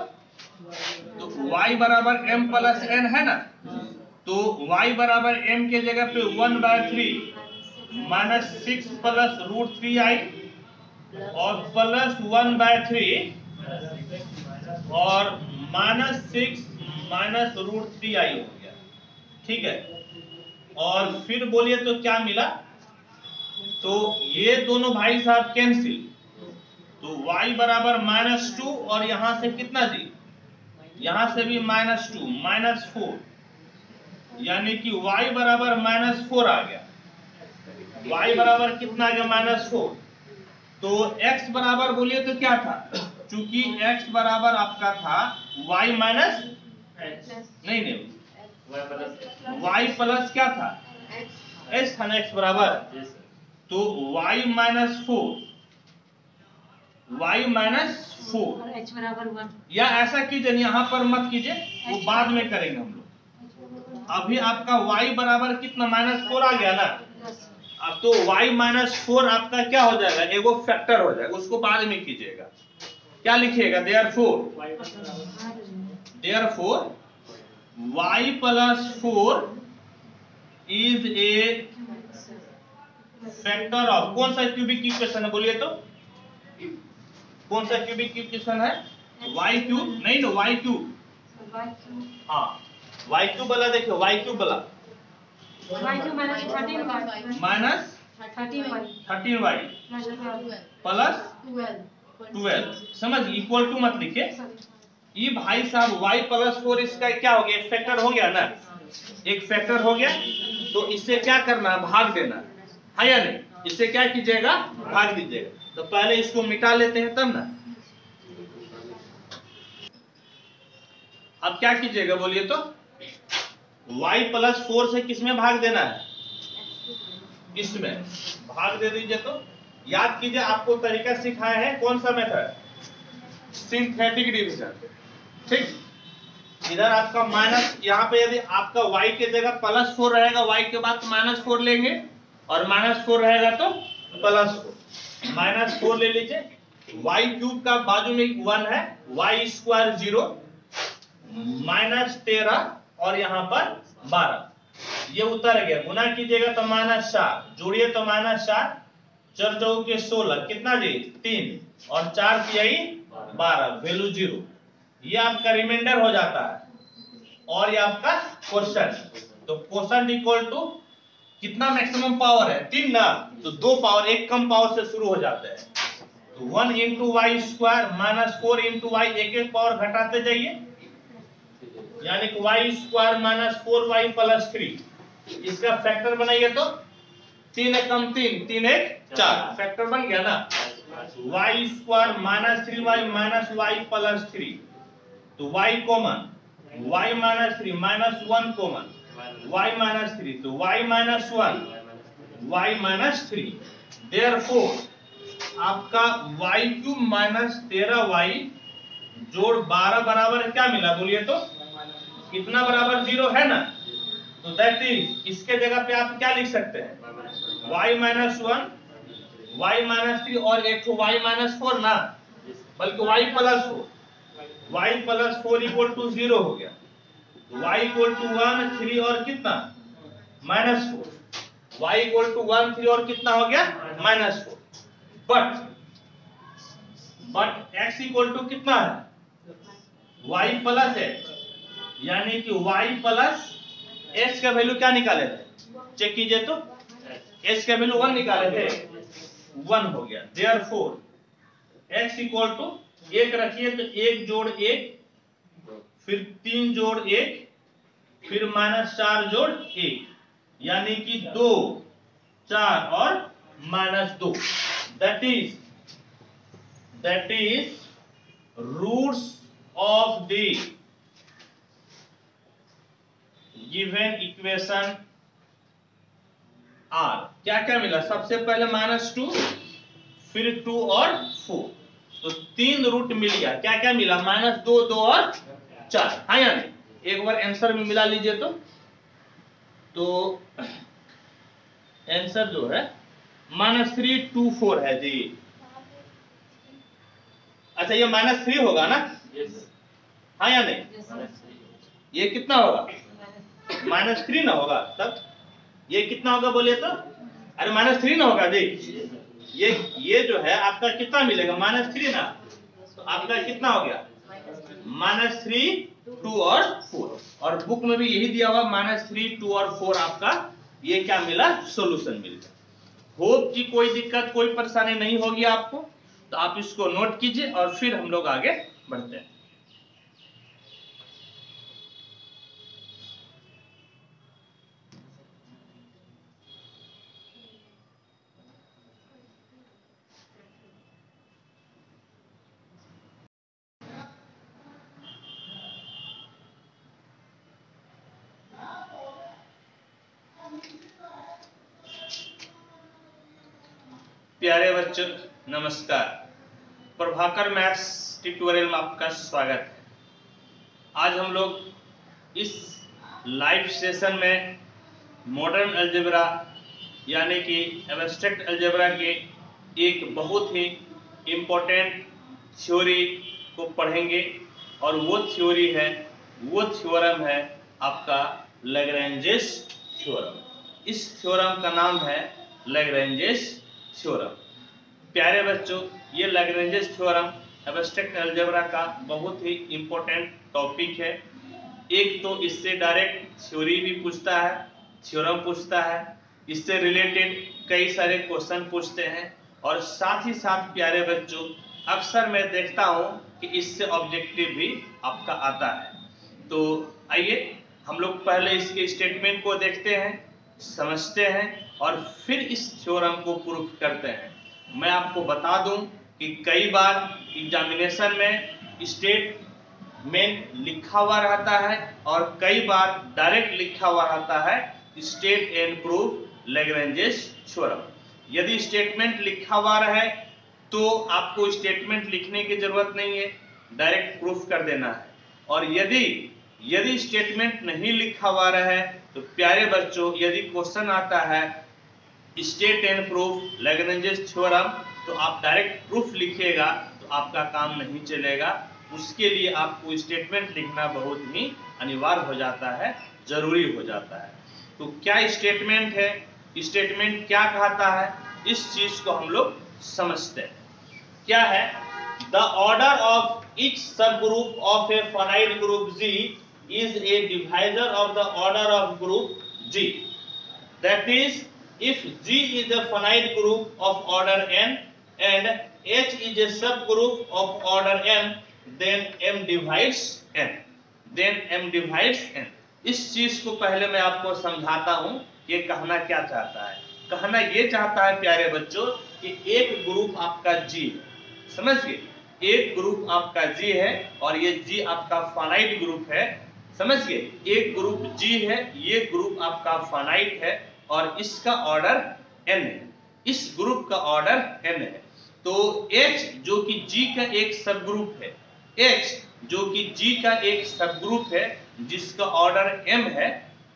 तो y बराबर एम प्लस एन है ना तो y बराबर एम के जगह पे one by three minus six plus root three I और प्लस वन बाय थ्री और minus six minus root three I हो गया ठीक है और फिर बोलिए तो क्या मिला तो ये दोनों भाई साहब कैंसिल तो y बराबर माइनस टू और यहां से कितना जी यहां से भी माइनस टू माइनस फोर यानी कि y बराबर माइनस फोर आ गया y बराबर कितना गया माइनस फोर तो x बराबर बोलिए तो क्या था चूंकि x बराबर आपका था y माइनस नहीं नहीं y प्लस क्या था x था ना x बराबर तो y minus four y minus four H बराबर वन या ऐसा कीजिए यहाँ पर मत कीजिए वो बाद में करेंगे हम लोग अभी आपका y बराबर कितना माइनस फोर आ गया ना अब तो y माइनस फोर आपका क्या हो जाएगा एगो फैक्टर हो जाएगा उसको बाद में कीजिएगा क्या लिखिएगा therefore therefore Y plus four is a factor of कौन सा क्यूबिक क्वेश्चन है बोलिए तो कौन सा क्यूबिक क्वेश्चन है वाई क्यूब नहीं ना वाई क्यूब हाँ वाई क्यूब वाला देखिए वाई क्यूब वाला minus thirteen Y plus twelve समझ इक्वल टू मत लिखे ये e भाई साहब वाई प्लस फोर इसका क्या हो गया एक फैक्टर हो गया ना एक फैक्टर हो गया तो इससे क्या करना भाग देना है या नहीं इससे क्या कीजिएगा भाग दीजिएगा तो पहले इसको मिटा लेते हैं तब ना अब क्या कीजिएगा बोलिए तो y प्लस फोर से किसमें भाग देना है इसमें भाग दे दीजिए तो याद कीजिए आपको तरीका सिखाया है कौन सा मेथड सिंथेटिक डिवीजन ठीक इधर आपका माइनस यहाँ पे यदि आपका y के जगह प्लस फोर रहेगा y के बाद माइनस फोर लेंगे और माइनस फोर रहेगा तो प्लस फोर माइनस फोर ले लीजिए y क्यूब का बाजू में वन है y स्क्वायर जीरो माइनस तेरह और यहाँ पर बारह ये उत्तर गया गुना कीजिएगा तो माइनस चार जोड़िए तो माइनस चार चर चौ के सोलह कितना जी तीन और चार तिहाई बारह वैल्यू जीरो ये आपका रिमाइंडर हो जाता है और ये आपका क्वेश्चन तो क्वेश्चन इक्वल टू कितना मैक्सिमम पावर है तीन ना तो दो पावर एक कम पावर से शुरू हो जाता है तो one into Y square minus four into Y एक एक पावर घटाते जाइए यानी कि Y square minus four Y plus three इसका फैक्टर बनाइए तो तीन एक कम तीन तीन एक चार फैक्टर बन गया ना Y square minus three Y minus Y plus three तो Y common Y minus three minus one common Y minus three तो Y minus one Y minus three therefore आपका वाई क्यूब माइनस तेरह Y जोड़ बारह बराबर क्या मिला बोलिए तो कितना बराबर जीरो है ना तो दैट इज इसके जगह पे आप क्या लिख सकते हैं y minus one Y minus three और एक तो वाई माइनस फोर ना बल्कि y plus four Y plus four equal to zero हो गया y equal to one three और कितना minus four Y equal to one three और कितना हो गया minus four but but x equal to कितना है y प्लस एक्स यानी कि y प्लस एक्स का वैल्यू क्या निकाले थे चेक कीजिए तो एक्स का वैल्यू वन निकाले थे वन हो गया therefore x equal to एक रखिए तो एक जोड़ एक फिर तीन जोड़ एक फिर माइनस चार जोड़ एक यानी कि दो चार और माइनस दो that is that is roots of the given equation are क्या क्या मिला सबसे पहले माइनस टू फिर टू और फोर तो तीन रूट मिल गया क्या क्या मिला माइनस दो दो और चार हाँ या नहीं एक बार आंसर भी मिला लीजिए तो तो आंसर जो है माइनस थ्री टू फोर है जी अच्छा ये माइनस थ्री होगा ना हाँ या नहीं ये कितना होगा माइनस थ्री ना होगा तब ये कितना होगा बोलिए तो अरे माइनस थ्री ना होगा जी ये ये जो है आपका कितना मिलेगा माइनस थ्री ना तो आपका कितना हो गया माइनस थ्री टू और फोर और बुक में भी यही दिया हुआ माइनस थ्री टू और फोर आपका ये क्या मिला सोल्यूशन मिल गया होप की कोई दिक्कत कोई परेशानी नहीं होगी आपको तो आप इसको नोट कीजिए और फिर हम लोग आगे बढ़ते हैं बच्चों नमस्कार प्रभाकर मैथ्स ट्यूटोरियल में आपका स्वागत है आज हम लोग इस लाइव सेशन में मॉडर्न अल्जेबरा यानी कि एब्स्ट्रैक्ट अल्जेबरा के एक बहुत ही इम्पोर्टेंट थ्योरी को पढ़ेंगे और वो थ्योरी है वो थ्योरम है आपका लेग्रेंजेस थ्योरम इस थ्योरम का नाम है लेग्रेंजेस थ्योरम प्यारे बच्चों ये लैग्रेंजेस थ्योरम एबस्ट्रैक्ट अलजेब्रा का बहुत ही इम्पोर्टेंट टॉपिक है एक तो इससे डायरेक्ट थ्योरी भी पूछता है थ्योरम पूछता है इससे रिलेटेड कई सारे क्वेश्चन पूछते हैं और साथ ही साथ प्यारे बच्चों अक्सर मैं देखता हूँ कि इससे ऑब्जेक्टिव भी आपका आता है तो आइए हम लोग पहले इसके स्टेटमेंट को देखते हैं समझते हैं और फिर इस थ्योरम को प्रूफ करते हैं मैं आपको बता दूं कि कई बार एग्जामिनेशन में स्टेट में लिखा हुआ रहता है और कई बार डायरेक्ट लिखा हुआ रहता है state and proof Lagrange's theorem यदि स्टेटमेंट लिखा हुआ रहे तो आपको स्टेटमेंट लिखने की जरूरत नहीं है डायरेक्ट प्रूफ कर देना है और यदि यदि स्टेटमेंट नहीं लिखा हुआ रहे तो प्यारे बच्चों यदि क्वेश्चन आता है state and proof Lagrange's theorem तो आप डायरेक्ट प्रूफ लिखिएगा तो आपका काम नहीं चलेगा उसके लिए आपको स्टेटमेंट लिखना बहुत ही अनिवार्य हो जाता है जरूरी हो जाता है तो क्या स्टेटमेंट है स्टेटमेंट क्या कहता है इस चीज को हम लोग समझते हैं क्या है the order of each subgroup of a finite group G is a divisor of the order of group G that is if G is a finite group of order n and H is a subgroup of order m, then m divides n. Then m divides n. इस चीज को पहले मैं आपको समझाता हूं ये कहना क्या चाहता है कहना ये चाहता है प्यारे बच्चों कि एक ग्रुप आपका g है समझ गए एक ग्रुप आपका g है और ये g आपका फाइनाइट ग्रुप है समझ गए एक ग्रुप g है ये ग्रुप आपका फाइनाइट है और इसका ऑर्डर एन है इस ग्रुप का ऑर्डर एन है तो एच जो कि जी का एक सब ग्रुप है एच जो कि जी का एक सब ग्रुप है जिसका ऑर्डर एम है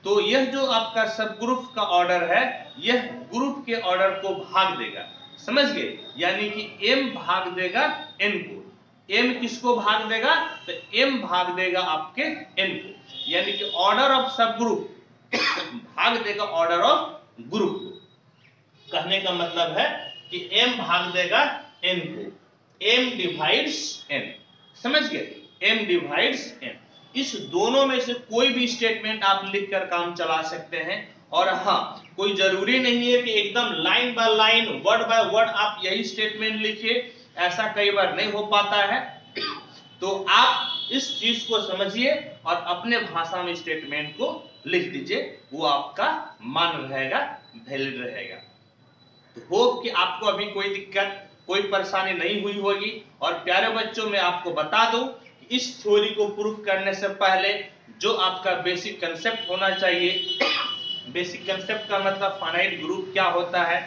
तो यह जो आपका सब ग्रुप का ऑर्डर है यह ग्रुप के ऑर्डर को भाग देगा समझ गए यानी कि एम भाग देगा एन को एम किसको भाग देगा तो एम भाग देगा आपके एन को यानी कि ऑर्डर ऑफ सब ग्रुप भाग देगा ऑर्डर ऑफ गुरु को कहने का मतलब है कि m भाग देगा n को m डिवाइड्स n समझ गए m डिवाइड्स n इस दोनों में से कोई भी स्टेटमेंट आप लिखकर काम चला सकते हैं और हाँ कोई जरूरी नहीं है कि एकदम line by line word by word आप यही स्टेटमेंट लिखिए ऐसा कई बार नहीं हो पाता है तो आप इस चीज को समझिए और अपने भाषा में स्टेटमेंट को लिख दीजिए वो आपका मान रहेगा वैलिड रहेगा तो होप कि आपको अभी कोई दिक्कत कोई परेशानी नहीं हुई होगी और प्यारे बच्चों मैं आपको बता दूं कि इस थ्योरी को प्रूफ करने से पहले जो आपका बेसिक कंसेप्ट होना चाहिए बेसिक कंसेप्ट का मतलब फाइनाइट ग्रुप क्या होता है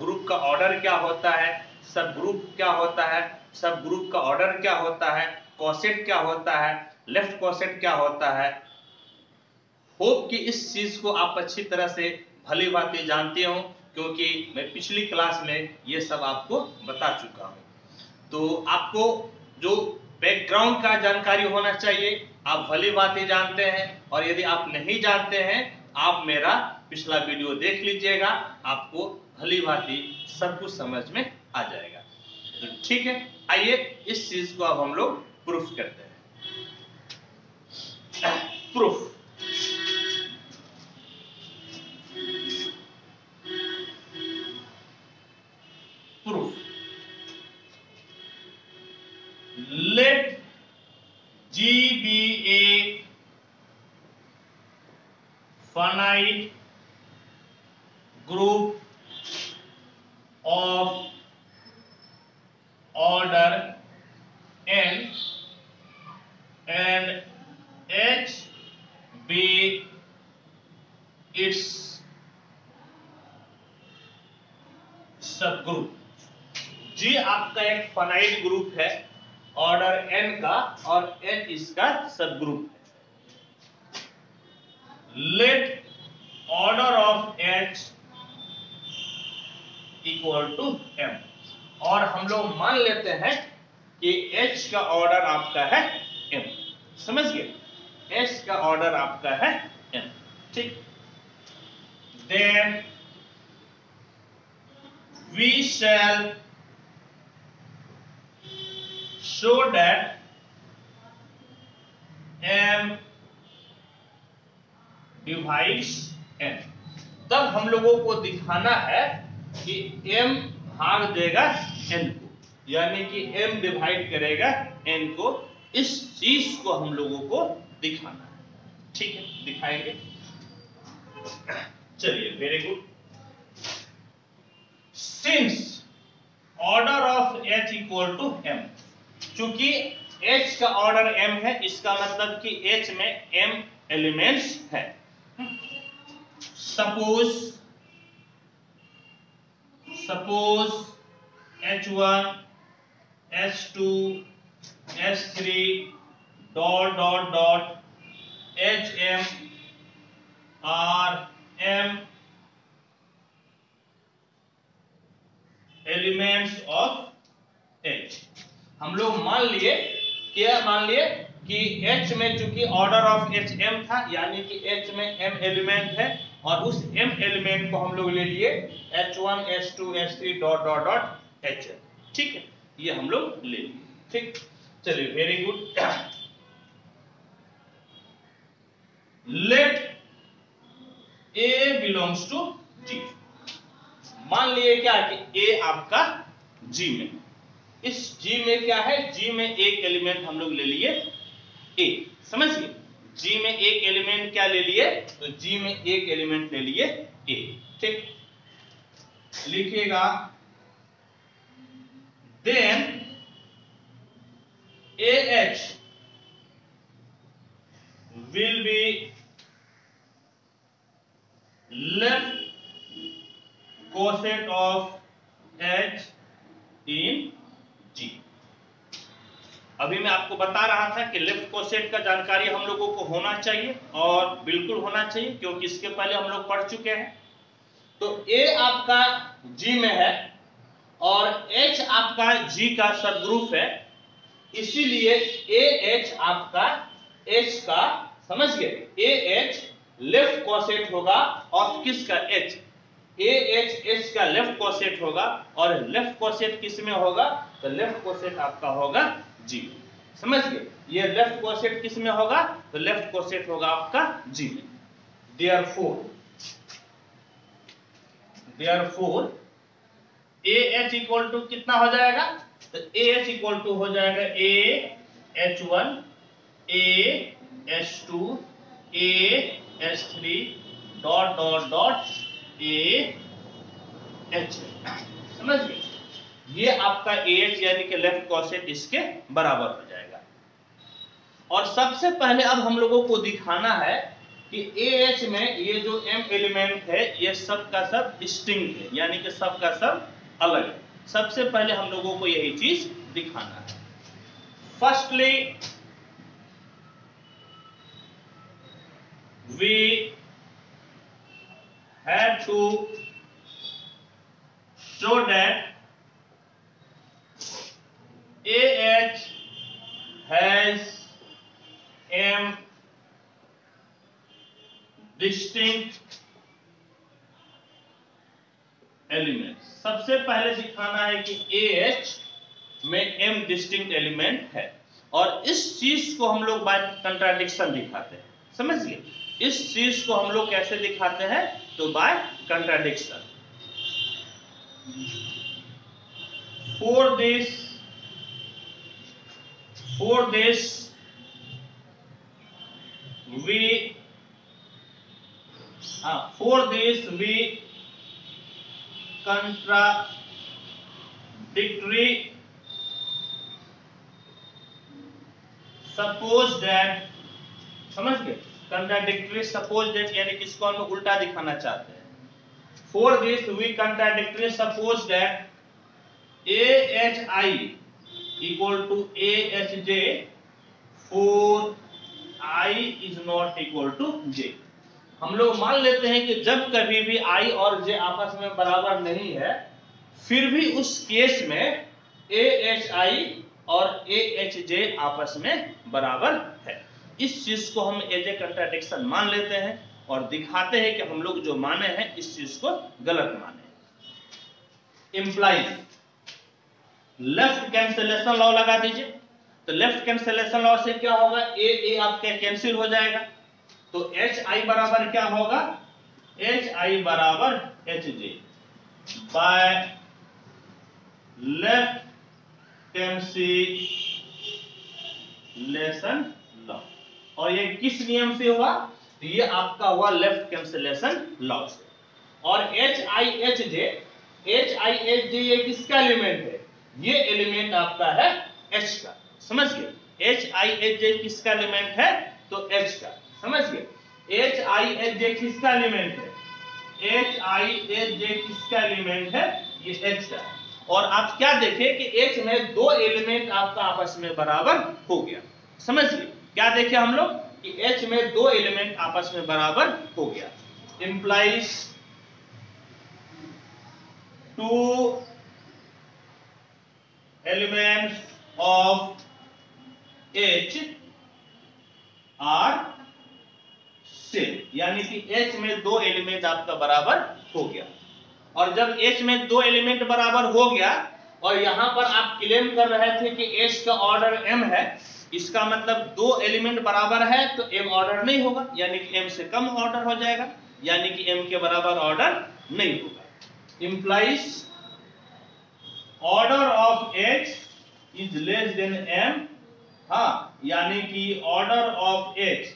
ग्रुप का ऑर्डर क्या होता है सब ग्रुप क्या होता है सब ग्रुप का ऑर्डर क्या होता है कॉसेट क्या होता है लेफ्ट कॉसेट क्या होता है होप कि इस चीज को आप अच्छी तरह से भली बात जानते हो क्योंकि मैं पिछली क्लास में ये सब आपको बता चुका हूँ तो आपको जो बैकग्राउंड का जानकारी होना चाहिए आप भली भांति जानते हैं और यदि आप नहीं जानते हैं आप मेरा पिछला वीडियो देख लीजिएगा आपको भली भांति सब कुछ समझ में आ जाएगा तो ठीक है आइए इस चीज को अब हम लोग प्रूफ करते हैं proof G be a finite group of order N and H be its subgroup G आपका एक फनाइट ग्रुप है ऑर्डर एन का और एन इसका सबग्रुप है let order of H equal to M और हम लोग मान लेते हैं कि एच का ऑर्डर आपका है एम समझ गए एच का ऑर्डर आपका है एम ठीक then we shall so that m divides n तब हम लोगों को दिखाना है कि m भाग देगा n को यानी कि m डिवाइड करेगा n को इस चीज को हम लोगों को दिखाना है ठीक है दिखाएंगे चलिए very good since order of h equal to m चूंकि H का ऑर्डर M है इसका मतलब कि H में M एलिमेंट्स है suppose suppose H1 H2 H3 dot dot dot H M are M elements of H हम लोग मान लिए क्या मान लिए कि H में चूंकि ऑर्डर ऑफ एच एम था यानी कि H में m एलिमेंट है और उस m एलिमेंट को हम लोग ले लिए H1, H2, H3 dot dot dot H ठीक है ये हम लोग ले लिए ठीक चलिए very good let A belongs to G मान लिए क्या कि ए आपका जी में इस जी में क्या है जी में एक एलिमेंट हम लोग ले लिए ए समझिए जी में एक एलिमेंट क्या ले लिए तो जी में एक एलिमेंट ले लिए ए ठीक लिखिएगा then A H will be left coset of H in अभी मैं आपको बता रहा था कि लेफ्ट कोसेट का जानकारी हम लोगों को होना चाहिए और बिल्कुल होना चाहिए क्योंकि इसके पहले हम लोग पढ़ चुके हैं तो ए आपका जी में है और एच आपका जी का सदग्रुप है इसीलिए ए एच आपका एच का समझ गए ए एच लेफ्ट कोसेट होगा और किसका एच ए एच एच का लेफ्ट कोसेट होगा और लेफ्ट कोसेट किस में होगा तो लेफ्ट कोसेट आपका होगा जी समझ गए ये लेफ्ट कोसेट किस में होगा तो लेफ्ट कोसेट होगा आपका जी में therefore therefore A H equal to कितना हो जाएगा तो ए एच इक्वल टू हो जाएगा A H one A H two A H three dot dot dot A H समझ गए ये आपका एच यानी कि लेफ्ट कॉसेट इसके बराबर हो जाएगा और सबसे पहले अब हम लोगों को दिखाना है कि एच में ये जो एम एलिमेंट है ये सब का सब डिस्टिंग है यानी कि सब का सब अलग है सबसे पहले हम लोगों को यही चीज दिखाना है firstly we have to show that H has M distinct element सबसे पहले दिखाना है कि ए एच में एम डिस्टिंक्ट एलिमेंट है और इस चीज को हम लोग बाय कंट्राडिक्शन दिखाते हैं समझिए इस चीज को हम लोग कैसे दिखाते हैं तो by contradiction for this For this, we uh, for this we contradictory suppose that समझ गए कंट्राडिक्टरी सपोज दैट यानी किसको हम उल्टा दिखाना चाहते हैं for this we contradictory suppose that A H I equal to J for I is not equal to J हम लोग मान लेते हैं कि जब कभी भी I और J आपस में बराबर नहीं है फिर भी उस केस में आई और जे आपस में बराबर है इस चीज को हम एज ए कंट्राडिक्शन मान लेते हैं और दिखाते हैं कि हम लोग जो माने हैं इस चीज को गलत माने इंप्लाइज लेफ्ट कैंसिलेशन लॉ लगा दीजिए तो लेफ्ट कैंसिलेशन लॉ से क्या होगा ए ए आपके कैंसिल हो जाएगा तो एच आई बराबर क्या होगा एच आई बराबर H J by left cancellation law और ये किस नियम से हुआ तो ये आपका हुआ लेफ्ट कैंसिलेशन लॉ से और H I H J H I H J ये किसका एलिमेंट है ये एलिमेंट आपका है एच का समझ गए एच आई एच जे किसका एलिमेंट है तो एच का समझ गए एच आई एच जे किसका एलिमेंट है एच आई एच जे किसका एलिमेंट है ये एच का और आप क्या देखें कि एच में दो एलिमेंट आपका आपस में बराबर हो गया समझ गए क्या देखे हम लोग कि एच में दो एलिमेंट आपस में बराबर हो गया implies two elements of H are same यानी कि H में दो एलिमेंट आपका बराबर हो गया और जब H में दो एलिमेंट बराबर हो गया और यहां पर आप क्लेम कर रहे थे कि H का ऑर्डर M है इसका मतलब दो एलिमेंट बराबर है तो M ऑर्डर नहीं होगा यानी कि M से कम ऑर्डर हो जाएगा यानी कि M के बराबर ऑर्डर नहीं होगा implies order of H is less than M हा यानी कि order of H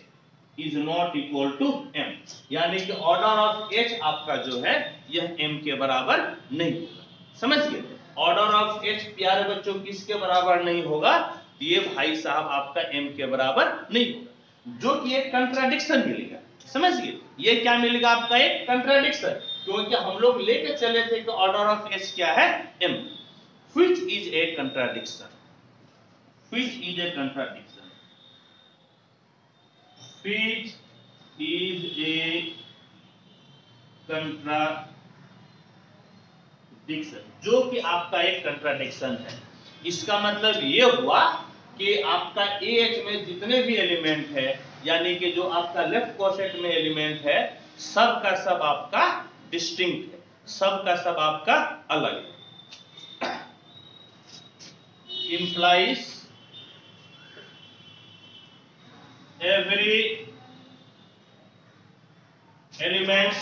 is not equal to M यानी कि ऑर्डर ऑफ एच आपका जो है यह एम के बराबर नहीं होगा समझ गए ऑर्डर ऑफ एच प्यारे बच्चों किसके बराबर नहीं होगा तो ये भाई साहब आपका एम के बराबर नहीं होगा जो कि एक कंट्राडिक्शन मिलेगा समझिए ये क्या मिलेगा आपका एक कंट्राडिक्शन क्योंकि हम लोग लेके चले थे कि ऑर्डर ऑफ एच क्या है M which is a contradiction which is a contradiction which is a contradiction जो कि आपका एक contradiction है इसका मतलब ये हुआ कि आपका ए एच में जितने भी एलिमेंट है यानी कि जो आपका लेफ्ट कॉसेट में एलिमेंट है सब का सब आपका डिस्टिंक्ट है सब का सब आपका अलग है implies every elements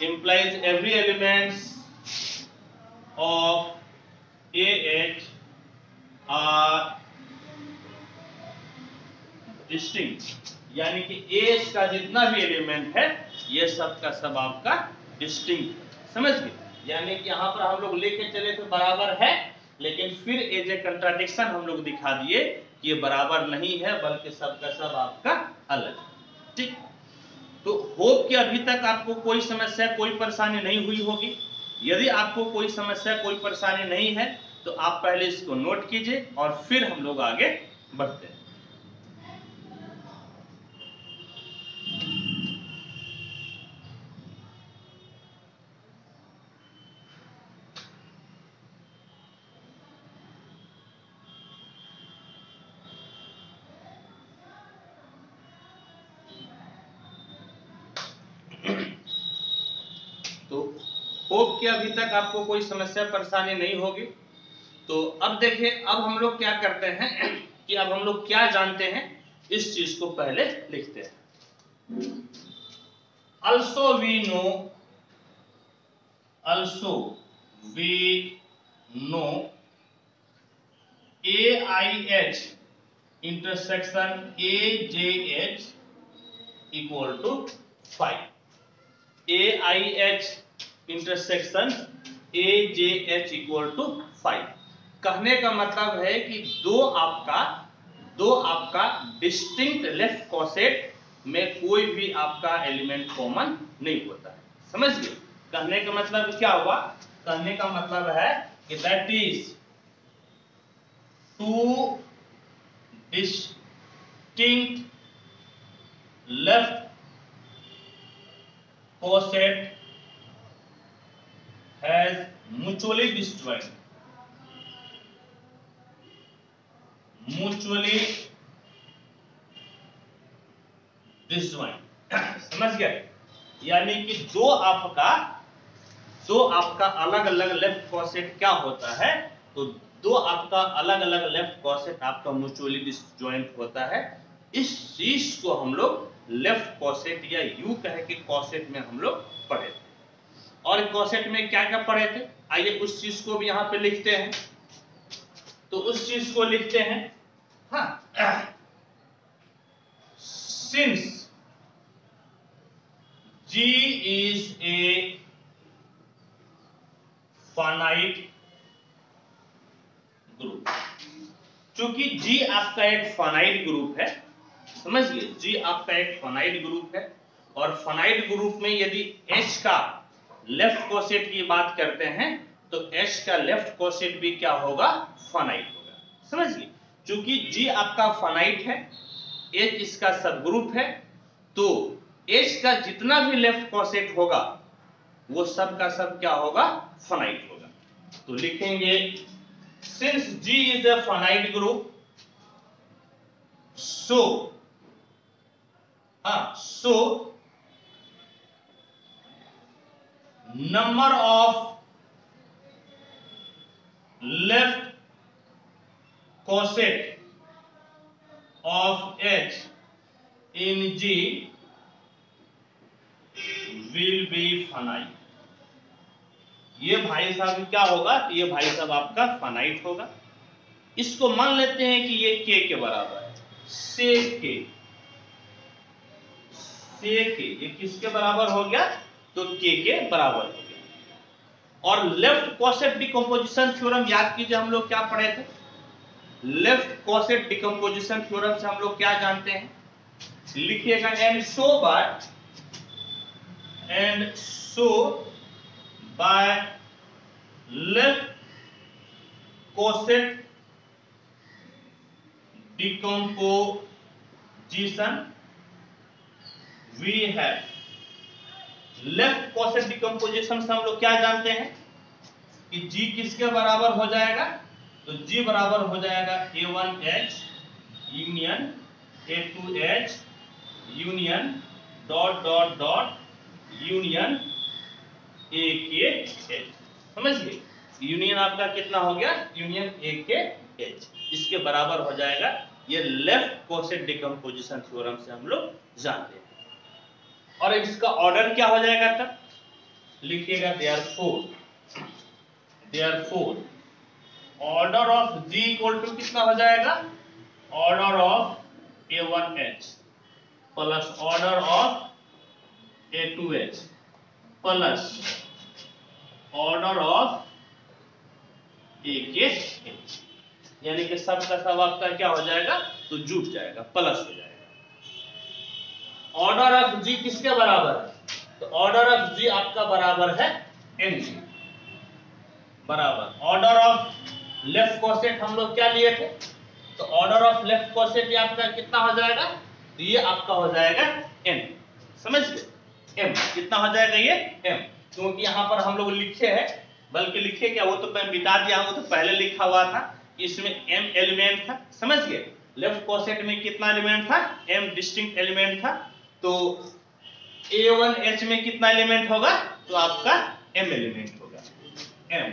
implies every elements of AH are distinct यानी कि एस का जितना भी एलिमेंट है ये सब का सब आपका डिस्टिंक्ट समझ गए यानी कि यहाँ पर हम लोग लेके चले तो बराबर है लेकिन फिर एज ए कंट्राडिक्शन हम लोग दिखा दिए कि ये बराबर नहीं है बल्कि सबका सब आपका अलग ठीक तो होप कि अभी तक आपको कोई समस्या कोई परेशानी नहीं हुई होगी यदि आपको कोई समस्या कोई परेशानी नहीं है तो आप पहले इसको नोट कीजिए और फिर हम लोग आगे बढ़ते हैं तक आपको कोई समस्या परेशानी नहीं होगी तो अब देखिये अब हम लोग क्या करते हैं कि अब हम लोग क्या जानते हैं इस चीज को पहले लिखते हैं also we know also we know A I H intersection A J H equal to five A I H intersection A J H equal to five कहने का मतलब है कि दो आपका दो आपका डिस्टिंक्ट लेफ्ट कॉसेट में कोई भी आपका एलिमेंट कॉमन नहीं होता है समझ गए कहने का मतलब क्या हुआ कहने का मतलब है कि that is two distinct left coset has mutually destroyed mutually disjoint समझ गया यानी कि दो आपका दो आपका अलग अलग लेफ्ट कॉसेट क्या होता है तो दो आपका अलग अलग लेफ्ट कॉसेट आपका म्यूचुअली डिस्जॉइंट होता है इस चीज को हम लोग लेफ्ट कॉसेट या यू कह के कॉसेट में हम लोग पढ़े और कॉसेट में क्या क्या पढ़े थे आइए उस चीज को भी यहाँ पे लिखते हैं तो उस चीज को लिखते हैं since G is a finite group क्योंकि जी आपका एक फाइनाइट ग्रुप है समझिए जी आपका एक फाइनाइट ग्रुप है और फाइनाइट ग्रुप में यदि एच का लेफ्ट कोसेट की बात करते हैं तो एच का लेफ्ट कोसेट भी क्या होगा फनाइट होगा समझिए चूंकि जी आपका फनाइट है एच इसका ग्रुप है तो एच का जितना भी लेफ्ट कोसेट होगा वो सब का सब क्या होगा फनाइट होगा तो लिखेंगे since G is a finite group so हा so number of left coset of H in G will be finite ये भाई साहब क्या होगा ये भाई साहब आपका फनाइट होगा इसको मान लेते हैं कि ये के के बराबर है से के से के ये किसके बराबर हो गया तो के के बराबर हो गया और लेफ्ट कॉसेट डिकम्पोजिशन थ्योरम याद कीजिए हम लोग क्या पढ़े थे लेफ्ट कॉसेट डिकम्पोजिशन थ्योरम से हम लोग क्या जानते हैं लिखिएगा and so by and so by left coset decomposition we have left question decomposition से हम लोग क्या जानते हैं कि जी किसके बराबर हो जाएगा तो जी बराबर हो जाएगा A one H union A two H union dot dot dot union A K H समझिए यूनियन आपका कितना हो गया यूनियन ए के एच इसके बराबर हो जाएगा ये लेफ्ट क्वेश्चन डिकम्पोजिशन थ्योरम से हम लोग जानते हैं और इसका ऑर्डर क्या हो जाएगा तब लिखिएगा therefore therefore order of G equal to कितना हो जाएगा order of A one H plus order of A two H plus order of A K H यानी कि सब का सब आपका क्या हो जाएगा तो जुट जाएगा प्लस हो जाएगा ऑर्डर ऑफ जी किसके बराबर है तो ऑर्डर ऑफ जी आपका बराबर है एन जी बराबर ऑर्डर ऑफ लेफ्ट कोसेट हम लोग क्या लिए थे तो ऑर्डर ऑफ लेफ्ट कोसेट ये आपका कितना हो जाएगा तो ये आपका हो जाएगा एन समझ गए एम कितना हो जाएगा ये एम क्योंकि यहाँ पर हम लोग लिखे हैं बल्कि लिखे क्या वो तो मैं बिता दिया वो तो पहले लिखा हुआ था इसमें एम एलिमेंट था समझ गए लेफ्ट कोसेट में कितना एलिमेंट था एम डिस्टिंक्ट एलिमेंट था तो A1H में कितना एलिमेंट होगा तो आपका M एलिमेंट होगा M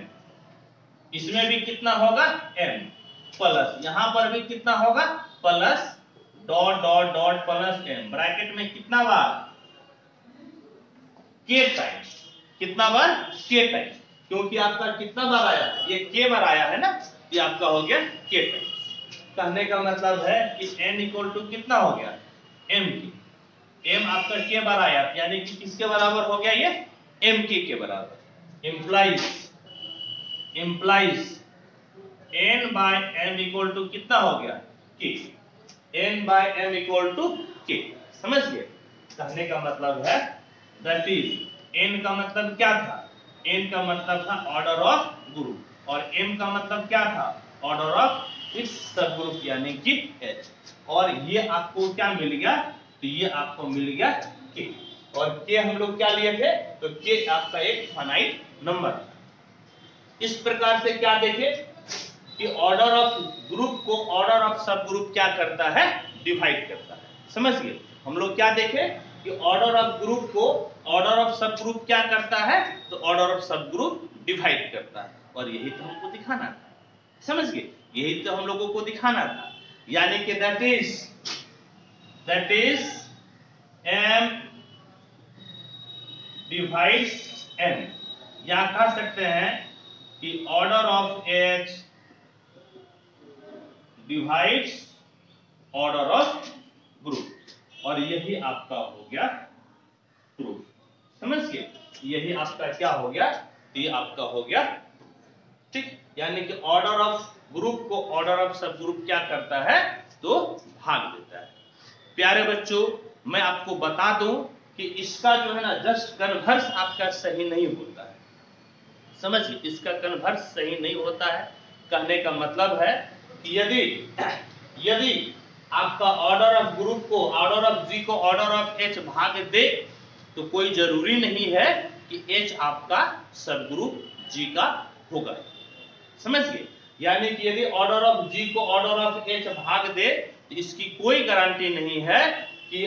इसमें भी कितना होगा M प्लस यहां पर भी कितना होगा plus dot dot dot plus M bracket में कितना बार K टाइम कितना बार K टाइम क्योंकि आपका कितना बार आया ये K बार आया है ना ये आपका हो गया K टाइम कहने का मतलब है कि n इक्वल टू कितना हो गया M की एम आपका के बार आया यानी कि किसके बराबर हो गया ये एम के के बराबर implies implies N by M equal to कितना हो गया K N by M equal to K समझ गए कहने का मतलब है दैट इज एन का मतलब क्या था एन का मतलब था ऑर्डर ऑफ ग्रुप और एम का मतलब क्या था ऑर्डर ऑफ इस सब ग्रुप यानी कि एच और ये आपको क्या मिल गया तो ये आपको मिल गया के और के हम लोग क्या लिए थे तो के आपका एक फाइनाइट नंबर इस प्रकार से क्या देखे कि ऑर्डर ऑफ ग्रुप को ऑर्डर ऑफ सब ग्रुप क्या करता है डिवाइड करता है समझिए हम लोग क्या देखे कि ऑर्डर ऑफ ग्रुप को ऑर्डर ऑफ सब ग्रुप क्या करता है तो order of subgroup divide करता है और यही तो हमको दिखाना था समझिए यही तो हम लोगों को दिखाना था यानी कि that is that is m divides n या कह सकते हैं कि order of h divide order of group और यही आपका हो गया प्रूफ समझ गए यही आपका क्या हो गया ये आपका हो गया ठीक यानी कि ऑर्डर ऑफ ग्रुप को ऑर्डर ऑफ सब ग्रुप क्या करता है तो भाग देता है प्यारे बच्चों मैं आपको बता दूं कि इसका जो है ना जस्ट कन्वर्स आपका सही नहीं होता है समझिए इसका कन्वर्स सही नहीं होता है कहने का मतलब है कि यदि यदि आपका ऑर्डर ऑफ ग्रुप को ऑर्डर ऑफ जी को ऑर्डर ऑफ एच भाग दे तो कोई जरूरी नहीं है कि एच आपका सब ग्रुप जी का होगा समझिए यानी कि यदि ऑर्डर ऑफ जी को ऑर्डर ऑफ एच भाग दे इसकी कोई गारंटी नहीं है कि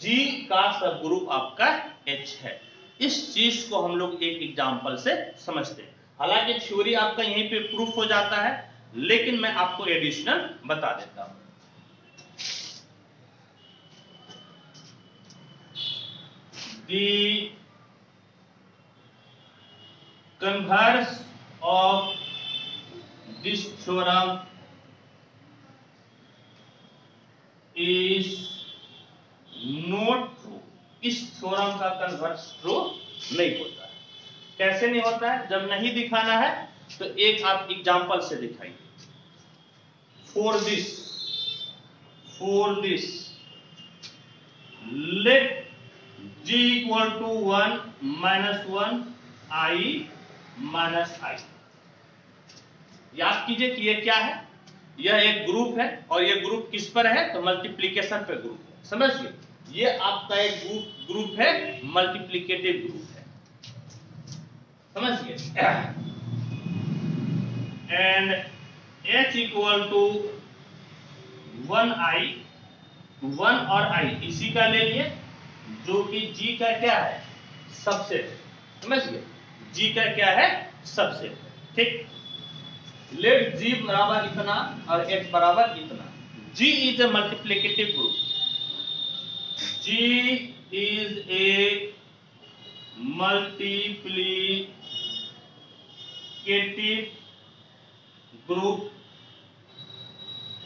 जी का सब ग्रुप आपका एच है इस चीज को हम लोग एक एग्जाम्पल से समझते हैं हालांकि थ्योरी आपका यहीं पे प्रूफ हो जाता है लेकिन मैं आपको एडिशनल बता देता हूं the converse of this theorem is not true इस थ्योरम का कन्वर्स ट्रू नहीं होता है कैसे नहीं होता है जब नहीं दिखाना है तो एक आप एग्जाम्पल से दिखाइए for this for this let g equal to one minus one I minus I याद कीजिए कि ये क्या है यह एक ग्रुप है और यह ग्रुप किस पर है तो मल्टीप्लीकेशन पे ग्रुप है समझिए ये आपका एक ग्रुप ग्रुप है मल्टीप्लीकेटिव ग्रुप है समझिए and h equal to one I one और आई इसी का ले लिए जो कि g का क्या है सबसे समझिए g का क्या है सबसे ठीक लेट जी बराबर इतना और एच बराबर इतना G is a multiplicative group G is a multiplicative group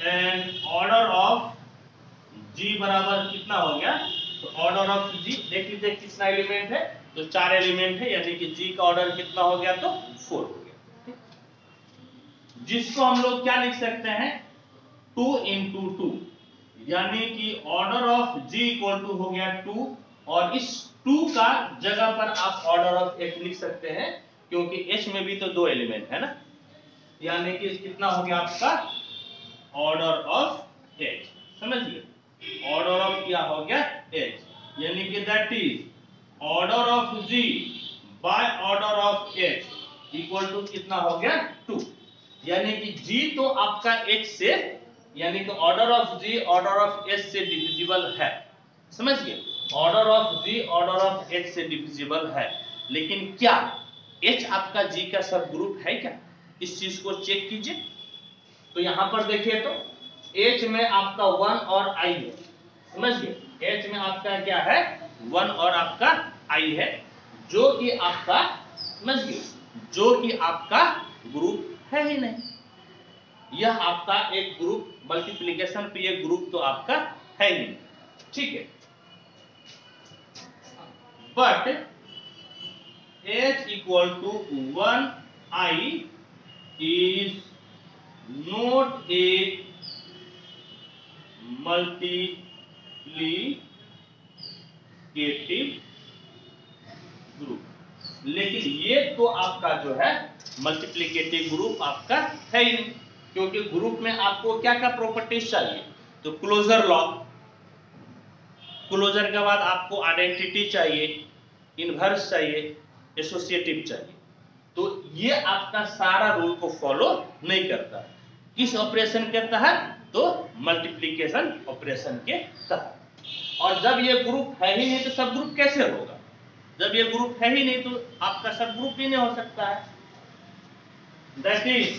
and order of G बराबर कितना हो गया तो ऑर्डर ऑफ जी देख लीजिए कितना एलिमेंट है तो चार एलिमेंट है यानी कि जी का ऑर्डर कितना हो गया तो फोर जिसको हम लोग क्या लिख सकते हैं टू इंटू टू यानी कि order of G equal to हो गया टू और इस टू का जगह पर आप ऑर्डर ऑफ एच लिख सकते हैं क्योंकि एच में भी तो दो एलिमेंट है ना यानी कि कितना हो गया आपका ऑर्डर ऑफ एच समझ ऑर्डर ऑफ क्या हो गया एच यानी कि that is order of G by order of H equal to कितना हो गया टू यानी कि जी तो आपका एच से यानी कि order of G order of H से डिविजिबल है समझिए order of G order of H से डिविजिबल है लेकिन क्या एच आपका जी का सब ग्रुप है क्या इस चीज को चेक कीजिए तो यहां पर देखिए तो एच में आपका वन और आई है समझिए एच में आपका क्या है वन और आपका आई है जो कि आपका समझिए जो कि आपका ग्रुप है ही नहीं यह आपका एक ग्रुप मल्टीप्लीकेशन पे एक ग्रुप तो आपका है ही नहीं ठीक है but h equal to one I is not a multiplicative group लेकिन ये तो आपका जो है मल्टीप्लीकेटिव ग्रुप आपका है ही नहीं क्योंकि ग्रुप में आपको क्या क्या प्रॉपर्टीज चाहिए तो क्लोजर लॉ क्लोजर के बाद आपको आइडेंटिटी चाहिए इनवर्स चाहिए एसोसिएटिव चाहिए तो ये आपका सारा रूल को फॉलो नहीं करता किस ऑपरेशन के तहत तो मल्टीप्लीकेशन ऑपरेशन के तहत और जब ये ग्रुप है ही नहीं तो सब ग्रुप कैसे होगा जब ये ग्रुप है ही नहीं तो आपका सब ग्रुप भी नहीं हो सकता है that is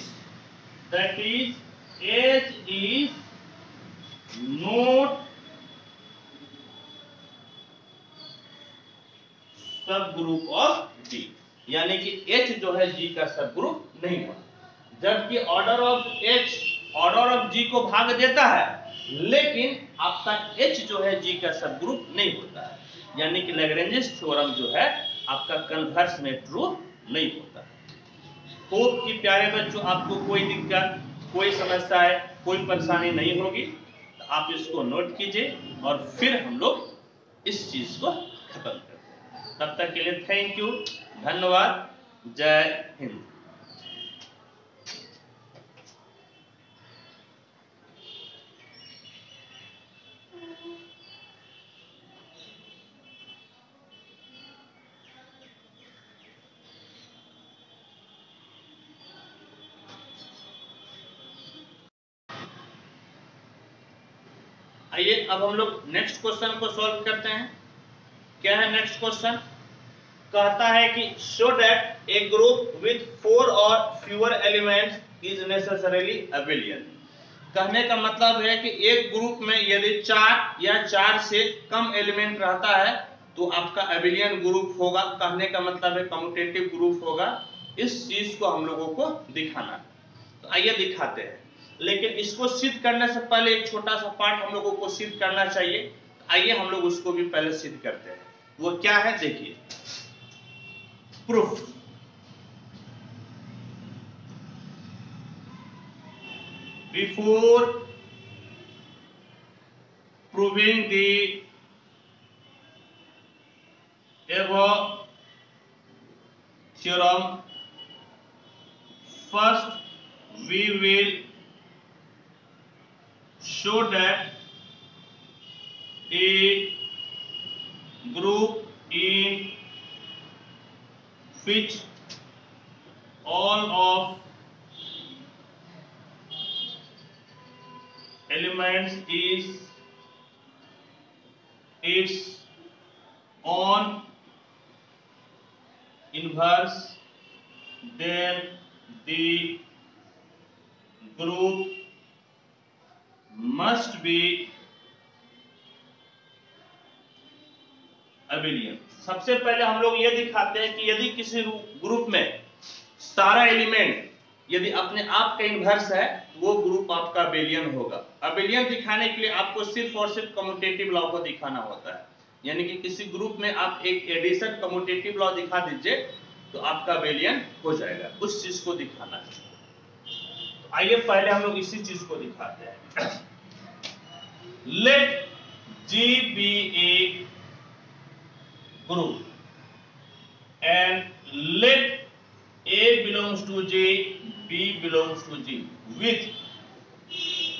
that is H is not subgroup of G यानी कि एच जो है जी का सब ग्रुप नहीं हो जबकि order of H order of G को भाग देता है लेकिन आपका एच जो है जी का सब ग्रुप नहीं होता है यानी कि लैग्रेंजेस थ्योरम जो है आपका कन्वर्स में ट्रू नहीं होता होप कि प्यारे बच्चों आपको कोई दिक्कत कोई समस्या है कोई परेशानी नहीं होगी तो आप इसको नोट कीजिए और फिर हम लोग इस चीज को खत्म करते हैं तब तक के लिए थैंक यू धन्यवाद जय हिंद अब हम लोग नेक्स्ट क्वेश्चन को सॉल्व करते हैं क्या है नेक्स्ट क्वेश्चन कहता है कि show that a group with four or fewer element is necessarily abelian कहने का मतलब है कि एक ग्रुप में यदि चार या चार से कम एलिमेंट रहता है तो आपका एबिलियन ग्रुप होगा कहने का मतलब है कम्यूटेटिव ग्रुप होगा इस चीज को हम लोगों को दिखाना तो आइए दिखाते हैं लेकिन इसको सिद्ध करने से पहले एक छोटा सा पार्ट हम लोगों को सिद्ध करना चाहिए आइए हम लोग उसको भी पहले सिद्ध करते हैं वो क्या है देखिए proof before proving the above first we will show that a group in which all of elements is its own inverse then the group must be abelian सबसे पहले हम लोग ये दिखाते हैं कि यदि किसी ग्रुप में सारा एलिमेंट यदि अपने आप का इन्वर्स है वो ग्रुप आपका अबेलियन होगा अबेलियन दिखाने के लिए आपको सिर्फ और सिर्फ कम्यूटेटिव लॉ को दिखाना होता है यानी कि किसी ग्रुप में आप एक एडिशन कम्यूटेटिव लॉ दिखा दीजिए तो आपका अबेलियन हो जाएगा उस चीज को दिखाना है आइए पहले हम लोग इसी चीज को दिखाते हैं let G be a group and let A belongs to G B belongs to G with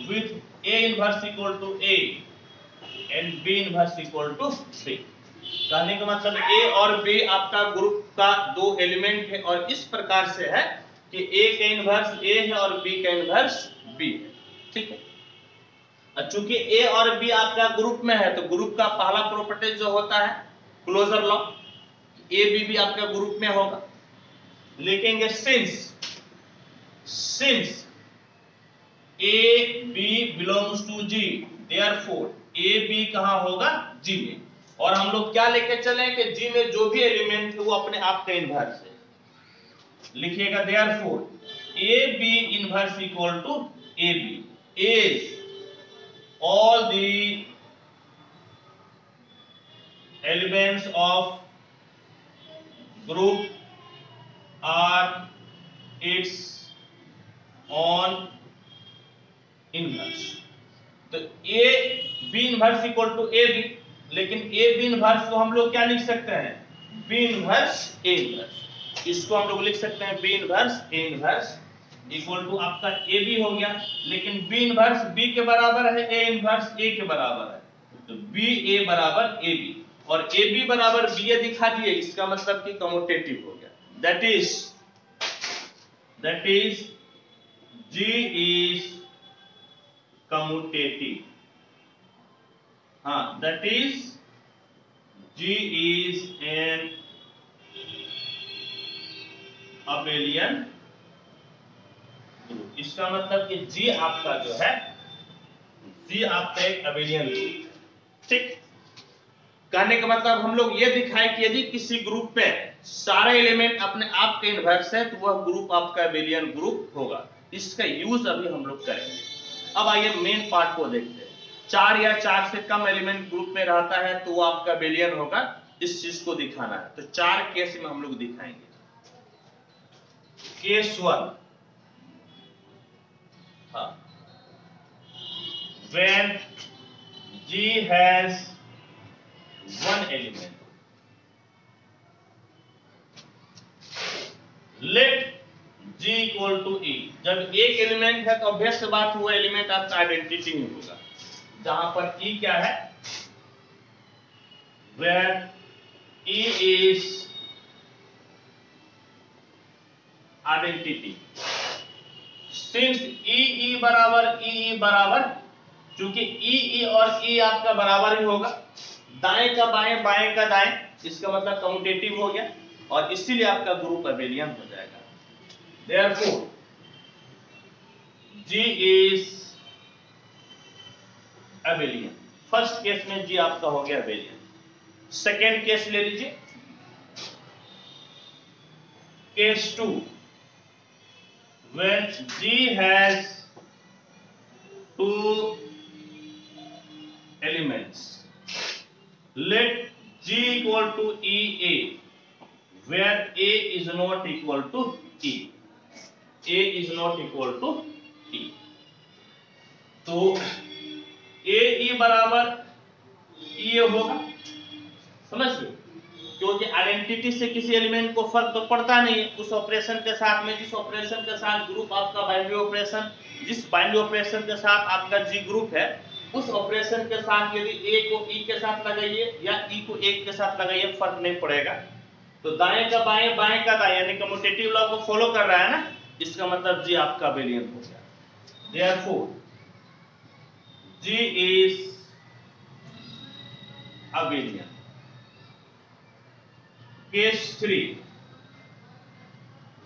with A inverse equal to A and B inverse equal to three कहने का मतलब ए और बी आपका ग्रुप का दो element है और इस प्रकार से है कि ए का इनवर्स ए है और बी का इनवर्स बी है ठीक है और चूंकि ए और बी आपका ग्रुप में है तो ग्रुप का पहला प्रॉपर्टीज जो होता है क्लोजर लॉ ए बी भी आपका ग्रुप में होगा लिखेंगे since since A B belongs to G for A B कहां होगा जी में और हम लोग क्या लेके चले कि जी में जो भी एलिमेंट है वो अपने आप का इन्वर्स है लिखिएगा therefore A B inverse equal to A B as all the elements of group are its own inverse तो A B inverse equal to A B लेकिन ए बी इनवर्स को हम लोग क्या लिख सकते हैं बी इनवर्स ए इनवर्स इसको हम लोग लिख सकते हैं B inverse A inverse equal to आपका ए बी हो गया लेकिन बी इनवर्स बी के बराबर है ए इनवर्स ए के बराबर है तो बी ए बराबर ए बी और ए बी बराबर बी ए दिखा दिए इसका मतलब कि कमोटेटिव हो गया that is that is G is commutative हाँ that is G is and abelian group इसका मतलब कि जी आपका जो है जी आपका एक अबेलियन ग्रुप ठीक कहने का मतलब हम लोग ये दिखाए कि यदि किसी ग्रुप में सारे एलिमेंट अपने आप के इन्वर्स है तो वह ग्रुप आपका अबेलियन ग्रुप होगा इसका यूज अभी हम लोग करेंगे अब आइए मेन पार्ट को देखते हैं चार या चार से कम एलिमेंट ग्रुप में रहता है तो वो आपका बिलियन होगा इस चीज को दिखाना है तो चार केस में हम लोग दिखाएंगे केस वन हाँ जी G has one element let G equal to E जब एक एलिमेंट है तो अभ्यस्त बात हुआ एलिमेंट आपका आइडेंटिटी नहीं होगा जहां पर E क्या है where E is identity since E बराबर ई e, e बराबर चूंकि ई e, और ई आपका बराबर ही होगा दाएं का बाएं बाएं का दाएं इसका मतलब काउंटेटिव हो गया और इसीलिए आपका ग्रुप अबेलियन हो जाएगा therefore G is abelian first case में जी आपका हो गया अबेलियन सेकेंड केस ले लीजिए case two when G has two elements. Let G equal to EA where A is not equal to E. A is not equal to E. तो A E बराबर E होगा समझ गए क्योंकि identity से किसी एलिमेंट को फर्क तो पड़ता नहीं है उस ऑपरेशन के साथ में जिस ऑपरेशन के साथ ग्रुप आपका बाइनरी ऑपरेशन जिस बाइनरी ऑपरेशन के साथ आपका जी ग्रुप है उस ऑपरेशन के साथ यदि ए को ई e के साथ लगाइए या ई e को एक के साथ लगाइए फर्क नहीं पड़ेगा तो दाएं का बाएं बाएं का दाएं यानी कम्यूटेटिव लॉ को फॉलो कर रहा है ना इसका मतलब जी आपका बेलियन हो गया therefore G is abelian case 3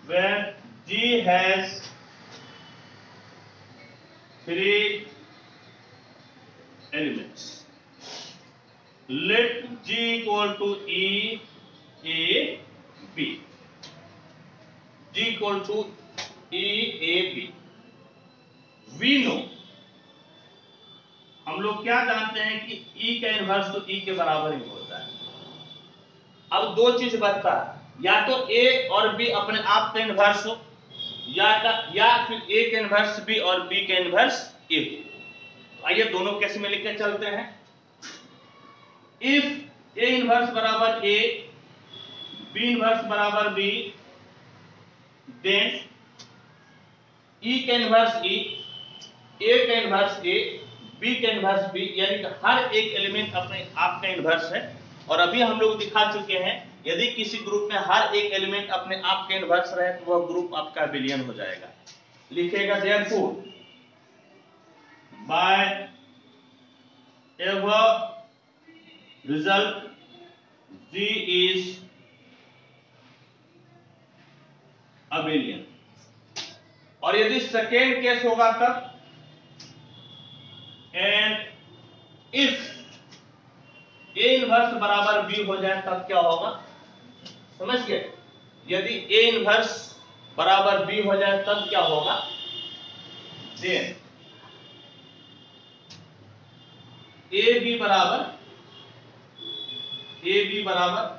where G has three elements. Let G equal to E A B. G equal to E A B. We know हम लोग क्या जानते हैं कि E का इन्वर्स तो E के बराबर ही होगा अब दो चीज बनता है या तो ए और बी अपने आप का इनवर्स हो या का, या फिर ए के इनवर्स बी और बी के इनवर्स ए तो आइए दोनों केस में के चलते हैं इफ ए इनवर्स बराबर ए बी इनवर्स बराबर बी देन ई के इनवर्स ई ए के इनवर्स ए बी के इनवर्स बी यानी हर एक एलिमेंट अपने आप का इनवर्स है और अभी हम लोग दिखा चुके हैं यदि किसी ग्रुप में हर एक एलिमेंट अपने आप के इनवर्स रहे तो वह ग्रुप आपका बिलियन हो जाएगा लिखेगा therefore by above result G is abelian और यदि सेकेंड केस होगा तब एंड इफ ए इनवर्स बराबर बी हो जाए तब क्या होगा समझिए यदि ए इनवर्स बराबर बी हो जाए तब क्या होगा देन ए बी बराबर ए बी बराबर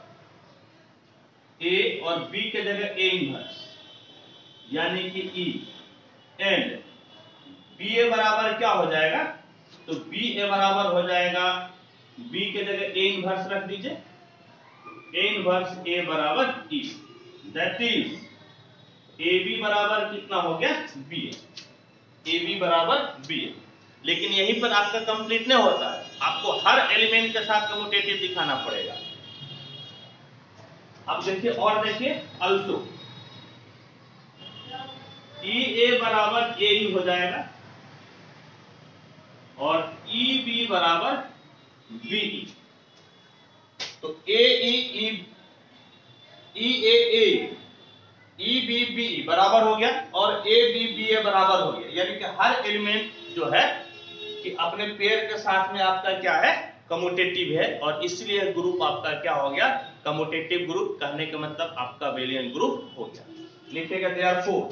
ए और बी के जगह ए इनवर्स यानी कि ई एंड बी ए बराबर क्या हो जाएगा तो बी ए बराबर हो जाएगा बी के जगह ए इनवर्स रख दीजिए ए इनवर्स ए बराबर E that is A B बराबर कितना हो गया बी ए बी बराबर बी लेकिन यहीं पर आपका कंप्लीट नहीं होता है आपको हर एलिमेंट के साथ कम्यूटेटिव दिखाना पड़ेगा अब देखिए और देखिए अल्सो ई ए बराबर ए ही हो जाएगा और ई e बी बराबर बीई तो A E E A A E B B बराबर हो गया और ए बी बी ए बराबर हो गया यानी कि हर एलिमेंट जो है कि अपने पेयर के साथ में आपका क्या है कमोटेटिव है और इसलिए ग्रुप आपका क्या हो गया कमोटेटिव ग्रुप कहने का मतलब आपका वेलियन ग्रुप हो गया लिखेगा therefore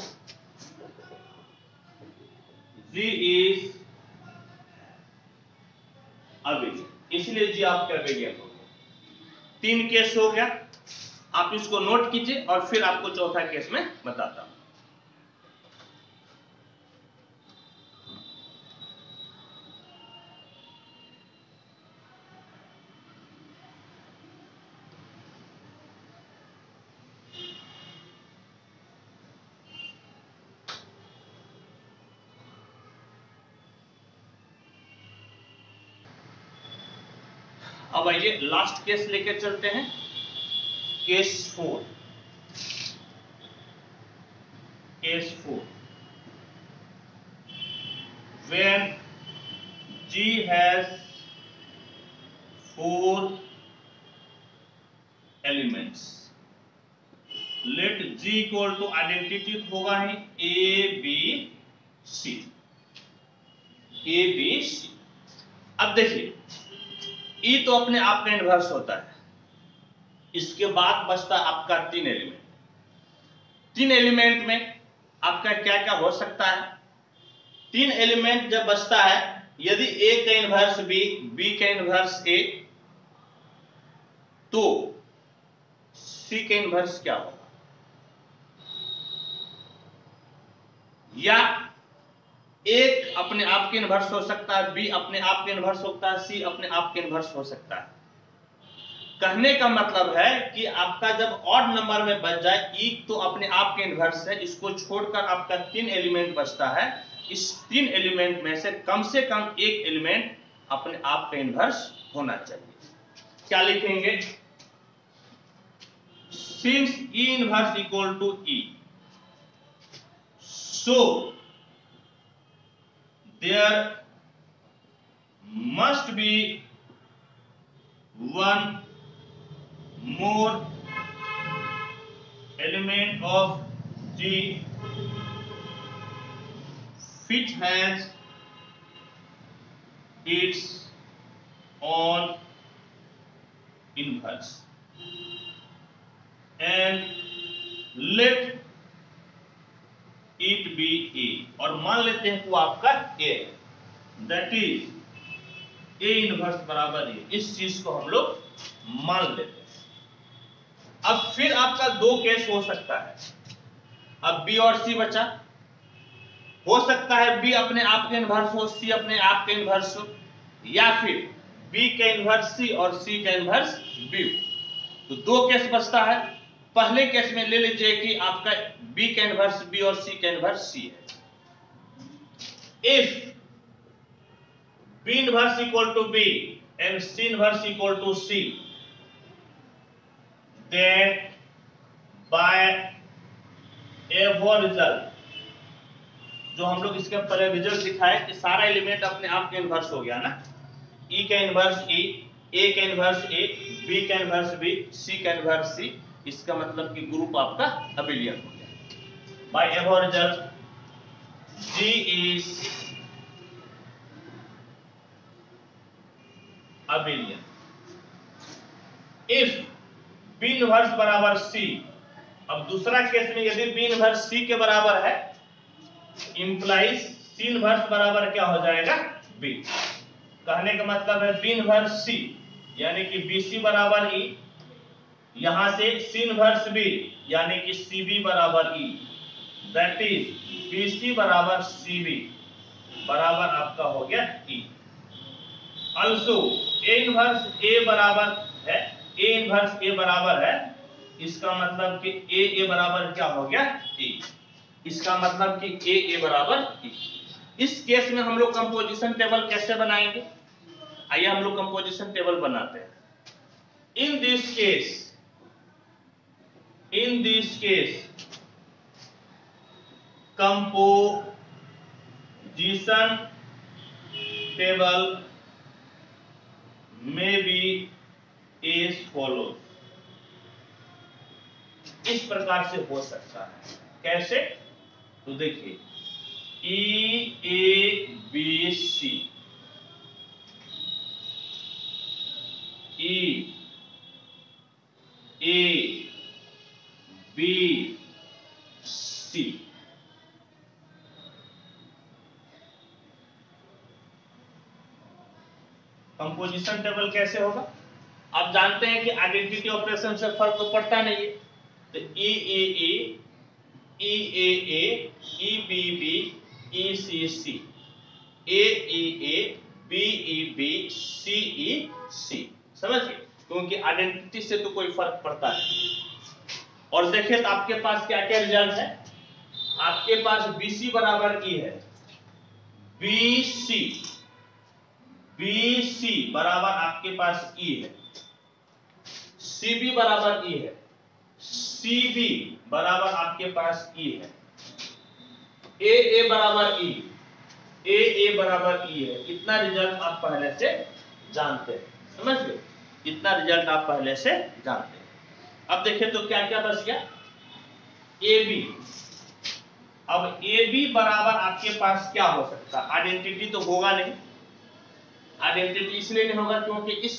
G is abelian इसलिए जी आप वेरिएबल गया तीन केस हो गया आप इसको नोट कीजिए और फिर आपको चौथा केस में बताता हूं आइए लास्ट केस लेकर चलते हैं case four case four when G has four elements let G equal to identity होगा ही A B C A B C अब देखिए ई तो अपने आप में इन्वर्स होता है इसके बाद बचता आपका तीन एलिमेंट तीन एलिमेंट में आपका क्या क्या हो सकता है तीन एलिमेंट जब बचता है यदि ए का इन्वर्स बी बी का इन्वर्स ए तो सी का इन्वर्स क्या होगा या एक अपने आप के इन्वर्स हो सकता है बी अपने आप के इन्वर्स होता है सी अपने आप के इनवर्स हो सकता है कहने का मतलब है कि आपका जब ऑड नंबर में बच जाए ई तो अपने आप के इनवर्स है इसको छोड़कर आपका तीन एलिमेंट बचता है इस तीन एलिमेंट में से कम से कम एक एलिमेंट अपने आप के इन्वर्स होना चाहिए क्या लिखेंगे since E inverse equal to E so there must be one more element of G which has its own inverse, and let it be A और मान लेते हैं कि वो आपका A that is A inverse बराबर ए इस चीज को हम लोग मान लेते हैं अब फिर आपका दो केस हो सकता है अब बी और सी बचा हो सकता है बी अपने आप के इनवर्स हो सी अपने आप के इनवर्स हो या फिर बी के इनवर्स सी और सी के इनवर्स बी तो दो केस बचता है पहले केस में ले लीजिए कि आपका बी कैनवर्स बी और सी कैनवर्स सी है if B inverse equal to B and C inverse equal to C then by above result जो हम लोग इसके पहले रिजल्ट दिखाए कि सारा एलिमेंट अपने आप के इनवर्स हो गया ना ई के इनवर्स ई ए के इनवर्स ए बी के इनवर्स बी सी के इनवर्स सी इसका मतलब कि ग्रुप आपका अबिलियन हो गया एवर एवर्जन G is abelian if been वर्ष बराबर सी अब दूसरा केस में यदि बीन वर्ष सी के बराबर है इंप्लाइज सीन वर्ष बराबर क्या हो जाएगा बी कहने का मतलब है बीन वर्ष सी यानी कि सी बराबर e यहां से sin वर्स बी यानी कि CB बराबर E दैट इज BC बराबर CB बराबर आपका हो गया E also A inverse A बराबर है A इनवर्स A बराबर है इसका मतलब कि A A बराबर क्या हो गया E इसका मतलब कि A A बराबर E इस केस में हम लोग कंपोजिशन टेबल कैसे बनाएंगे आइए हम लोग कंपोजिशन टेबल बनाते हैं in this case in this case composition table may be as follows इस प्रकार से हो सकता है कैसे तो देखिए E A B C E A B C composition table कैसे होगा आप जानते हैं कि आइडेंटिटी ऑपरेशन से फर्क तो पड़ता नहीं है तो E A A E A A E B B E C C A E A B E B C E C समझ गए क्योंकि आइडेंटिटी से तो कोई फर्क पड़ता नहीं और देखिए तो आपके पास क्या क्या रिजल्ट है आपके पास BC बराबर की e है BC BC बराबर आपके पास E है CB बराबर E है CB बराबर आपके पास E है AA बराबर E AA बराबर E है इतना रिजल्ट आप पहले से जानते हैं समझ गए इतना रिजल्ट आप पहले से जानते हैं अब देखिए तो क्या क्या बच गया ए बी अब ए बी बराबर आपके पास क्या हो सकता है आइडेंटिटी तो होगा नहीं आइडेंटिटी इसलिए नहीं होगा क्योंकि इस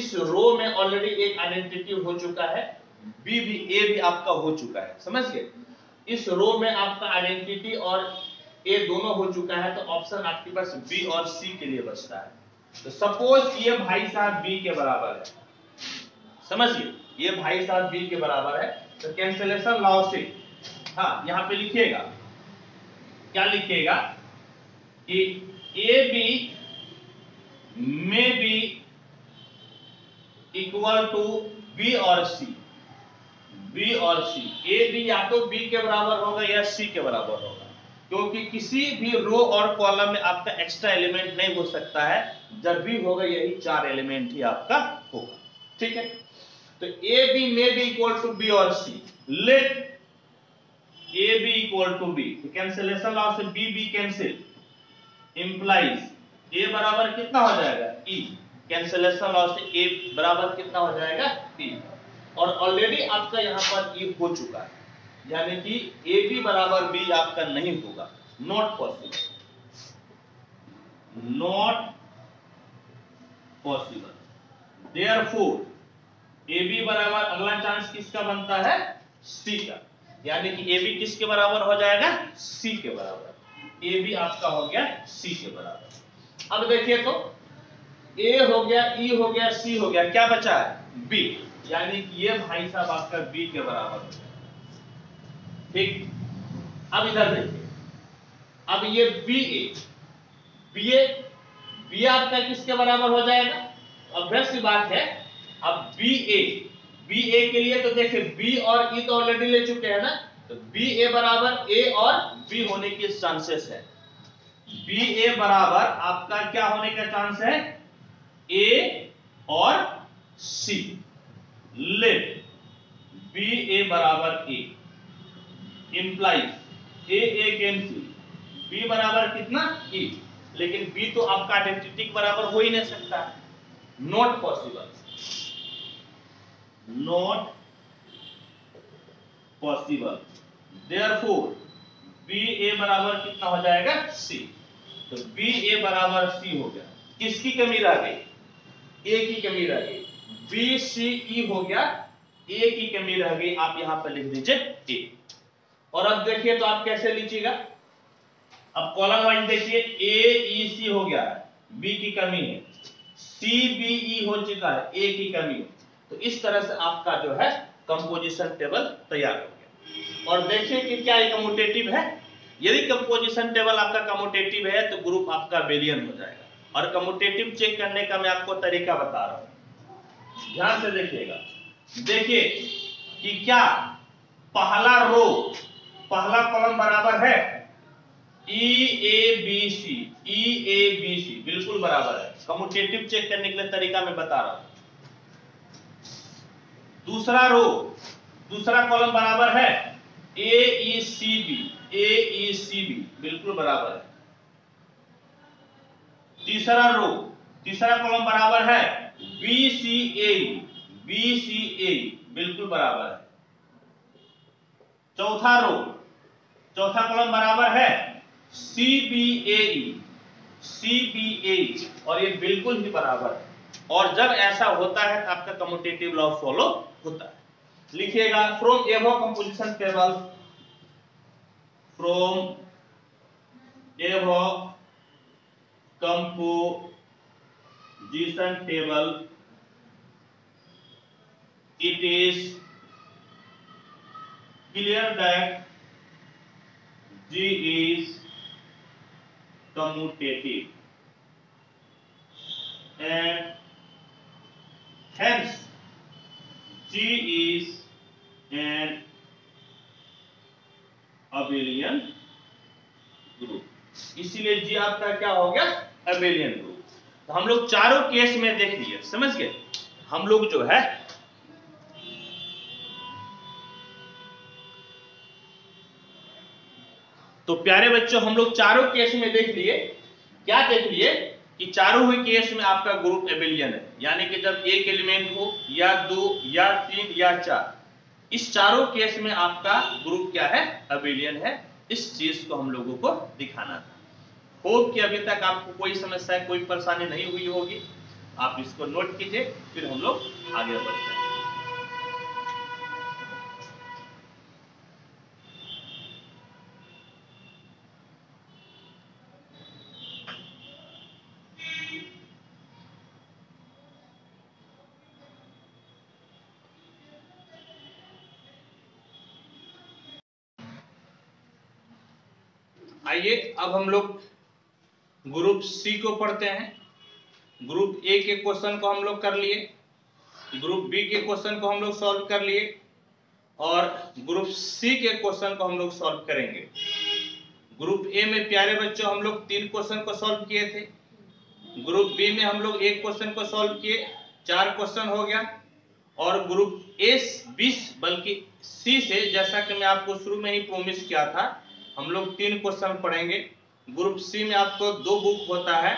इस रो में ऑलरेडी एक आइडेंटिटी हो चुका है बी भी ए भी आपका हो चुका है समझ गए इस रो में आपका आइडेंटिटी और ए दोनों हो चुका है तो ऑप्शन आपके पास बी और सी के लिए बचता है तो सपोज ये भाई साहब बी के बराबर है समझिए ये भाई साथ बी के बराबर है तो कैंसिलेशन लॉ से हाँ यहाँ पे लिखिएगा क्या लिखिएगा कि A B may B equal to B और सी बी और सी ए बी या तो बी के बराबर होगा या सी के बराबर होगा क्योंकि किसी भी रो और कॉलम में आपका एक्स्ट्रा एलिमेंट नहीं हो सकता है जब भी होगा यही चार एलिमेंट ही आपका होगा ठीक है तो A B may B equal to B और C let A B equal to B तो कैंसिलेशन लॉ से B B cancel implies A बराबर कितना हो जाएगा ई कैंसिलेशन लॉ से ए बराबर कितना हो जाएगा ई e. और ऑलरेडी आपका यहां पर ई e हो चुका है यानी कि ए बी बराबर बी आपका नहीं होगा not possible not possible there A B बराबर अगला चांस किसका बनता है सी का यानी कि ए बी किसके बराबर हो जाएगा सी के बराबर ए बी आपका हो गया सी के बराबर अब देखिए तो ए हो गया ई e हो गया सी हो गया क्या बचा है बी यानी कि ये भाई साहब आपका बी के बराबर ठीक अब इधर देखिए अब ये B A B A B आपका किसके बराबर हो जाएगा अभ्यस्त बात है अब बी ए बी ए के लिए तो देखिए बी और ई e तो ऑलरेडी ले चुके हैं ना तो बी ए बराबर ए और बी होने की चांसेस है बी ए बराबर आपका क्या होने का चांस है ए और सी ले बी ए बराबर A implies A A can see B बराबर कितना ई e। लेकिन बी तो आपका आइडेंटिटी बराबर हो ही नहीं सकता not possible not possible therefore B A बराबर कितना हो जाएगा सी तो बी ए बराबर सी हो गया किसकी कमी रह गई ए की कमी रह गई बी सी ई हो गया ए की कमी रह गई आप यहां पर लिख दीजिए ए और अब देखिए तो आप कैसे लीजिएगा अब कॉलम वाइज देखिए ए ई सी हो गया बी की कमी है सी बी ई हो चुका है ए की कमी है तो इस तरह से आपका जो है कंपोजिशन टेबल तैयार हो गया और देखें कि क्या ये कमोटेटिव है यदि कंपोजिशन टेबल आपका कमोटेटिव है तो ग्रुप आपका बेलियन हो जाएगा और कमोटेटिव चेक करने का मैं आपको तरीका बता रहा हूं ध्यान से देखिएगा देखिए कि क्या पहला रो पहला कॉलम बराबर है E A B C E A B C बिल्कुल बराबर है कमोटेटिव चेक करने के लिए तरीका मैं बता रहा हूं दूसरा रो दूसरा कॉलम बराबर है A E C B A E C B बिल्कुल बराबर है तीसरा रो तीसरा कॉलम बराबर है B C A B C A बिल्कुल बराबर है चौथा रो चौथा कॉलम बराबर है C B A C B A और ये बिल्कुल ही बराबर है और जब ऐसा होता है तो आपका कम्यूटेटिव लॉ फॉलो होता है लिखिएगा from above composition table from above composition table it is clear that G is commutative and health she is an abelian group इसीलिए जी आपका क्या हो गया अबेलियन ग्रुप तो हम लोग चारों केस में देख लिए समझ गए हम लोग जो है तो प्यारे बच्चों हम लोग चारों केस में देख लिए क्या देख लिए कि चारों ही केस में आपका ग्रुप एबिलियन है यानी कि जब एक एलिमेंट हो या दो या तीन या चार इस चारों केस में आपका ग्रुप क्या है अबेलियन है इस चीज को हम लोगों को दिखाना था होप कि अभी तक आपको कोई समस्या कोई परेशानी नहीं हुई होगी आप इसको नोट कीजिए फिर हम लोग आगे बढ़ते हैं आइए अब हम लोग ग्रुप सी को पढ़ते हैं ग्रुप ए के क्वेश्चन को हम लोग कर लिए ग्रुप बी के क्वेश्चन को हम लोग सॉल्व कर लिए और ग्रुप सी के क्वेश्चन को हम लोग सॉल्व करेंगे ग्रुप ए में प्यारे बच्चों हम लोग तीन क्वेश्चन को सॉल्व किए थे ग्रुप बी में हम लोग एक क्वेश्चन को सॉल्व किए चार क्वेश्चन हो गया और ग्रुप ए बीस बल्कि सी से जैसा कि मैं आपको शुरू में ही प्रोमिस किया था हम लोग तीन क्वेश्चन पढ़ेंगे ग्रुप सी में आपको दो बुक होता है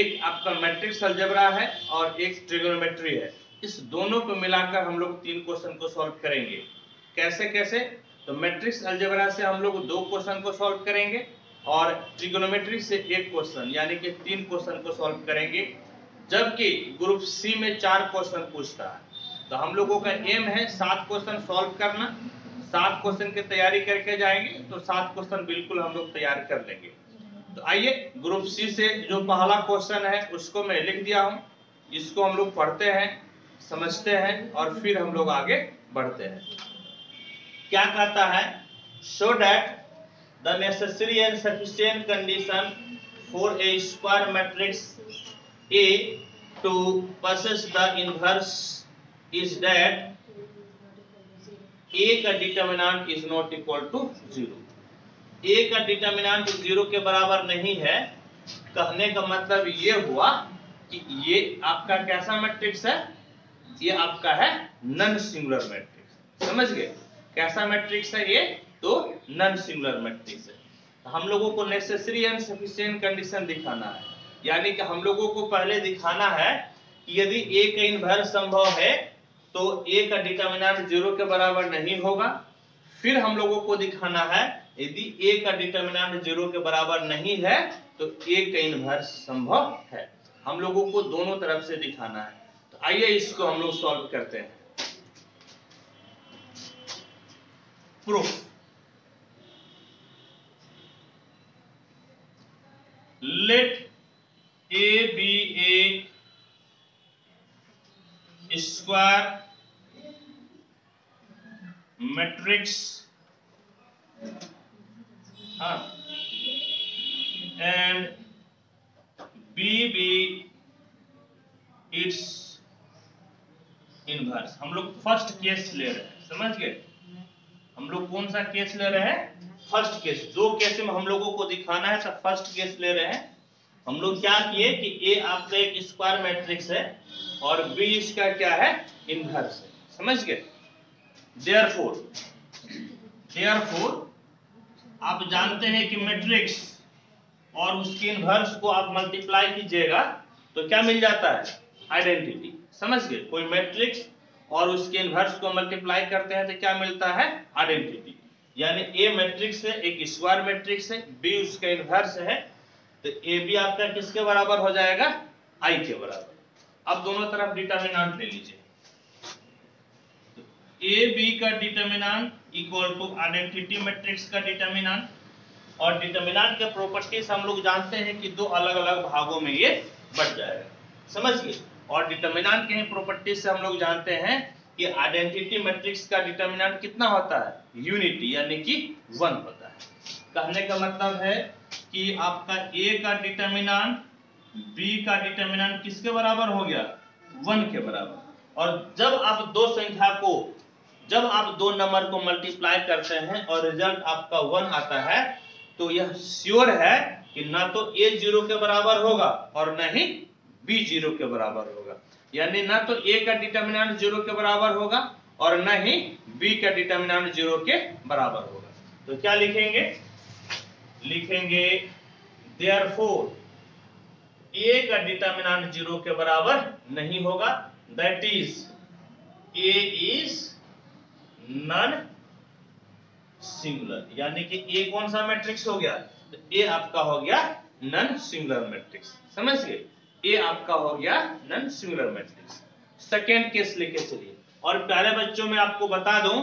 एक आपका मैट्रिक अलजबरा है और एक ट्रिगोनोमेट्री है इस दोनों को मिलाकर हम लोग तीन क्वेश्चन को सॉल्व करेंगे कैसे कैसे तो मैट्रिक्स अल्जेबरा से हम लोग दो क्वेश्चन को सॉल्व करेंगे और ट्रिगोनोमेट्री से एक क्वेश्चन यानी कि तीन क्वेश्चन को सॉल्व करेंगे जबकि ग्रुप सी में चार क्वेश्चन पूछता है तो हम लोगों का एम है सात क्वेश्चन सॉल्व करना सात क्वेश्चन की तैयारी करके जाएंगे तो सात क्वेश्चन बिल्कुल हम लोग तैयार कर लेंगे तो आइए ग्रुप सी से जो पहला क्वेश्चन है उसको मैं लिख दिया हूँ इसको हम लोग पढ़ते हैं समझते हैं और फिर हम लोग आगे बढ़ते हैं क्या कहता है so that the necessary and sufficient condition for a square matrix A to possess the inverse is that a का determinant is not equal to zero a का डिटर्मिनांट जीरो के बराबर नहीं है कहने का मतलब ये हुआ कि ये आपका कैसा मैट्रिक्स है ये आपका है नन सिंगुलर मैट्रिक्स समझ गए कैसा मैट्रिक्स है ये तो नन सिंगुलर मैट्रिक्स है तो हम लोगों को नेसेसरी एंड सफिशिएंट कंडीशन दिखाना है यानी कि हम लोगों को पहले दिखाना है कि यदि ए का इनवर्स संभव है तो ए का डिटर्मिनेंट जीरो के बराबर नहीं होगा फिर हम लोगों को दिखाना है यदि ए का डिटर्मिनेंट जीरो के बराबर नहीं है तो ए का इनवर्स संभव है हम लोगों को दोनों तरफ से दिखाना है तो आइए इसको हम लोग सॉल्व करते हैं proof let A be a square matrix and B be its inverse हम लोग फर्स्ट केस ले रहे हैं समझ गए हम लोग कौन सा केस ले रहे हैं फर्स्ट केस जो केस में हम लोगों को दिखाना है सब तो फर्स्ट केस ले रहे हैं हम लोग क्या किए कि ए आपका एक स्क्वायर मैट्रिक्स है और बी इसका क्या है इनवर्स है समझ गए देयर फोर देयर फोर आप जानते हैं कि मैट्रिक्स और उसके इनवर्स को आप मल्टीप्लाई कीजिएगा तो क्या मिल जाता है आइडेंटिटी समझ गए कोई मैट्रिक्स और उसके इनवर्स को मल्टीप्लाई करते हैं तो क्या मिलता है आइडेंटिटी यानी ए मैट्रिक्स है एक स्क्वायर मैट्रिक्स है बी उसका इनवर्स है तो ए बी आपका किसके बराबर हो जाएगा आई के बराबर अब दोनों तरफ डिटर्मिनांट ले लीजिए ए बी का determinant equal to identity matrix का डिटर्मिनांट और डिटर्मिनांट के प्रॉपर्टीज हम लोग जानते हैं कि दो अलग अलग भागों में ये बट जाएगा समझिए और डिटर्मिनांट के प्रॉपर्टीज से हम लोग जानते हैं कि आइडेंटिटी मैट्रिक्स का डिटर्मिनेंट कितना होता है यूनिटी यानी कि वन होता है कहने का मतलब है कि आपका ए का डिटर्मिनेंट बी का डिटर्मिनेंट किसके बराबर हो गया वन के बराबर और जब आप दो संख्या को जब आप दो नंबर को मल्टीप्लाई करते हैं और रिजल्ट आपका वन आता है तो यह श्योर है कि ना तो ए जीरो के बराबर होगा और न ही बी जीरो के बराबर होगा यानी ना तो ए का डिटर्मिनेंट जीरो के बराबर होगा और ना ही बी का डिटर्मिनेंट जीरो के बराबर होगा तो क्या लिखेंगे लिखेंगे देयर फोर ए का डिटर्मिनेंट जीरो के बराबर नहीं होगा that is A is non singular यानी कि ए कौन सा मैट्रिक्स हो गया तो ए आपका हो गया नन सिंगुलर मैट्रिक्स समझ गए ए आपका हो गया non singular matrix second case लेके चलिए और प्यारे बच्चों में आपको बता दूं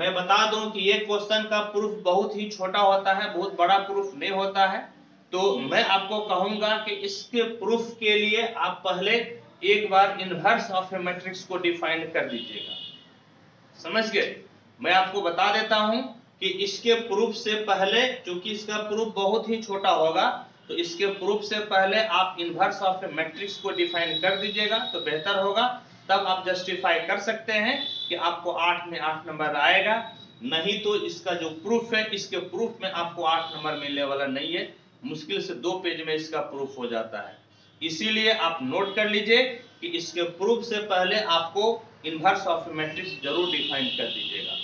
मैं बता दूं कि ये क्वेश्चन का प्रूफ बहुत ही छोटा होता है बहुत बड़ा प्रूफ नहीं होता है तो हम्म। मैं आपको कहूंगा कि इसके प्रूफ के लिए आप पहले एक बार इन्वर्स ऑफ ए मैट्रिक्स को डिफाइन कर दीजिएगा समझ गए मैं आपको बता देता हूं कि इसके प्रूफ से पहले चूंकि इसका प्रूफ बहुत ही छोटा होगा तो इसके प्रूफ से पहले आप इन्वर्स ऑफ ए मैट्रिक्स को डिफाइन कर दीजिएगा तो बेहतर होगा तब आप जस्टिफाई कर सकते हैं कि आपको आठ में आठ नंबर आएगा नहीं तो इसका जो प्रूफ है इसके प्रूफ में आपको आठ नंबर मिलने वाला नहीं है मुश्किल से दो पेज में इसका प्रूफ हो जाता है इसीलिए आप नोट कर लीजिए कि इसके प्रूफ से पहले आपको इनवर्स ऑफ मैट्रिक्स जरूर डिफाइन कर दीजिएगा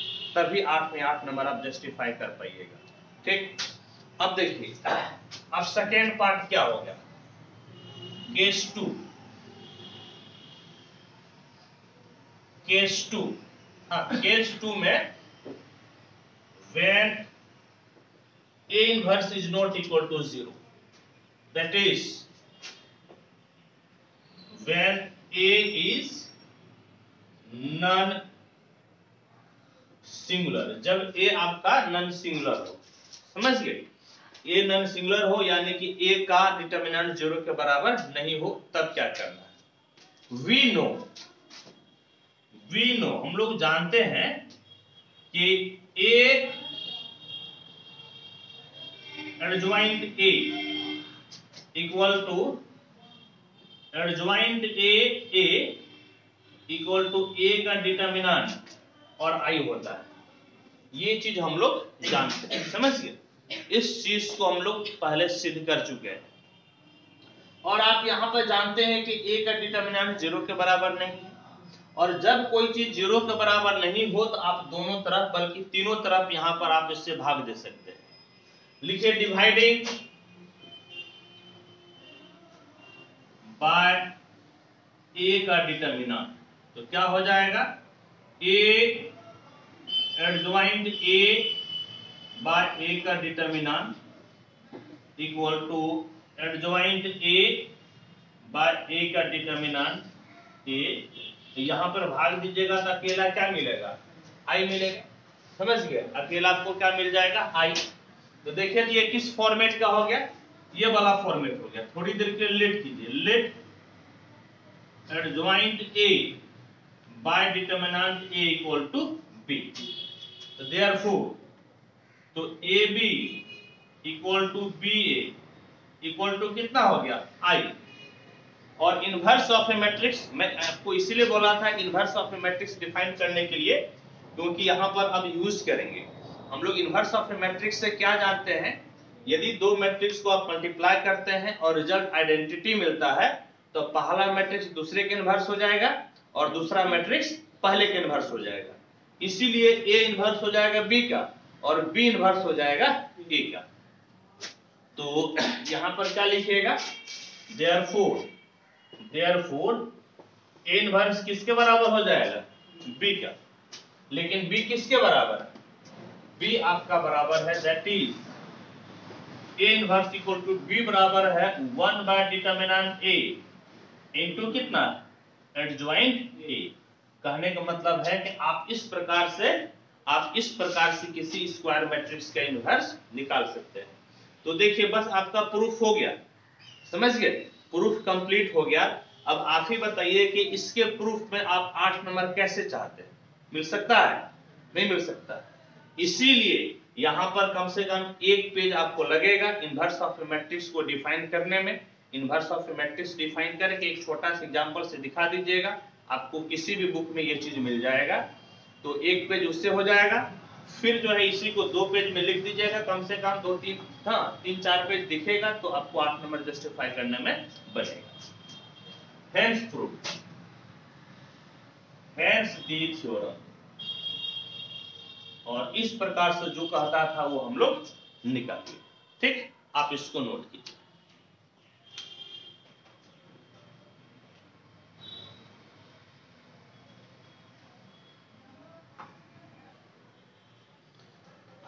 तभी आठ में आठ नंबर आप जस्टिफाई कर पाइएगा ठीक अब देखिए अब सेकेंड पार्ट क्या हो गया केस टू केस टू हाँ केस टू में when A inverse is not equal to 0. That is, when A is non singular. जब A आपका non singular हो समझ गए A non singular हो यानी कि A का determinant जीरो के बराबर नहीं हो तब क्या करना है वी नो वी नो हम लोग जानते हैं कि A adjoint A equal to adjoint A A equal to A का डिटर्मिनेंट और आई होता है ये चीज हम लोग जानते हैं गए इस चीज को हम लोग पहले सिद्ध कर चुके हैं और आप यहां पर जानते हैं कि ए का डिटर्मिनेंट जीरो के बराबर नहीं है और जब कोई चीज जीरो के बराबर नहीं हो तो आप दोनों तरफ बल्कि तीनों तरफ यहां पर आप इससे भाग दे सकते हैं लिखे डिवाइडिंग बाय ए का डिटरमिनेंट तो क्या हो जाएगा A adjoint A by A का determinant equal to adjoint A by A का डिटरमिनेंट ए तो यहां पर भाग दीजिएगा तो अकेला क्या मिलेगा आई मिलेगा समझ गए अकेला आपको क्या मिल जाएगा आई तो देखिए तो ये किस फॉर्मेट का हो गया ये वाला फॉर्मेट हो गया थोड़ी देर के लिए लेट कीजिए let adjoint A by determinant A equal to B तो देयरफॉर तो A B equal to B A equal to कितना हो गया आई और इनवर्स ऑफ ए मैट्रिक्स मैं आपको इसीलिए बोला था inverse of a matrix define करने के लिए क्योंकि यहां पर अब यूज करेंगे हम लोग इनवर्स ऑफ ए मैट्रिक्स से क्या जानते हैं यदि दो मैट्रिक्स को आप मल्टीप्लाई करते हैं और रिजल्ट आइडेंटिटी मिलता है तो पहला मैट्रिक्स दूसरे के इनवर्स हो जाएगा और दूसरा मैट्रिक्स पहले के इनवर्स हो जाएगा इसीलिए ए इन्वर्स हो जाएगा बी का और बी इन्वर्स हो जाएगा ए का तो यहां पर क्या लिखिएगा therefore therefore A inverse किसके बराबर हो जाएगा बी का लेकिन बी किसके बराबर है बी आपका बराबर है that is A inverse equal to B बराबर है one by determinant A into कितना एडजॉइंट ए कहने का मतलब है कि आप इस प्रकार से आप इस प्रकार से किसी स्क्वायर मैट्रिक्स का इनवर्स निकाल सकते हैं तो देखिए बस आपका प्रूफ हो गया समझ गए प्रूफ कंप्लीट हो गया अब आप ही बताइए कि इसके प्रूफ में आप आठ नंबर कैसे चाहते हैं मिल सकता है नहीं मिल सकता है इसीलिए यहां पर कम से कम एक पेज आपको लगेगा इनवर्स ऑफ मैट्रिक्स को डिफाइन करने में इनवर्स ऑफ मैट्रिक्स डिफाइन करके एक छोटा सा एग्जांपल से दिखा दीजिएगा आपको किसी भी बुक में ये चीज मिल जाएगा तो एक पेज उससे हो जाएगा फिर जो है इसी को दो पेज में लिख दीजिएगा कम से कम दो तीन हाँ तीन चार पेज दिखेगा तो आपको आठ नंबर जस्टिफाई करने में बचेगा hence proof hence the theorem और इस प्रकार से जो कहता था वो हम लोग निकालिए ठीक आप इसको नोट कीजिए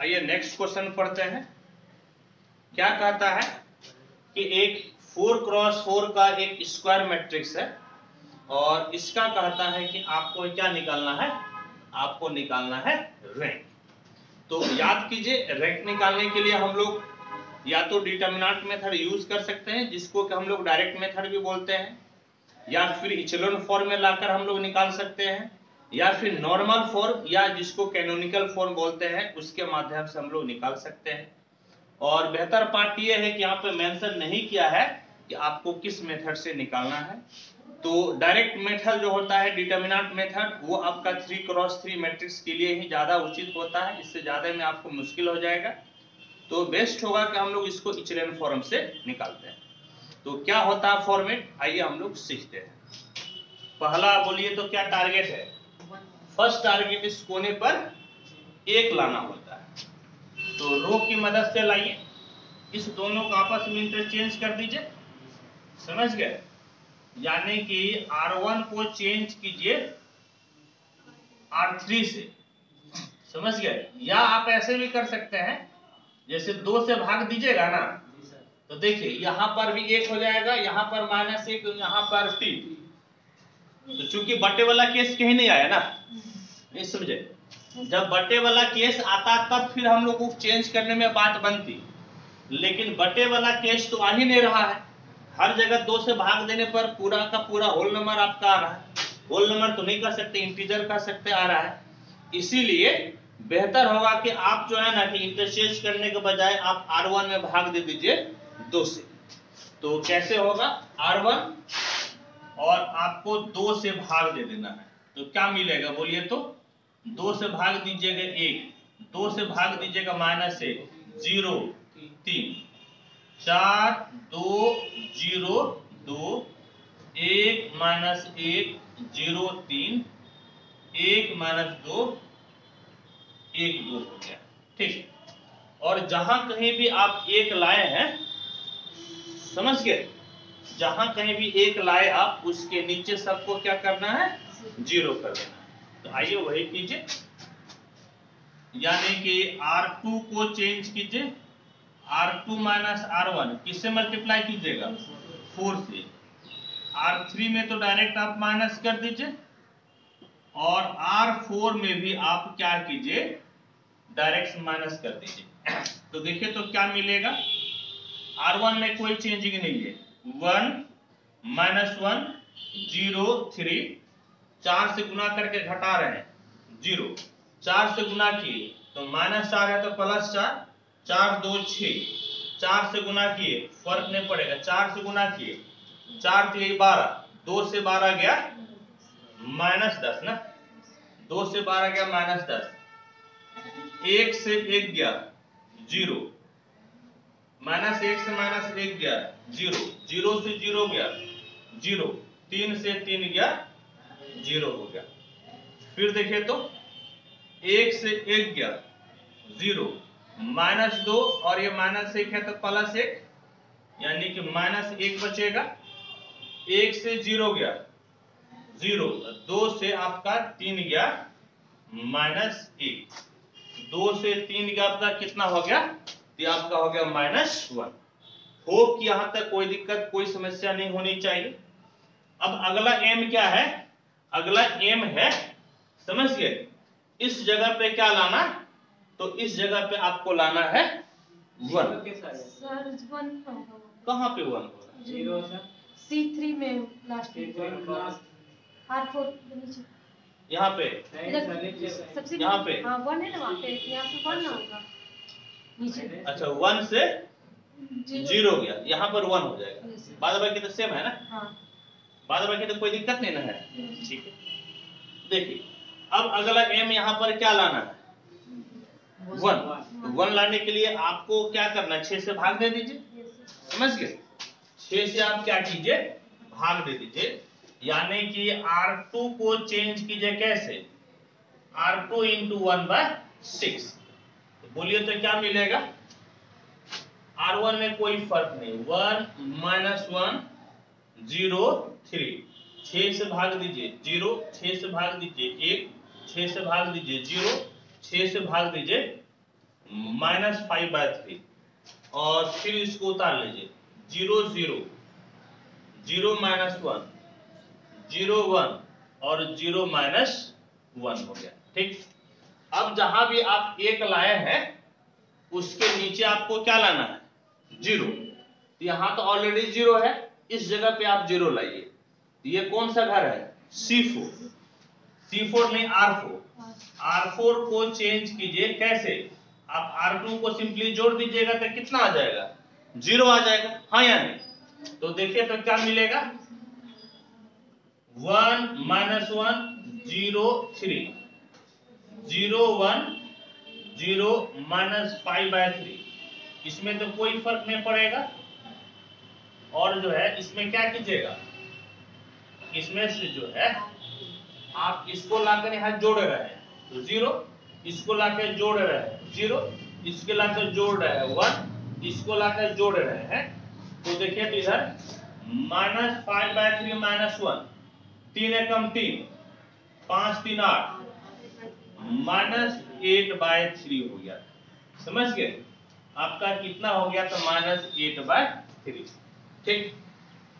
आइए नेक्स्ट क्वेश्चन पढ़ते हैं क्या कहता है कि एक फोर क्रॉस फोर का एक स्क्वायर मैट्रिक्स है और इसका कहता है कि आपको क्या निकालना है आपको निकालना है रैंक तो याद कीजिए रैंक निकालने के लिए हम लोग या तो डिटर्मिनाट मेथड यूज कर सकते हैं जिसको कि हम लोग डायरेक्ट मेथड भी बोलते हैं या फिर इचलन फॉर्म में लाकर हम लोग निकाल सकते हैं या फिर नॉर्मल फॉर्म या जिसको कैनोनिकल फॉर्म बोलते हैं उसके माध्यम से हम लोग निकाल सकते हैं और बेहतर पार्ट ये है कि यहाँ पे मेंशन नहीं किया है कि आपको किस मेथड से निकालना है तो डायरेक्ट मेथड जो होता है डिटर्मिनेंट मेथड वो आपका थ्री क्रॉस थ्री मैट्रिक्स के लिए ही ज़्यादा उचित होता है इससे ज़्यादा में आपको मुश्किल हो जाएगा तो बेस्ट होगा कि हम लोग इसको इचलेन फॉर्म से निकालते हैं तो क्या होता है फॉर्मेट आइए हम लोग सीखते हैं पहला बोलिए तो क्या टारगेट है फर्स्ट टारगेट इस कोने पर एक लाना होता है तो रो की मदद से लाइए इस दोनों को आपस में इंटरचेंज कर दीजिए समझ गए यानी कि R1 को चेंज कीजिए R3 से समझ गए या आप ऐसे भी कर सकते हैं जैसे दो से भाग दीजिएगा ना तो देखिए यहाँ पर भी एक हो जाएगा यहाँ पर माइनस एक यहाँ पर टी तो चूंकि बटे वाला केस कहीं नहीं आया ना नहीं समझे जब बटे वाला केस आता तब फिर हम लोग को चेंज करने में बात बनती लेकिन बटे वाला केस तो आ ही नहीं रहा है हर जगह दो से भाग देने पर पूरा का पूरा होल नंबर आपका आ रहा है होल नंबर तो नहीं कर सकते इंटीजर कर सकते आ रहा है इसीलिए बेहतर होगा कि आप जो है ना कि इंटरचेंज करने के बजाय आप आर वन में भाग दे दीजिए दो से तो कैसे होगा आर वन और आपको दो से भाग दे देना है तो क्या मिलेगा बोलिए तो दो से भाग दीजिएगा एक दो से भाग दीजिएगा माइनस एक जीरो तीन चार दो जीरो दो एक माइनस एक जीरो तीन एक माइनस दो एक दो हो गया ठीक और जहां कहीं भी आप एक लाए हैं समझ गए जहां कहीं भी एक लाए आप उसके नीचे सबको क्या करना है जीरो कर देना है तो आइए वही कीजिए यानी कि आर टू को चेंज कीजिए R two minus R one किससे मल्टीप्लाई कीजिएगा फोर से आर थ्री में तो डायरेक्ट आप माइनस कर दीजिए और आर फोर में भी आप क्या कीजिए डायरेक्ट माइनस कर दीजिए तो देखिए तो क्या मिलेगा आर वन में कोई चेंजिंग नहीं है one minus one zero three चार से गुना करके घटा रहे हैं जीरो चार से गुना किए तो माइनस तो चार है तो प्लस चार चार दो छ चार से गुना किए फर्क नहीं पड़ेगा चार से गुना किए चार तो बारह दो से बारह गया माइनस दस ना दो से बारह गया माइनस दस एक से एक गया जीरो माइनस एक से माइनस एक गया जीरो जीरो से जीरो गया जीरो तीन से तीन गया जीरो हो गया फिर देखिए तो एक से एक गया जीरो माइनस दो और ये माइनस एक है तो प्लस एक यानी कि माइनस एक बचेगा एक से जीरो गया जीरो दो से आपका तीन गया माइनस एक दो से तीन गया आपका कितना हो गया ये आपका हो गया माइनस वन होप कि यहां तक कोई दिक्कत कोई समस्या नहीं होनी चाहिए अब अगला एम क्या है अगला एम है समझ गए इस जगह पे क्या लाना तो इस जगह पे आपको लाना है वन सर वन कहाँ पे वन जीरो सी थ्री में लास्ट आर फोर यहाँ पे यहाँ पे हाँ, वन है ना वहाँ पे यहाँ पे वन अच्छा। होगा अच्छा वन से जीरो गया यहाँ पर वन हो जाएगा बाद बाकी तो सेम है ना हाँ। बाद बाकी तो कोई दिक्कत नहीं ना है ठीक है देखिए अब अगला एम यहाँ पर क्या लाना है वन वन लाने के लिए आपको क्या करना छह से भाग दे दीजिए समझ गए छह से आप क्या कीजिए भाग दे दीजिए यानी कि R2 को चेंज कीजिए कैसे R2 two into one by six बोलिए तो क्या मिलेगा R1 में कोई फर्क नहीं one minus one zero three छह से भाग दीजिए जीरो छह से भाग दीजिए एक छह से भाग दीजिए जीरो छह से भाग दीजिए माइनस फाइव बाय थ्री और फिर इसको उतार लीजिए zero zero zero minus one zero one और जीरो माइनस वन हो गया ठीक अब जहां भी आप एक लाए हैं उसके नीचे आपको क्या लाना है जीरो तो यहां तो ऑलरेडी जीरो है इस जगह पे आप जीरो लाइए ये कौन सा घर है सी फोर सी फोर नहीं आर फोर R4 को चेंज कीजिए कैसे आप R2 को सिंपली जोड़ दीजिएगा तो कितना आ जाएगा जीरो आ जाएगा हाँ या नहीं तो देखिए तो क्या मिलेगा one minus one zero three zero one zero minus five by three इसमें तो कोई फर्क नहीं पड़ेगा और जो है इसमें क्या कीजिएगा इसमें से जो है आप इसको लाकर यहां जोड़ रहे हैं जीरो इसको लाकर जोड़ रहे हैं जीरो इसके लाकर जोड़ रहे हैं वन इसको लाकर जोड़ रहे हैं तो देखिए तो इधर minus five by three minus one तीन एकम तीन पांच तीन आठ माइनस एट बाय थ्री हो गया समझ गए आपका कितना हो गया तो माइनस एट बाय थ्री ठीक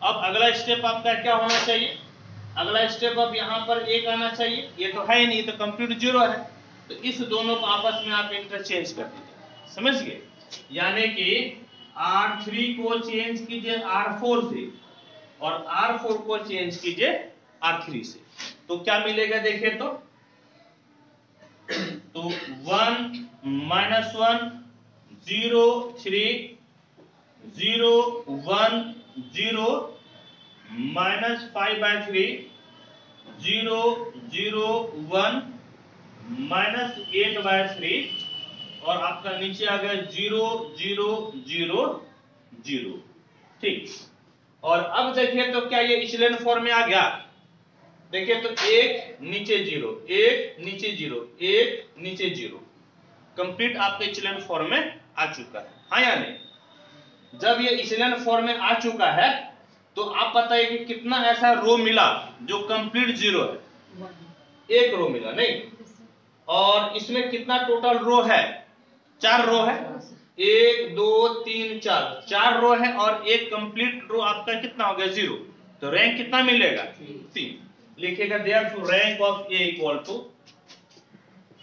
अब अगला स्टेप आपका क्या होना चाहिए अगला स्टेप अब यहाँ पर एक आना चाहिए ये तो है नहीं तो कंप्यूटर जीरो है तो इस दोनों को आपस में आप इंटरचेंज कर दीजिए समझ गए यानी कि आर थ्री को चेंज कीजिए आर फोर से और आर फोर को चेंज कीजिए आर थ्री से तो क्या मिलेगा देखिए तो तो one minus one zero three zero one zero minus five by three zero zero one minus eight by three और आपका नीचे आ गया जीरो जीरो जीरो जीरो ठीक और अब देखिए तो क्या ये इचलन फॉर्म में आ गया देखिए तो एक नीचे जीरो एक नीचे जीरो एक नीचे जीरो कंप्लीट आपके इचलन फॉर्म में आ चुका है हाँ या नहीं जब ये इचलन फॉर्म में आ चुका है तो आप बताइए कि कितना ऐसा रो मिला जो कंप्लीट जीरो है एक रो मिला नहीं और इसमें कितना टोटल रो है चार रो है एक दो तीन चार चार रो है और एक कंप्लीट रो आपका कितना हो गया जीरो तो रैंक कितना मिलेगा तीन लिखेगा therefore rank of A equal to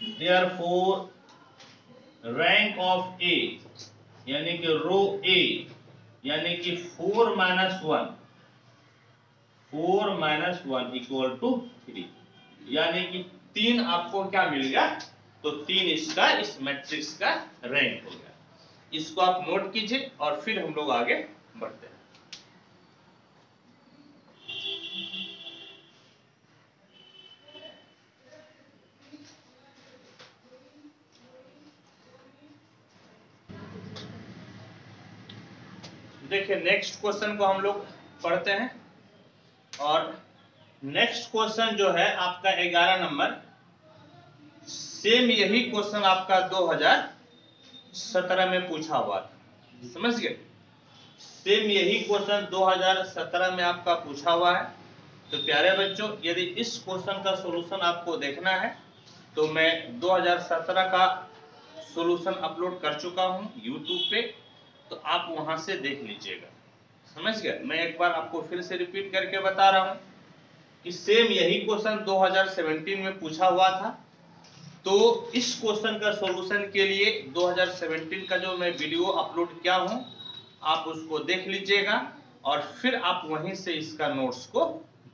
therefore rank of A यानी कि रो ए यानी कि four minus one four minus one equal to three यानी कि तीन आपको क्या मिल गया तो तीन इसका इस मैट्रिक्स का रैंक हो गया इसको आप नोट कीजिए और फिर हम लोग आगे बढ़ते हैं देखिए नेक्स्ट क्वेश्चन को हम लोग पढ़ते हैं और नेक्स्ट क्वेश्चन जो है आपका ग्यारह नंबर सेम यही क्वेश्चन आपका 2017 में पूछा हुआ था समझ गए सेम यही क्वेश्चन 2017 में आपका पूछा हुआ है तो प्यारे बच्चों यदि इस क्वेश्चन का सोल्यूशन आपको देखना है तो मैं 2017 का सोल्यूशन अपलोड कर चुका हूं यूट्यूब पे तो आप वहां से देख लीजिएगा समझ गए मैं एक बार आपको फिर से रिपीट करके बता रहा हूँ कि सेम यही क्वेश्चन 2017 में पूछा हुआ था तो इस क्वेश्चन का सॉल्यूशन के लिए 2017 का जो मैं वीडियो अपलोड किया हूँ आप उसको देख लीजिएगा और फिर आप वहीं से इसका नोट्स को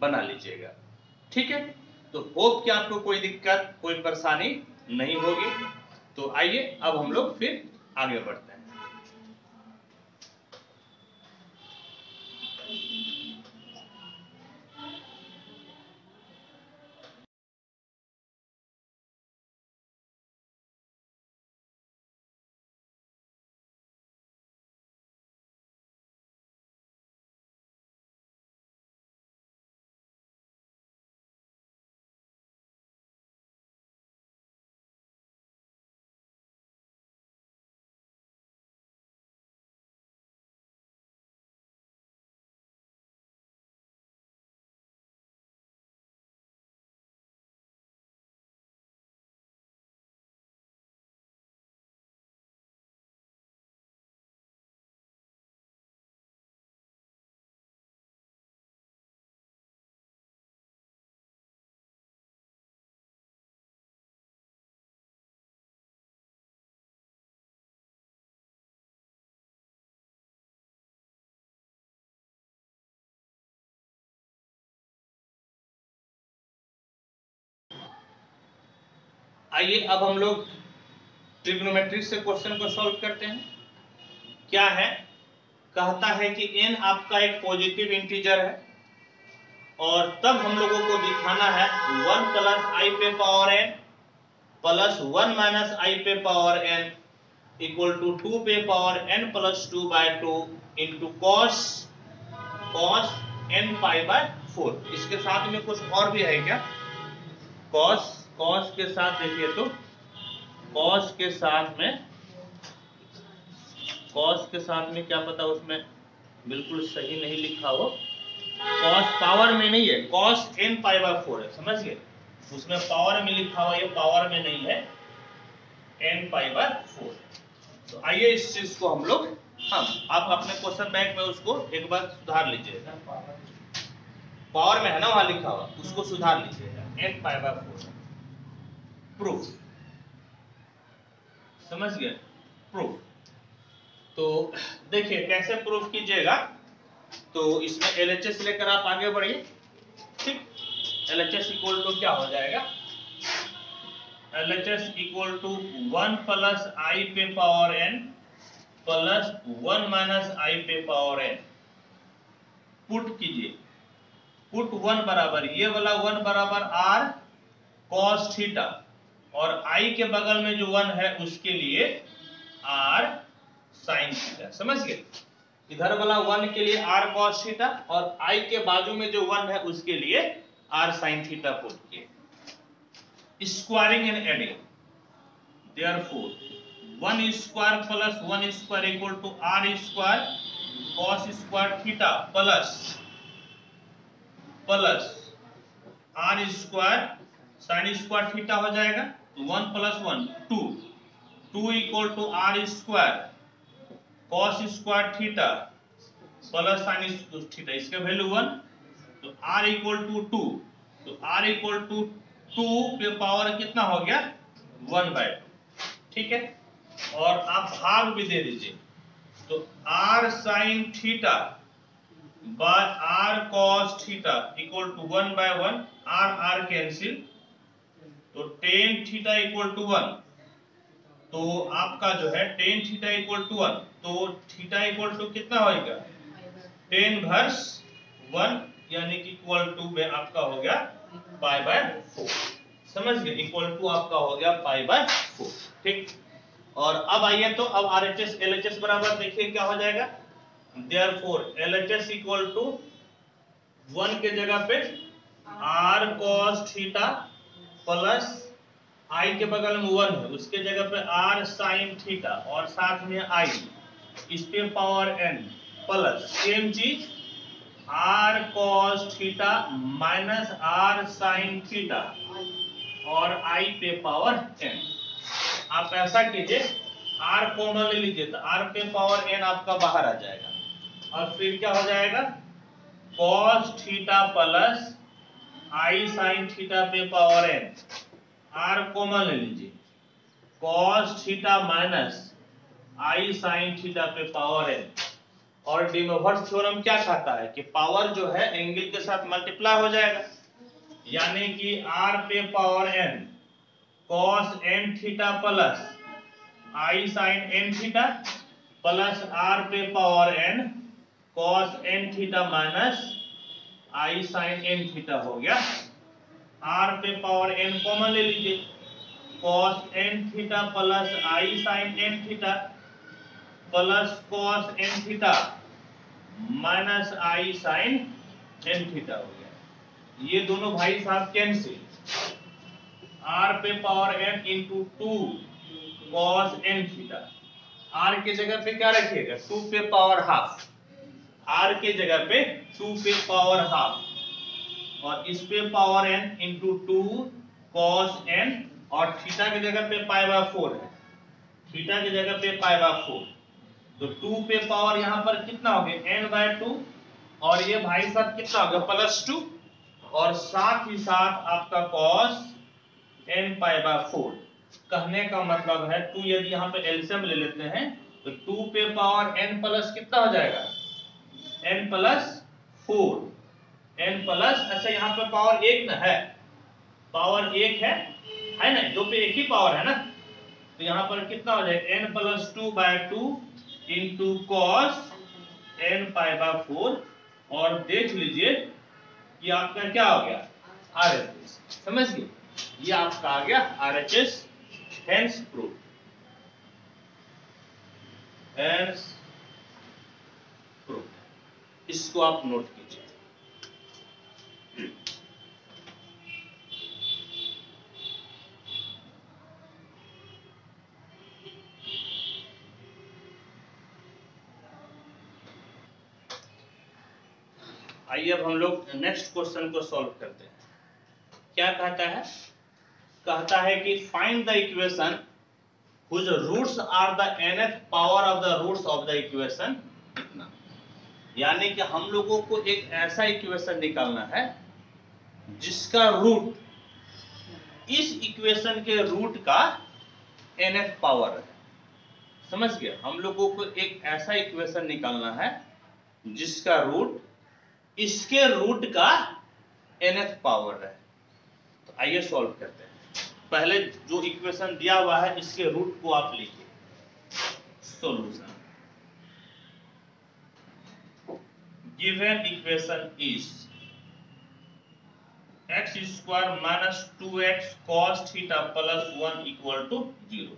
बना लीजिएगा ठीक है तो होप कि आपको कोई दिक्कत कोई परेशानी नहीं होगी तो आइए अब हम लोग फिर आगे बढ़ते हैं आइए अब हम लोग ट्रिग्नोमेट्रिक से क्वेश्चन को सॉल्व करते हैं क्या है कहता है कि n आपका एक पॉजिटिव इंटीजर है और तब हम लोगों को दिखाना है वन प्लस आई पे power n plus one minus i पे power n equal to two पे power n plus two by two into cos cos n pi by four इसके साथ में कुछ और भी है क्या कॉस कॉस के साथ देखिए तो कॉस के साथ में कॉस के साथ में क्या पता उसमें बिल्कुल सही नहीं लिखा हो कॉस पावर में नहीं है cos n pi by four है समझ गए उसमें पावर में लिखा हुआ ये पावर में नहीं है एन पाई बाय फोर तो आइए इस चीज को हम लोग हम आप अपने क्वेश्चन बैंक में उसको एक बार सुधार लीजिए पावर में है ना वहां लिखा हुआ उसको सुधार लीजिएगा n pi by four proof समझ गए प्रूफ तो देखिए कैसे प्रूफ कीजिएगा तो इसमें एल एच एस लेकर आप आगे बढ़िए ठीक L H S equal to क्या हो जाएगा L H S equal to one plus i पे power n plus one minus i पे पावर एन पुट कीजिए पुट वन बराबर ये वाला वन बराबर आर कॉस थीटा और आई के बगल में जो वन है उसके लिए आर साइन थीटा समझ गए इधर वाला वन के लिए आर कॉस थीटा और आई के बाजू में जो वन है उसके लिए आर साइन थीटा पुट किए squaring and adding therefore one square plus one square equal to r square cos square theta plus plus r square sine square theta हो जाएगा one plus one two two equal to r square cos square theta plus sine theta इसका value one तो r equal to two तो r equal to two पे power कितना हो गया one by two ठीक है और आप भाग भी दे दीजिए तो r sine theta by r cos theta equal to one by one r r cancel तो tan theta equal to one तो आपका जो है tan theta equal to one तो थीटा इक्वल टू कितना होगा टेन वर्स वन यानी कि इक्वल टू में आपका हो गया पाई बाय फोर समझ गए इक्वल टू आपका हो गया पाई बाय फोर ठीक और अब आइए तो अब R H S L H S बराबर देखिए क्या हो जाएगा therefore L H S equal to one के जगह पे r cos theta plus i के बगल में वन है उसके जगह पे आर साइन थीटा और साथ में आई इस पे पावर एन प्लस सेम चीज r cos theta minus r sine theta और आई पे पावर एन आप ऐसा कीजिए आर कॉमन ले लीजिए तो आर पे पावर एन आपका बाहर आ जाएगा और फिर क्या हो जाएगा cos theta plus i sine theta पे पावर एन आर कॉमन ले लीजिए cos theta minus i sine theta पे पावर एन और डिमोवर्स थ्योरम क्या कहता है कि पावर जो है एंगल के साथ मल्टीप्लाई हो जाएगा यानी कि आर पे power n cos n theta plus i sine n theta plus r पे power n cos n theta minus i sine n theta हो गया आर पे पावर एन कॉमन ले लीजिए cos n theta plus i sine n theta plus cos n theta minus i sine n theta हो गया ये दोनों भाई साहब कैंसिल आर पे power n into two cos n theta r की जगह पे क्या रखिएगा टू पे पावर हाफ आर के जगह पे टू पे पावर हाफ और इस पे power n into two cos n और थीटा के जगह पे पाई बाय फोर है थीटा के जगह पे पाई बाय फोर तो टू पे पावर यहाँ पर कितना हो गया एन बाय टू और ये भाई साहब कितना हो गया प्लस टू और साथ ही साथ आपका cos n pi by four कहने का मतलब है टू यदि यहाँ पे एल्सियम ले लेते हैं तो टू पे पावर एन प्लस कितना हो जाएगा n plus four n plus अच्छा यहाँ पे पावर एक ना है पावर एक है है ना दो पे एक ही पावर है ना तो यहाँ पर कितना हो जाए n plus two by two two cos n pi by four और देख लीजिए कि आपका क्या हो गया आर एच एस समझ गए ये आपका आ गया R H S hence proof hence इसको आप नोट कीजिए आइए अब हम लोग नेक्स्ट क्वेश्चन को सॉल्व करते हैं क्या कहता है कहता है कि find the equation whose roots are the nth power of the roots of the equation इतना यानी कि हम लोगों को एक ऐसा इक्वेशन निकालना है जिसका रूट इस इक्वेशन के रूट का एन एफ पावर है समझ गए हम लोगों को एक ऐसा इक्वेशन निकालना है जिसका रूट इसके रूट का एन एफ पावर है तो आइए सॉल्व करते हैं पहले जो इक्वेशन दिया हुआ है इसके रूट को आप लिखिए solution given equation is x square minus 2x cos theta plus 1 equal to 0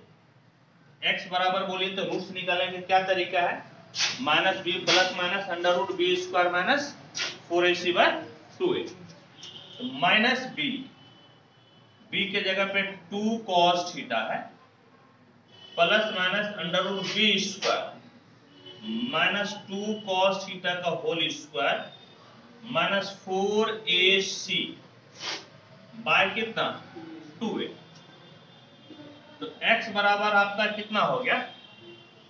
x बराबर बोलिए तो रूट्स निकालने का क्या तरीका है minus b plus minus under root b square minus four a c by two a minus b b के जगह पे टू कॉस थीटा है plus minus under root b square minus two cos theta का whole square minus four a c by कितना two ए तो x बराबर आपका कितना हो गया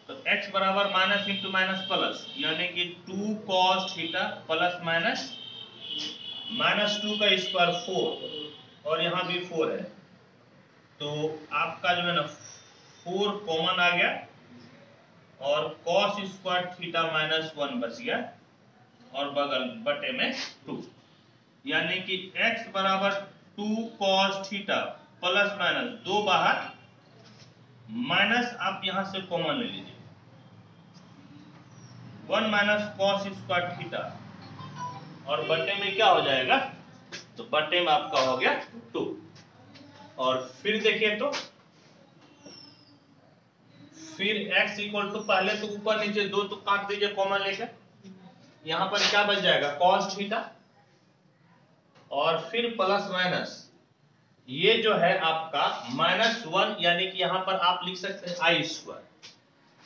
तो x बराबर माइनस इंटू माइनस प्लस यानी कि two cos theta plus minus minus two का स्क्वायर फोर और यहां भी फोर है तो आपका जो है ना फोर कॉमन आ गया और cos square theta minus one बच गया और बगल बटे में टू यानी कि x बराबर two cos theta plus minus दो बाहर माइनस आप यहां से कॉमन ले लीजिए one minus cos square theta और बटे में क्या हो जाएगा तो बटे में आपका हो गया टू और फिर देखिए तो फिर x इक्वल टू पहले तो ऊपर नीचे दो तो काट दीजिए कॉमन लेकर यहां पर क्या बच जाएगा cos थीटा और फिर प्लस माइनस ये जो है आपका माइनस वन यानी कि यहां पर आप लिख सकते हैं आई स्क्वायर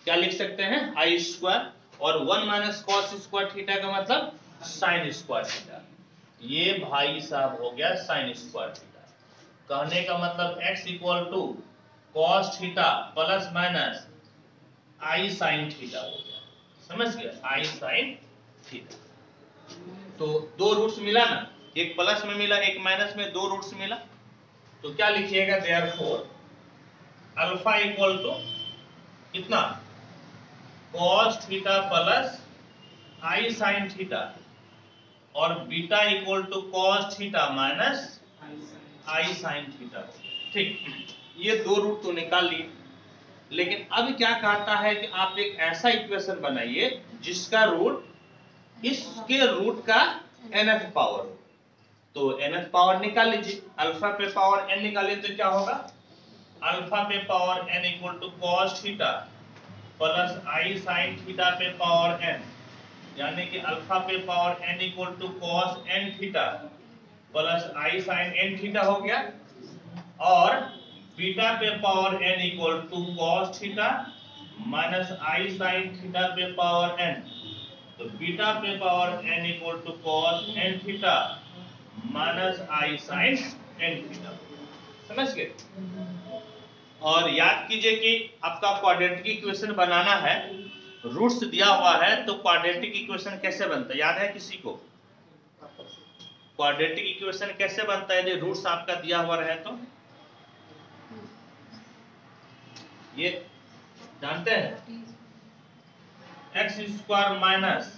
क्या लिख सकते हैं आई स्क्वायर और one minus cos square theta का मतलब साइन स्क्वायर थीटा ये भाई साहब हो गया साइन स्क्वायर थीटा कहने का मतलब x equal to cos theta plus minus i sine theta हो गया समझ गया आई साइन थीटा तो दो रूट्स मिला ना एक प्लस में मिला एक माइनस में दो रूट्स मिला तो क्या लिखिएगा therefore alpha equal to कितना cos theta plus i sine theta और beta equal to cos theta minus i sine theta ठीक ये दो रूट तो निकाल लिए लेकिन अब क्या कहता है कि आप एक ऐसा इक्वेशन बनाइए जिसका रूट इसके रूट का एन एफ पावर हो तो एफ पावर निकाल लीजिए अल्फा पे पावर एन निकालिए तो क्या होगा अल्फा पे power n equal to cos theta plus i sine theta पे पावर एन यानी कि अल्फा पे power n equal to cos n theta plus i sine n theta हो गया और बीटा पे power n equal to cos theta minus i sine theta पे power n तो बीटा पे power n equal to cos n theta minus i sine n theta समझ गए और याद कीजिए कि आपका क्वाड्रेटिक इक्वेशन बनाना है रूट्स दिया हुआ है तो क्वाड्रेटिक इक्वेशन कैसे बनता है याद है किसी को क्वाड्रेटिक इक्वेशन कैसे बनता है यदि रूट्स आपका दिया हुआ रहे तो ये जानते हैं x square minus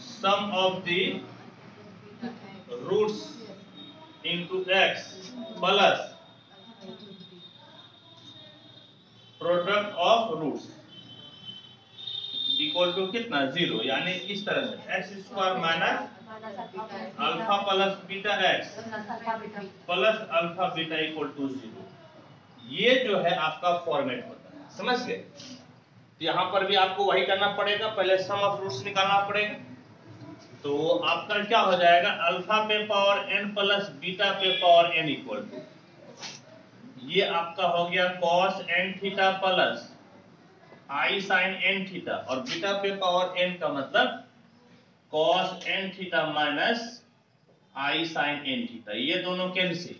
sum of the roots into x plus product of roots equal to कितना जीरो यानी इस तरह से x square minus alpha plus beta x plus alpha beta equal to zero ये जो है आपका फॉर्मेट होता है समझ गए तो यहाँ पर भी आपको वही करना पड़ेगा पहले सम ऑफ रूट्स निकालना पड़ेगा तो आपका क्या हो जाएगा अल्फा पे पावर एन प्लस बीटा पे पावर एन इक्वल टू ये आपका हो गया cos n theta plus i sine n theta और बीटा पे पावर एन का मतलब cos n theta minus i sine n theta ये दोनों कैंसिल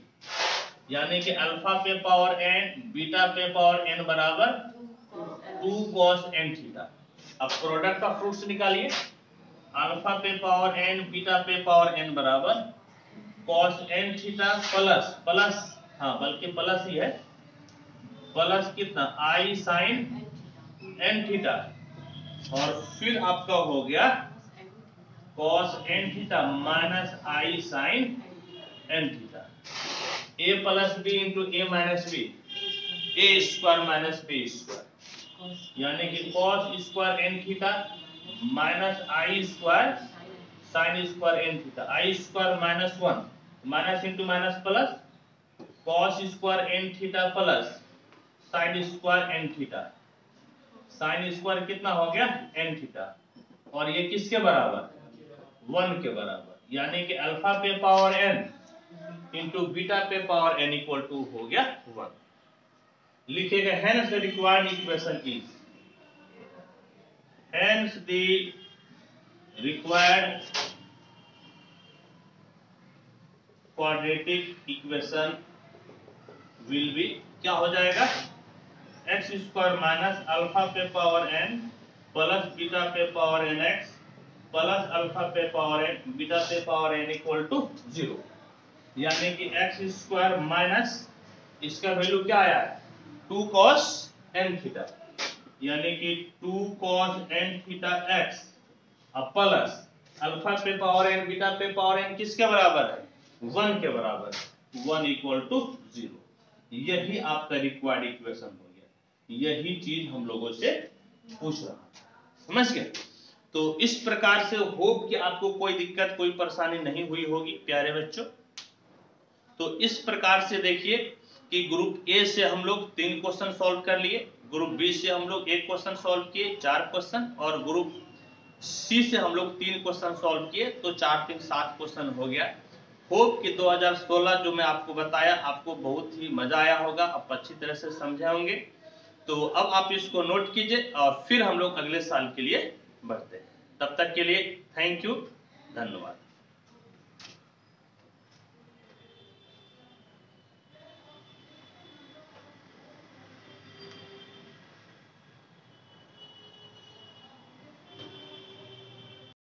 यानी कि अल्फा पे पावर एन बीटा पे पावर एन बराबर टू कॉस एन थीटा अब प्रोडक्ट ऑफ फ्रूट्स निकालिए अल्फा पे पावर एन बीटा पे पावर एन बराबर cos n theta plus plus हाँ बल्कि प्लस ही है प्लस कितना आई साइन एन थीटा और फिर आपका हो गया cos n theta minus i sine n theta a plus b into a minus b a square minus b square यानी कि cos square n theta minus i square sin square n theta i square minus one minus into minus plus cos square n theta plus sine square n theta sine square कितना हो गया n theta और ये किसके बराबर one के बराबर यानी कि अल्फा पे पावर एन इंटू बीटा पे पावर एन इक्वल टू हो गया वन लिखे गए the required equation is hence the required quadratic equation will be क्या हो जाएगा एक्स स्क्वायर माइनस अल्फा पे पावर एन प्लस बीटा पे power n x plus alpha पे पावर एन बीटा पे power n equal to zero यानी कि x square minus इसका वैल्यू क्या आया टू कॉस एन थीटा यानी कि two cos n theta x अब प्लस अल्फा पे पावर एन बीटा पे पावर एन किसके बराबर है वन के बराबर वन इक्वल टू जीरो यही आपका रिक्वायर्ड इक्वेशन हो गया यही चीज हम लोगों से पूछ रहा समझ गए तो इस प्रकार से होप कि आपको कोई दिक्कत कोई परेशानी नहीं हुई होगी प्यारे बच्चों तो इस प्रकार से देखिए कि ग्रुप ए से हम लोग तीन क्वेश्चन सॉल्व कर लिए ग्रुप बी से हम लोग एक क्वेश्चन सॉल्व किए चार क्वेश्चन और ग्रुप सी से हम लोग तीन क्वेश्चन सॉल्व किए तो चार तीन सात क्वेश्चन हो गया होप कि 2016 जो मैं आपको बताया आपको बहुत ही मजा आया होगा आप अच्छी तरह से समझे होंगे तो अब आप इसको नोट कीजिए और फिर हम लोग अगले साल के लिए बढ़ते हैं तब तक के लिए थैंक यू धन्यवाद